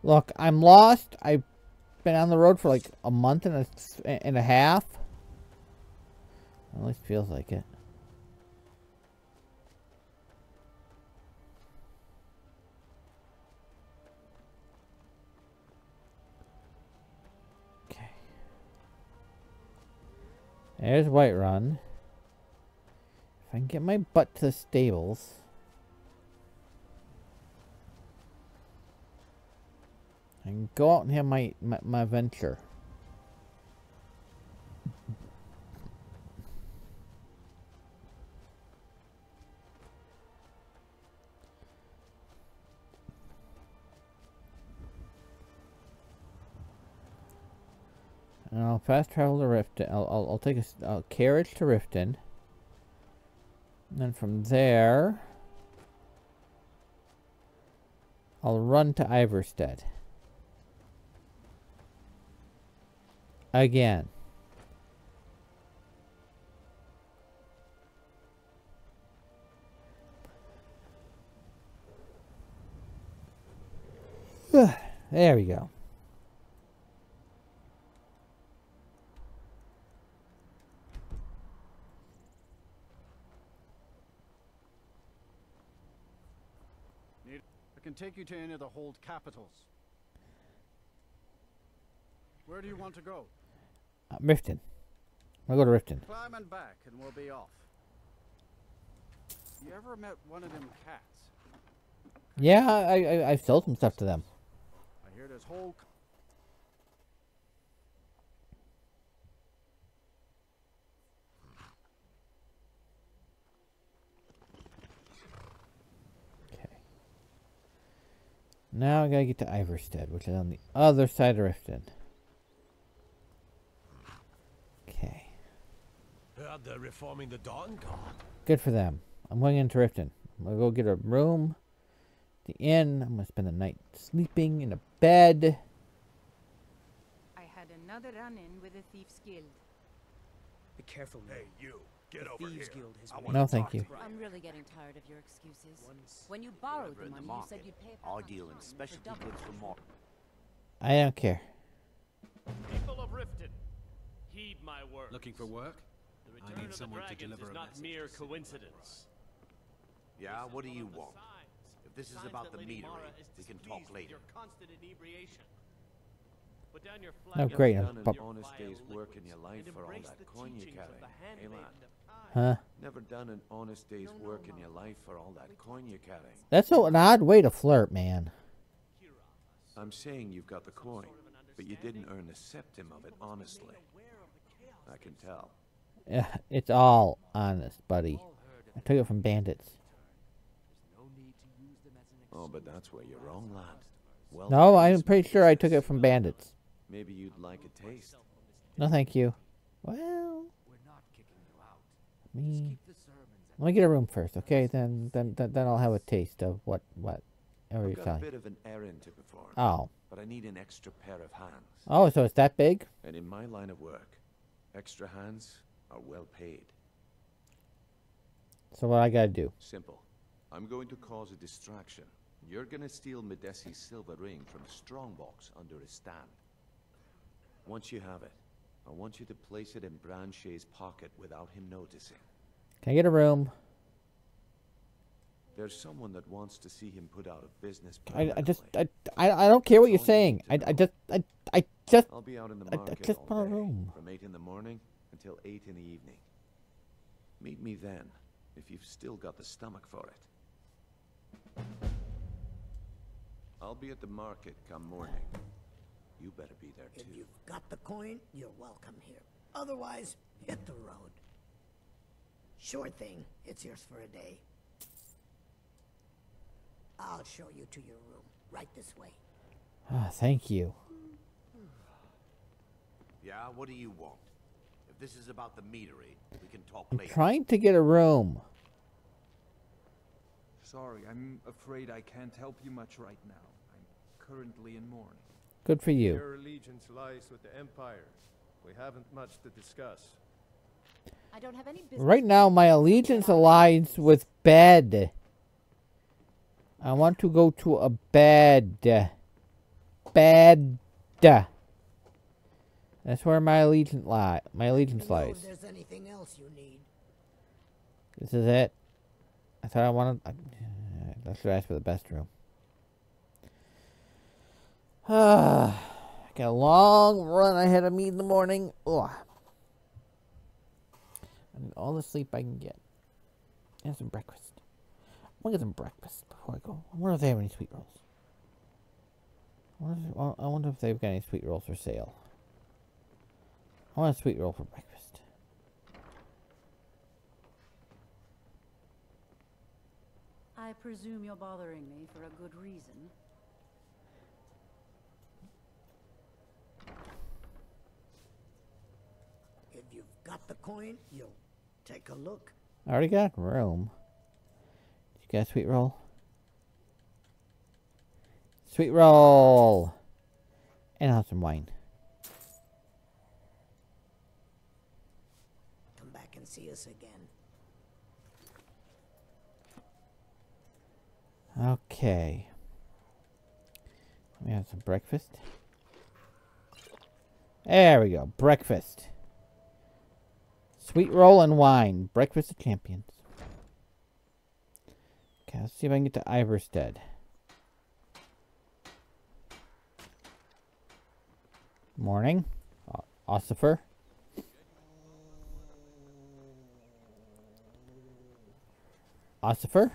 [SPEAKER 1] Look, I'm lost. I've been on the road for like a month and a, and a half. At least feels like it. Okay. There's Whiterun. If I can get my butt to the stables. Can go out and have my, my, my venture. And I'll fast travel to Riften. I'll, I'll, I'll take a carriage to Riften. And then from there, I'll run to Ivarstead. Again. there we go.
[SPEAKER 6] I can take you to any of the hold capitals. Where do you want to go?
[SPEAKER 1] Uh, Riften. I'll go to Riften.
[SPEAKER 6] Climb and back, and we'll be off. You ever met one of them cats?
[SPEAKER 1] Yeah, I, I, I've sold some stuff to them.
[SPEAKER 6] I hear this whole.
[SPEAKER 1] Now I gotta get to Ivarstead, which is on the other side of Riften. Okay.
[SPEAKER 5] Heard they're reforming the Dawnguard.
[SPEAKER 1] Good for them. I'm going into Riften. I'm gonna go get a room. The inn. I'm gonna spend the night sleeping in a bed.
[SPEAKER 13] I had another run-in with the Thieves Guild.
[SPEAKER 9] Be careful now.
[SPEAKER 11] Hey, you. Get
[SPEAKER 9] the
[SPEAKER 11] over
[SPEAKER 9] Thieves
[SPEAKER 11] here.
[SPEAKER 9] Guild has
[SPEAKER 11] I
[SPEAKER 9] been-
[SPEAKER 11] wanna
[SPEAKER 1] No, thank you.
[SPEAKER 11] Brian.
[SPEAKER 2] I'm really getting tired of your excuses.
[SPEAKER 9] Once
[SPEAKER 2] When you borrowed the
[SPEAKER 5] in the
[SPEAKER 2] money, you said you'd pay it back
[SPEAKER 5] I'll deal in
[SPEAKER 2] time for
[SPEAKER 5] specialty goods for more.
[SPEAKER 1] I don't care.
[SPEAKER 4] People of Riften, heed my words.
[SPEAKER 14] Looking for work?
[SPEAKER 4] The
[SPEAKER 14] I need someone to deliver
[SPEAKER 4] is
[SPEAKER 14] a
[SPEAKER 4] not
[SPEAKER 14] message
[SPEAKER 4] mere coincidence.
[SPEAKER 5] Yeah, what do you want? If this is about the
[SPEAKER 4] Lady
[SPEAKER 5] meadery,
[SPEAKER 4] Mara is
[SPEAKER 5] we can talk later.
[SPEAKER 4] Your constant inebriation. Put down your
[SPEAKER 1] Oh, great. I've
[SPEAKER 5] Done
[SPEAKER 1] bu-
[SPEAKER 5] honest day's work in your life for all that coin you carry. Hey, lad.
[SPEAKER 1] Huh?
[SPEAKER 5] Never done an honest day's
[SPEAKER 13] No, no,
[SPEAKER 5] work in your life for all that coin you carry.
[SPEAKER 1] That's so an odd way to flirt, man.
[SPEAKER 5] I'm saying you've got the coin, but you didn't earn a septim of it honestly. I can tell.
[SPEAKER 1] Yeah, it's all honest, buddy. I took it from bandits.
[SPEAKER 5] Oh, but that's where you're wrong, lad. Well,
[SPEAKER 1] No, I'm pretty sure I took it from bandits.
[SPEAKER 5] Maybe you'd like a taste.
[SPEAKER 1] No, thank you. Well, me. Let me get a room first, okay? Then, then, then, then I'll have a taste of what, what, whatever
[SPEAKER 5] I've
[SPEAKER 1] you're
[SPEAKER 5] got a bit of an errand to perform.
[SPEAKER 1] Oh.
[SPEAKER 5] But I need an extra pair of hands.
[SPEAKER 1] Oh, so it's that big?
[SPEAKER 5] And in my line of work, extra hands are well paid.
[SPEAKER 1] So what I gotta do?
[SPEAKER 5] Simple. I'm going to cause a distraction. You're gonna steal Madesi's silver ring from a strongbox under his stand. Once you have it, I want you to place it in Brand-Shei's pocket without him noticing.
[SPEAKER 1] Can I get a room?
[SPEAKER 5] There's someone that wants to see him put out of business
[SPEAKER 1] I, I just, I, I, I don't care what you're saying. I, I just, I, I just,
[SPEAKER 5] I'll be out in the
[SPEAKER 1] I, I
[SPEAKER 5] market
[SPEAKER 1] just
[SPEAKER 5] all
[SPEAKER 1] want a
[SPEAKER 5] day,
[SPEAKER 1] room.
[SPEAKER 5] from 8 in the morning until 8 in the evening. Meet me then, if you've still got the stomach for it. I'll be at the market come morning. You better be there too.
[SPEAKER 15] If you've got the coin, you're welcome here. Otherwise, hit the road. Sure thing, it's yours for a day. I'll show you to your room, right this way.
[SPEAKER 1] Ah, thank you.
[SPEAKER 5] Yeah, what do you want? If this is about the meadery, we can talk
[SPEAKER 1] I'm
[SPEAKER 5] later.
[SPEAKER 1] trying to get a room.
[SPEAKER 16] Sorry, I'm afraid I can't help you much right now. I'm currently in mourning.
[SPEAKER 1] Good for you.
[SPEAKER 17] Your allegiance lies with the Empire. We haven't much to discuss.
[SPEAKER 2] I don't have any business.
[SPEAKER 1] Right now, my allegiance aligns with bed. I want to go to a bed. Bed. That's where my allegiance lie. My allegiance lies.
[SPEAKER 15] there's anything else you need.
[SPEAKER 1] This is it. I thought I wanted. I, I should ask for the best room. Ah, got a long run ahead of me in the morning. Ugh. I need all the sleep I can get. And some breakfast. I want to get some breakfast before I go. I wonder if they have any sweet rolls. I wonder if, I wonder if they've got any sweet rolls for sale. I want a sweet roll for breakfast.
[SPEAKER 14] I presume you're bothering me for a good reason.
[SPEAKER 15] If you've got the coin, you'll take a look.
[SPEAKER 1] I already got room. You got a sweet roll? Sweet roll! And I'll have some wine.
[SPEAKER 15] Come back and see us again.
[SPEAKER 1] Okay. Let me have some breakfast. There we go. Breakfast. Sweet roll and wine. Breakfast of champions. Okay, let's see if I can get to Ivarstead. Morning. O- Ossifer. Ossifer?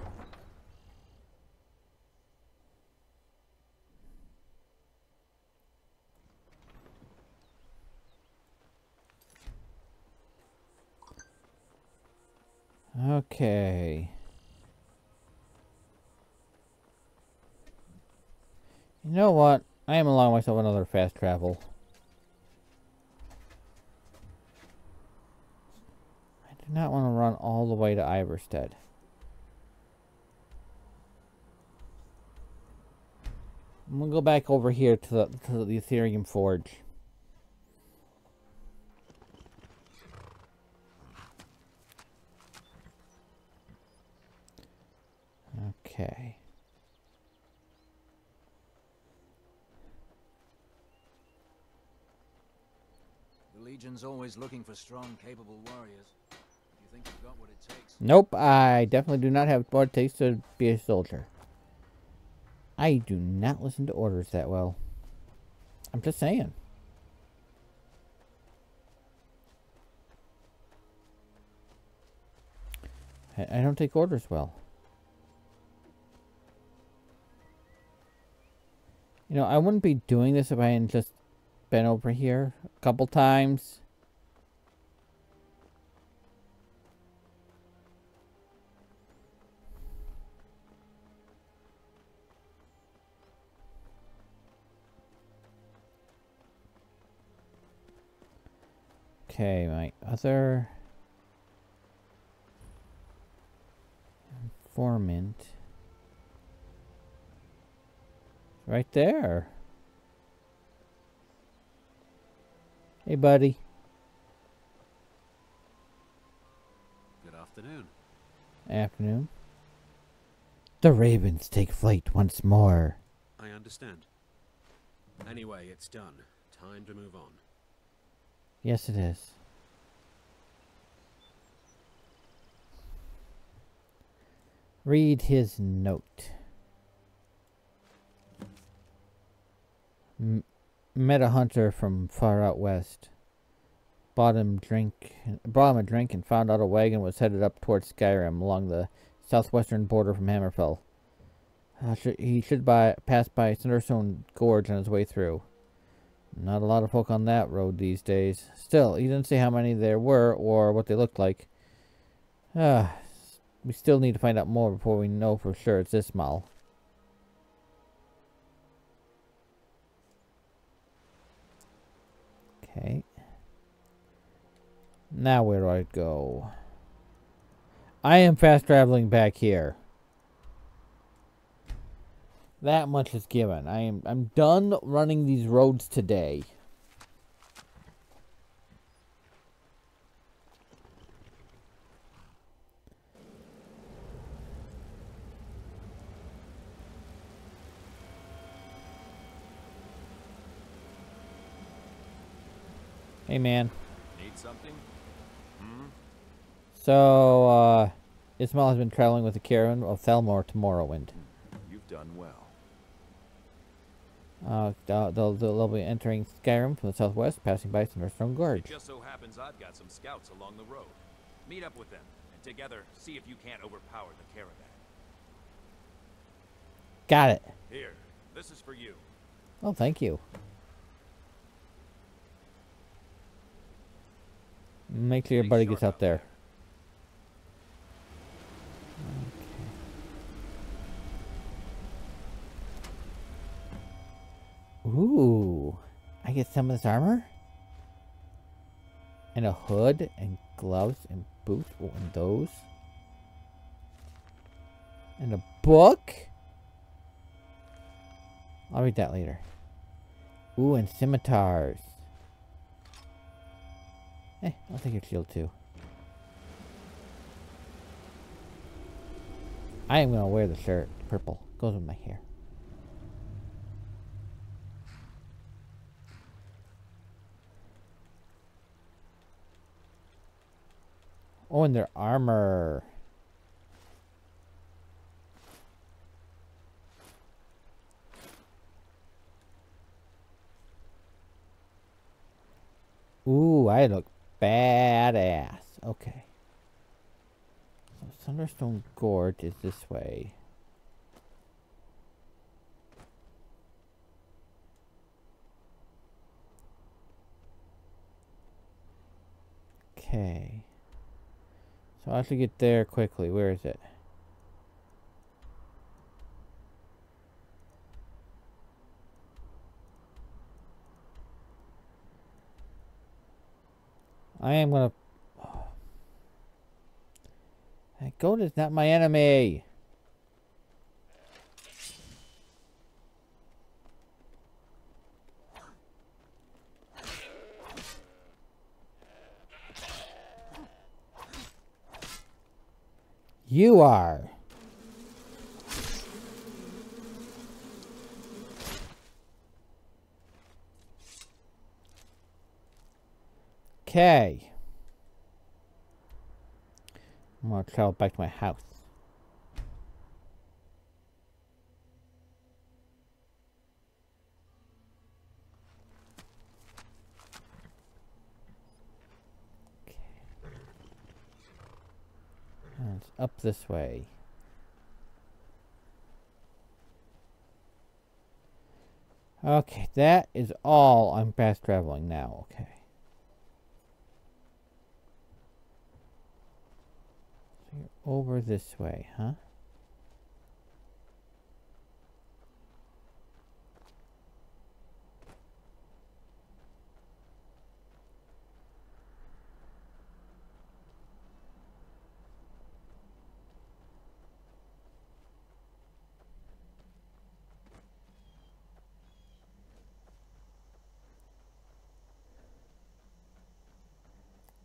[SPEAKER 1] Okay. You know what? I am allowing myself another fast travel. I do not want to run all the way to Ivarstead. I'm gonna go back over here to the to the Aetherium Forge. Okay.
[SPEAKER 9] The Legion's always looking for strong, capable warriors. Do you think you've got what it takes?
[SPEAKER 1] Nope, I definitely do not have what it takes to be a soldier. I do not listen to orders that well. I'm just saying. I, don't take orders well. You know, I wouldn't be doing this if I hadn't just been over here a couple times. Okay, my other informant. Right there. Hey, buddy.
[SPEAKER 18] Good afternoon.
[SPEAKER 1] Afternoon. The ravens take flight once more.
[SPEAKER 18] I understand. Anyway, it's done. Time to move on.
[SPEAKER 1] Yes, it is. Read his note. M met a hunter from far out west. Bought him drink, brought him a drink, and found out a wagon was headed up towards Skyrim along the southwestern border from Hammerfell. Uh, sh he should by, pass by Cinderstone Gorge on his way through. Not a lot of folk on that road these days. Still, he didn't say how many there were or what they looked like. Ah, we still need to find out more before we know for sure it's Ismail. Okay. Now where do I go? I am fast traveling back here. That much is given. I am I'm done running these roads today. Hey man.
[SPEAKER 5] Need something? Hmm?
[SPEAKER 1] So uh Ismail has been traveling with the caravan of Thalmor to Morrowind.
[SPEAKER 5] You've done well.
[SPEAKER 1] Uh, they'll, they'll, they'll be entering Skyrim from the southwest, passing by Thunderstone Gorge.
[SPEAKER 5] It just so happens I've got some scouts along the road.
[SPEAKER 10] Meet up with them, and together see if you can't overpower the caravan.
[SPEAKER 1] Got it.
[SPEAKER 10] Here, this is for you.
[SPEAKER 1] Oh, thank you. Make sure your buddy gets out there. Ooh, I get some of this armor? And a hood and gloves and boots. Oh, and those. And a book? I'll read that later. Ooh, and scimitars. Hey, I'll take your shield too. I am gonna wear the shirt. Purple. Goes with my hair. Oh, and their armor. Ooh, I look badass. Okay. So Thunderstone Gorge is this way. Okay. So I have to get there quickly. Where is it? I am gonna... Goat is not my enemy! You are. Okay. I'm gonna travel back to my house. Okay. And it's up this way. Okay, that is all I'm fast traveling now, okay. So you're over this way, huh?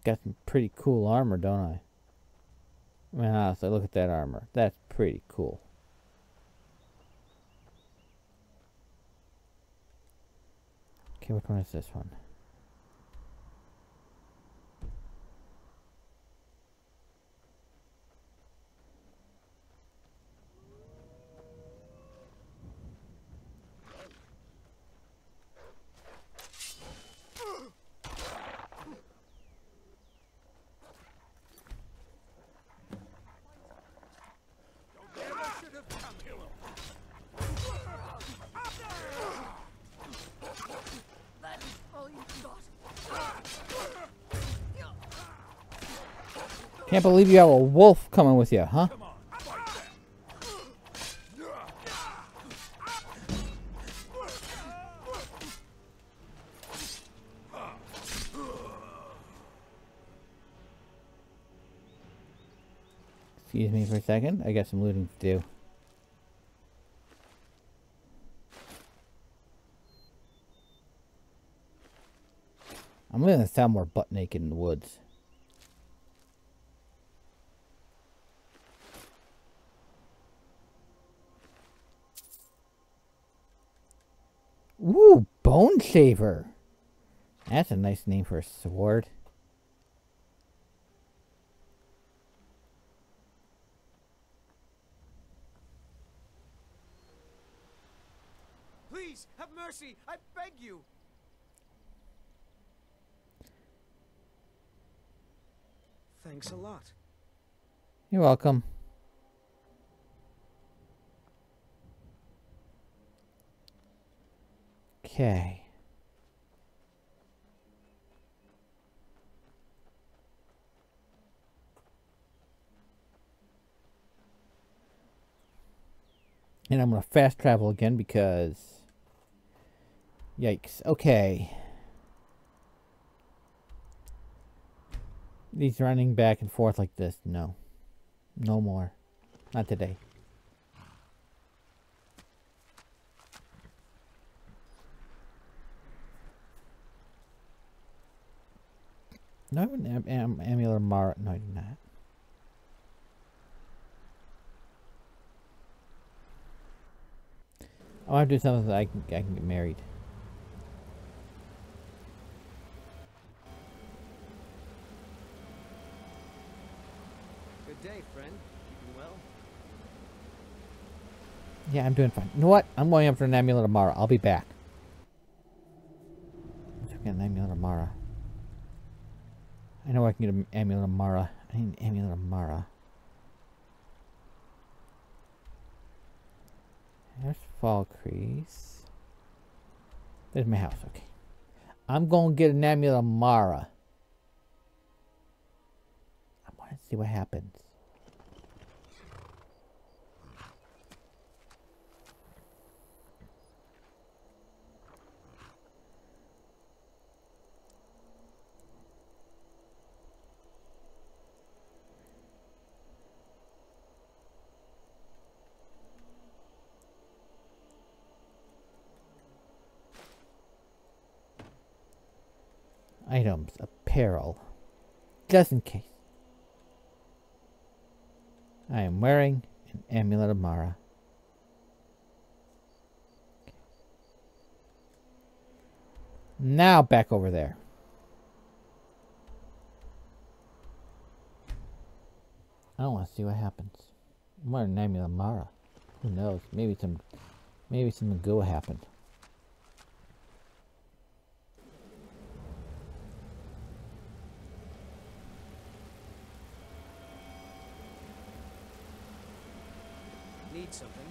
[SPEAKER 1] Got some pretty cool armor, don't I? Mean, honestly, look at that armor. That's pretty cool. Okay, which one is this one? Can't believe you have a wolf coming with you, huh? Excuse me for a second. I got some looting to do. I'm gonna sound more butt naked in the woods. Ooh, Bone Shaver. That's a nice name for a sword.
[SPEAKER 4] Please, have mercy! I beg you!
[SPEAKER 19] Thanks a lot.
[SPEAKER 1] You're welcome. Okay. And I'm going to fast travel again because... Yikes. Okay. He's running back and forth like this, no. No more. Not today. No, I have an am am amulet of Mara. No, I do not. Oh, I want to do something that I can, I can get married.
[SPEAKER 4] Good day, friend. Keeping well?
[SPEAKER 1] Yeah, I'm doing fine. You know what? I'm going after an amulet of Mara. I'll be back. Let's get an amulet of Mara. I know I can get an amulet of Mara. I need an amulet of Mara. There's Falkreath. There's my house, okay. I'm gonna get an amulet of Mara. I wanna see what happens. Items, apparel, just in case. I am wearing an amulet of Mara. Now back over there. I don't want to see what happens. I'm wearing an amulet Mara. Who knows? Maybe some, maybe something good will happen.
[SPEAKER 19] Need something?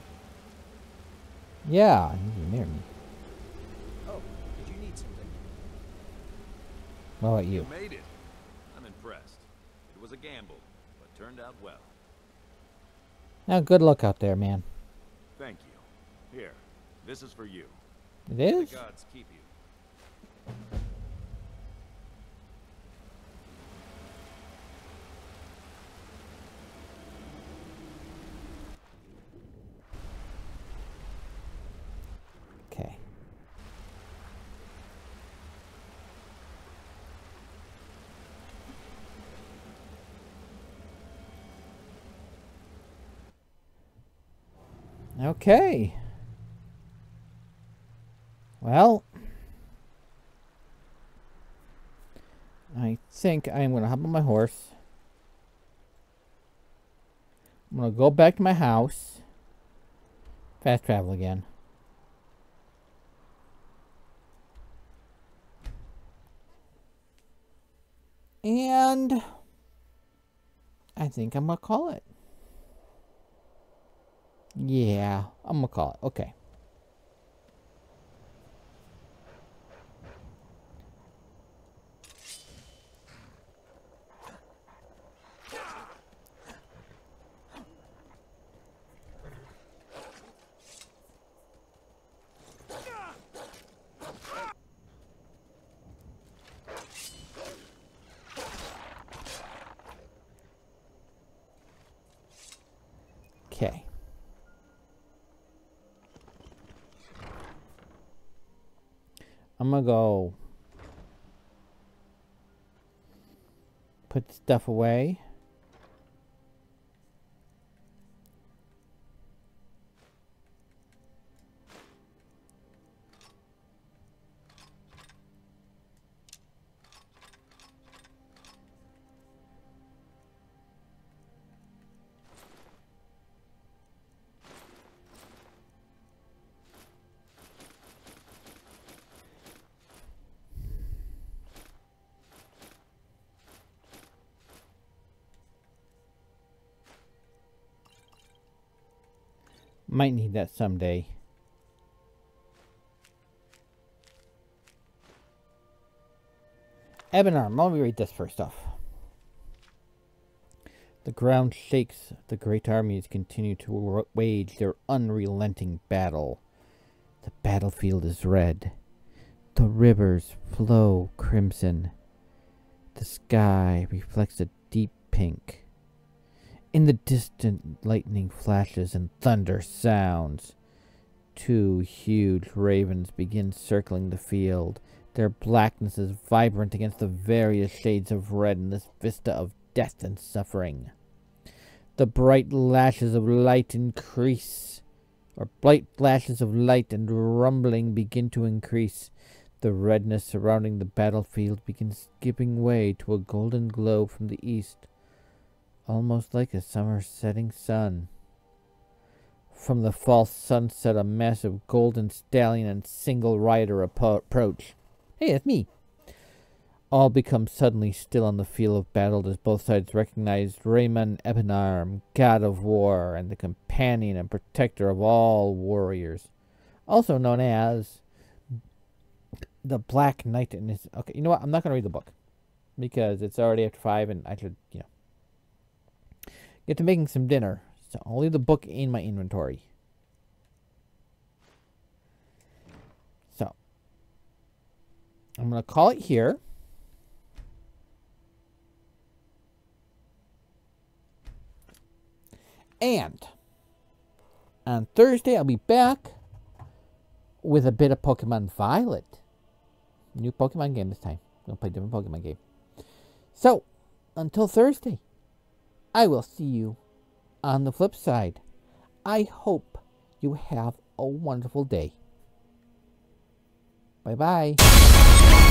[SPEAKER 1] Yeah, you marry me.
[SPEAKER 19] Oh, did you need something?
[SPEAKER 1] What about you?
[SPEAKER 10] made it. I'm impressed. It was a gamble, but turned out well.
[SPEAKER 1] Now, good luck out there, man.
[SPEAKER 10] Thank you. Here, this is for you.
[SPEAKER 1] It
[SPEAKER 10] May
[SPEAKER 1] is?
[SPEAKER 10] the gods keep you.
[SPEAKER 1] Okay. Okay. Well, I think I'm going to hop on my horse. I'm going to go back to my house. Fast travel again. And I think I'm going to call it. Yeah, I'm to call it. Okay. Go put stuff away. Might need that someday. Ebonarm, let me read this first off. The ground shakes. The great armies continue to wage their unrelenting battle. The battlefield is red. The rivers flow crimson. The sky reflects a deep pink. In the distant, lightning flashes and thunder sounds. Two huge ravens begin circling the field. Their blackness is vibrant against the various shades of red in this vista of death and suffering. The bright lashes of light increase, or bright flashes of light and rumbling begin to increase. The redness surrounding the battlefield begins giving way to a golden glow from the east, almost like a summer setting sun. From the false sunset, a massive golden stallion and single rider approach. Hey, it's me! All become suddenly still on the field of battle as both sides recognize Raymond Ebonarm, god of war, and the companion and protector of all warriors. Also known as the Black Knight And his... Okay, you know what? I'm not going to read the book. Because it's already after 5 and I should, you know... To making some dinner. So I'll leave the book in my inventory. So. I'm going to call it here. And on Thursday, I'll be back with a bit of Pokemon Violet. New Pokemon game this time. I'm going to play a different Pokemon game. So, until Thursday, I will see you on the flip side. I hope you have a wonderful day. Bye bye.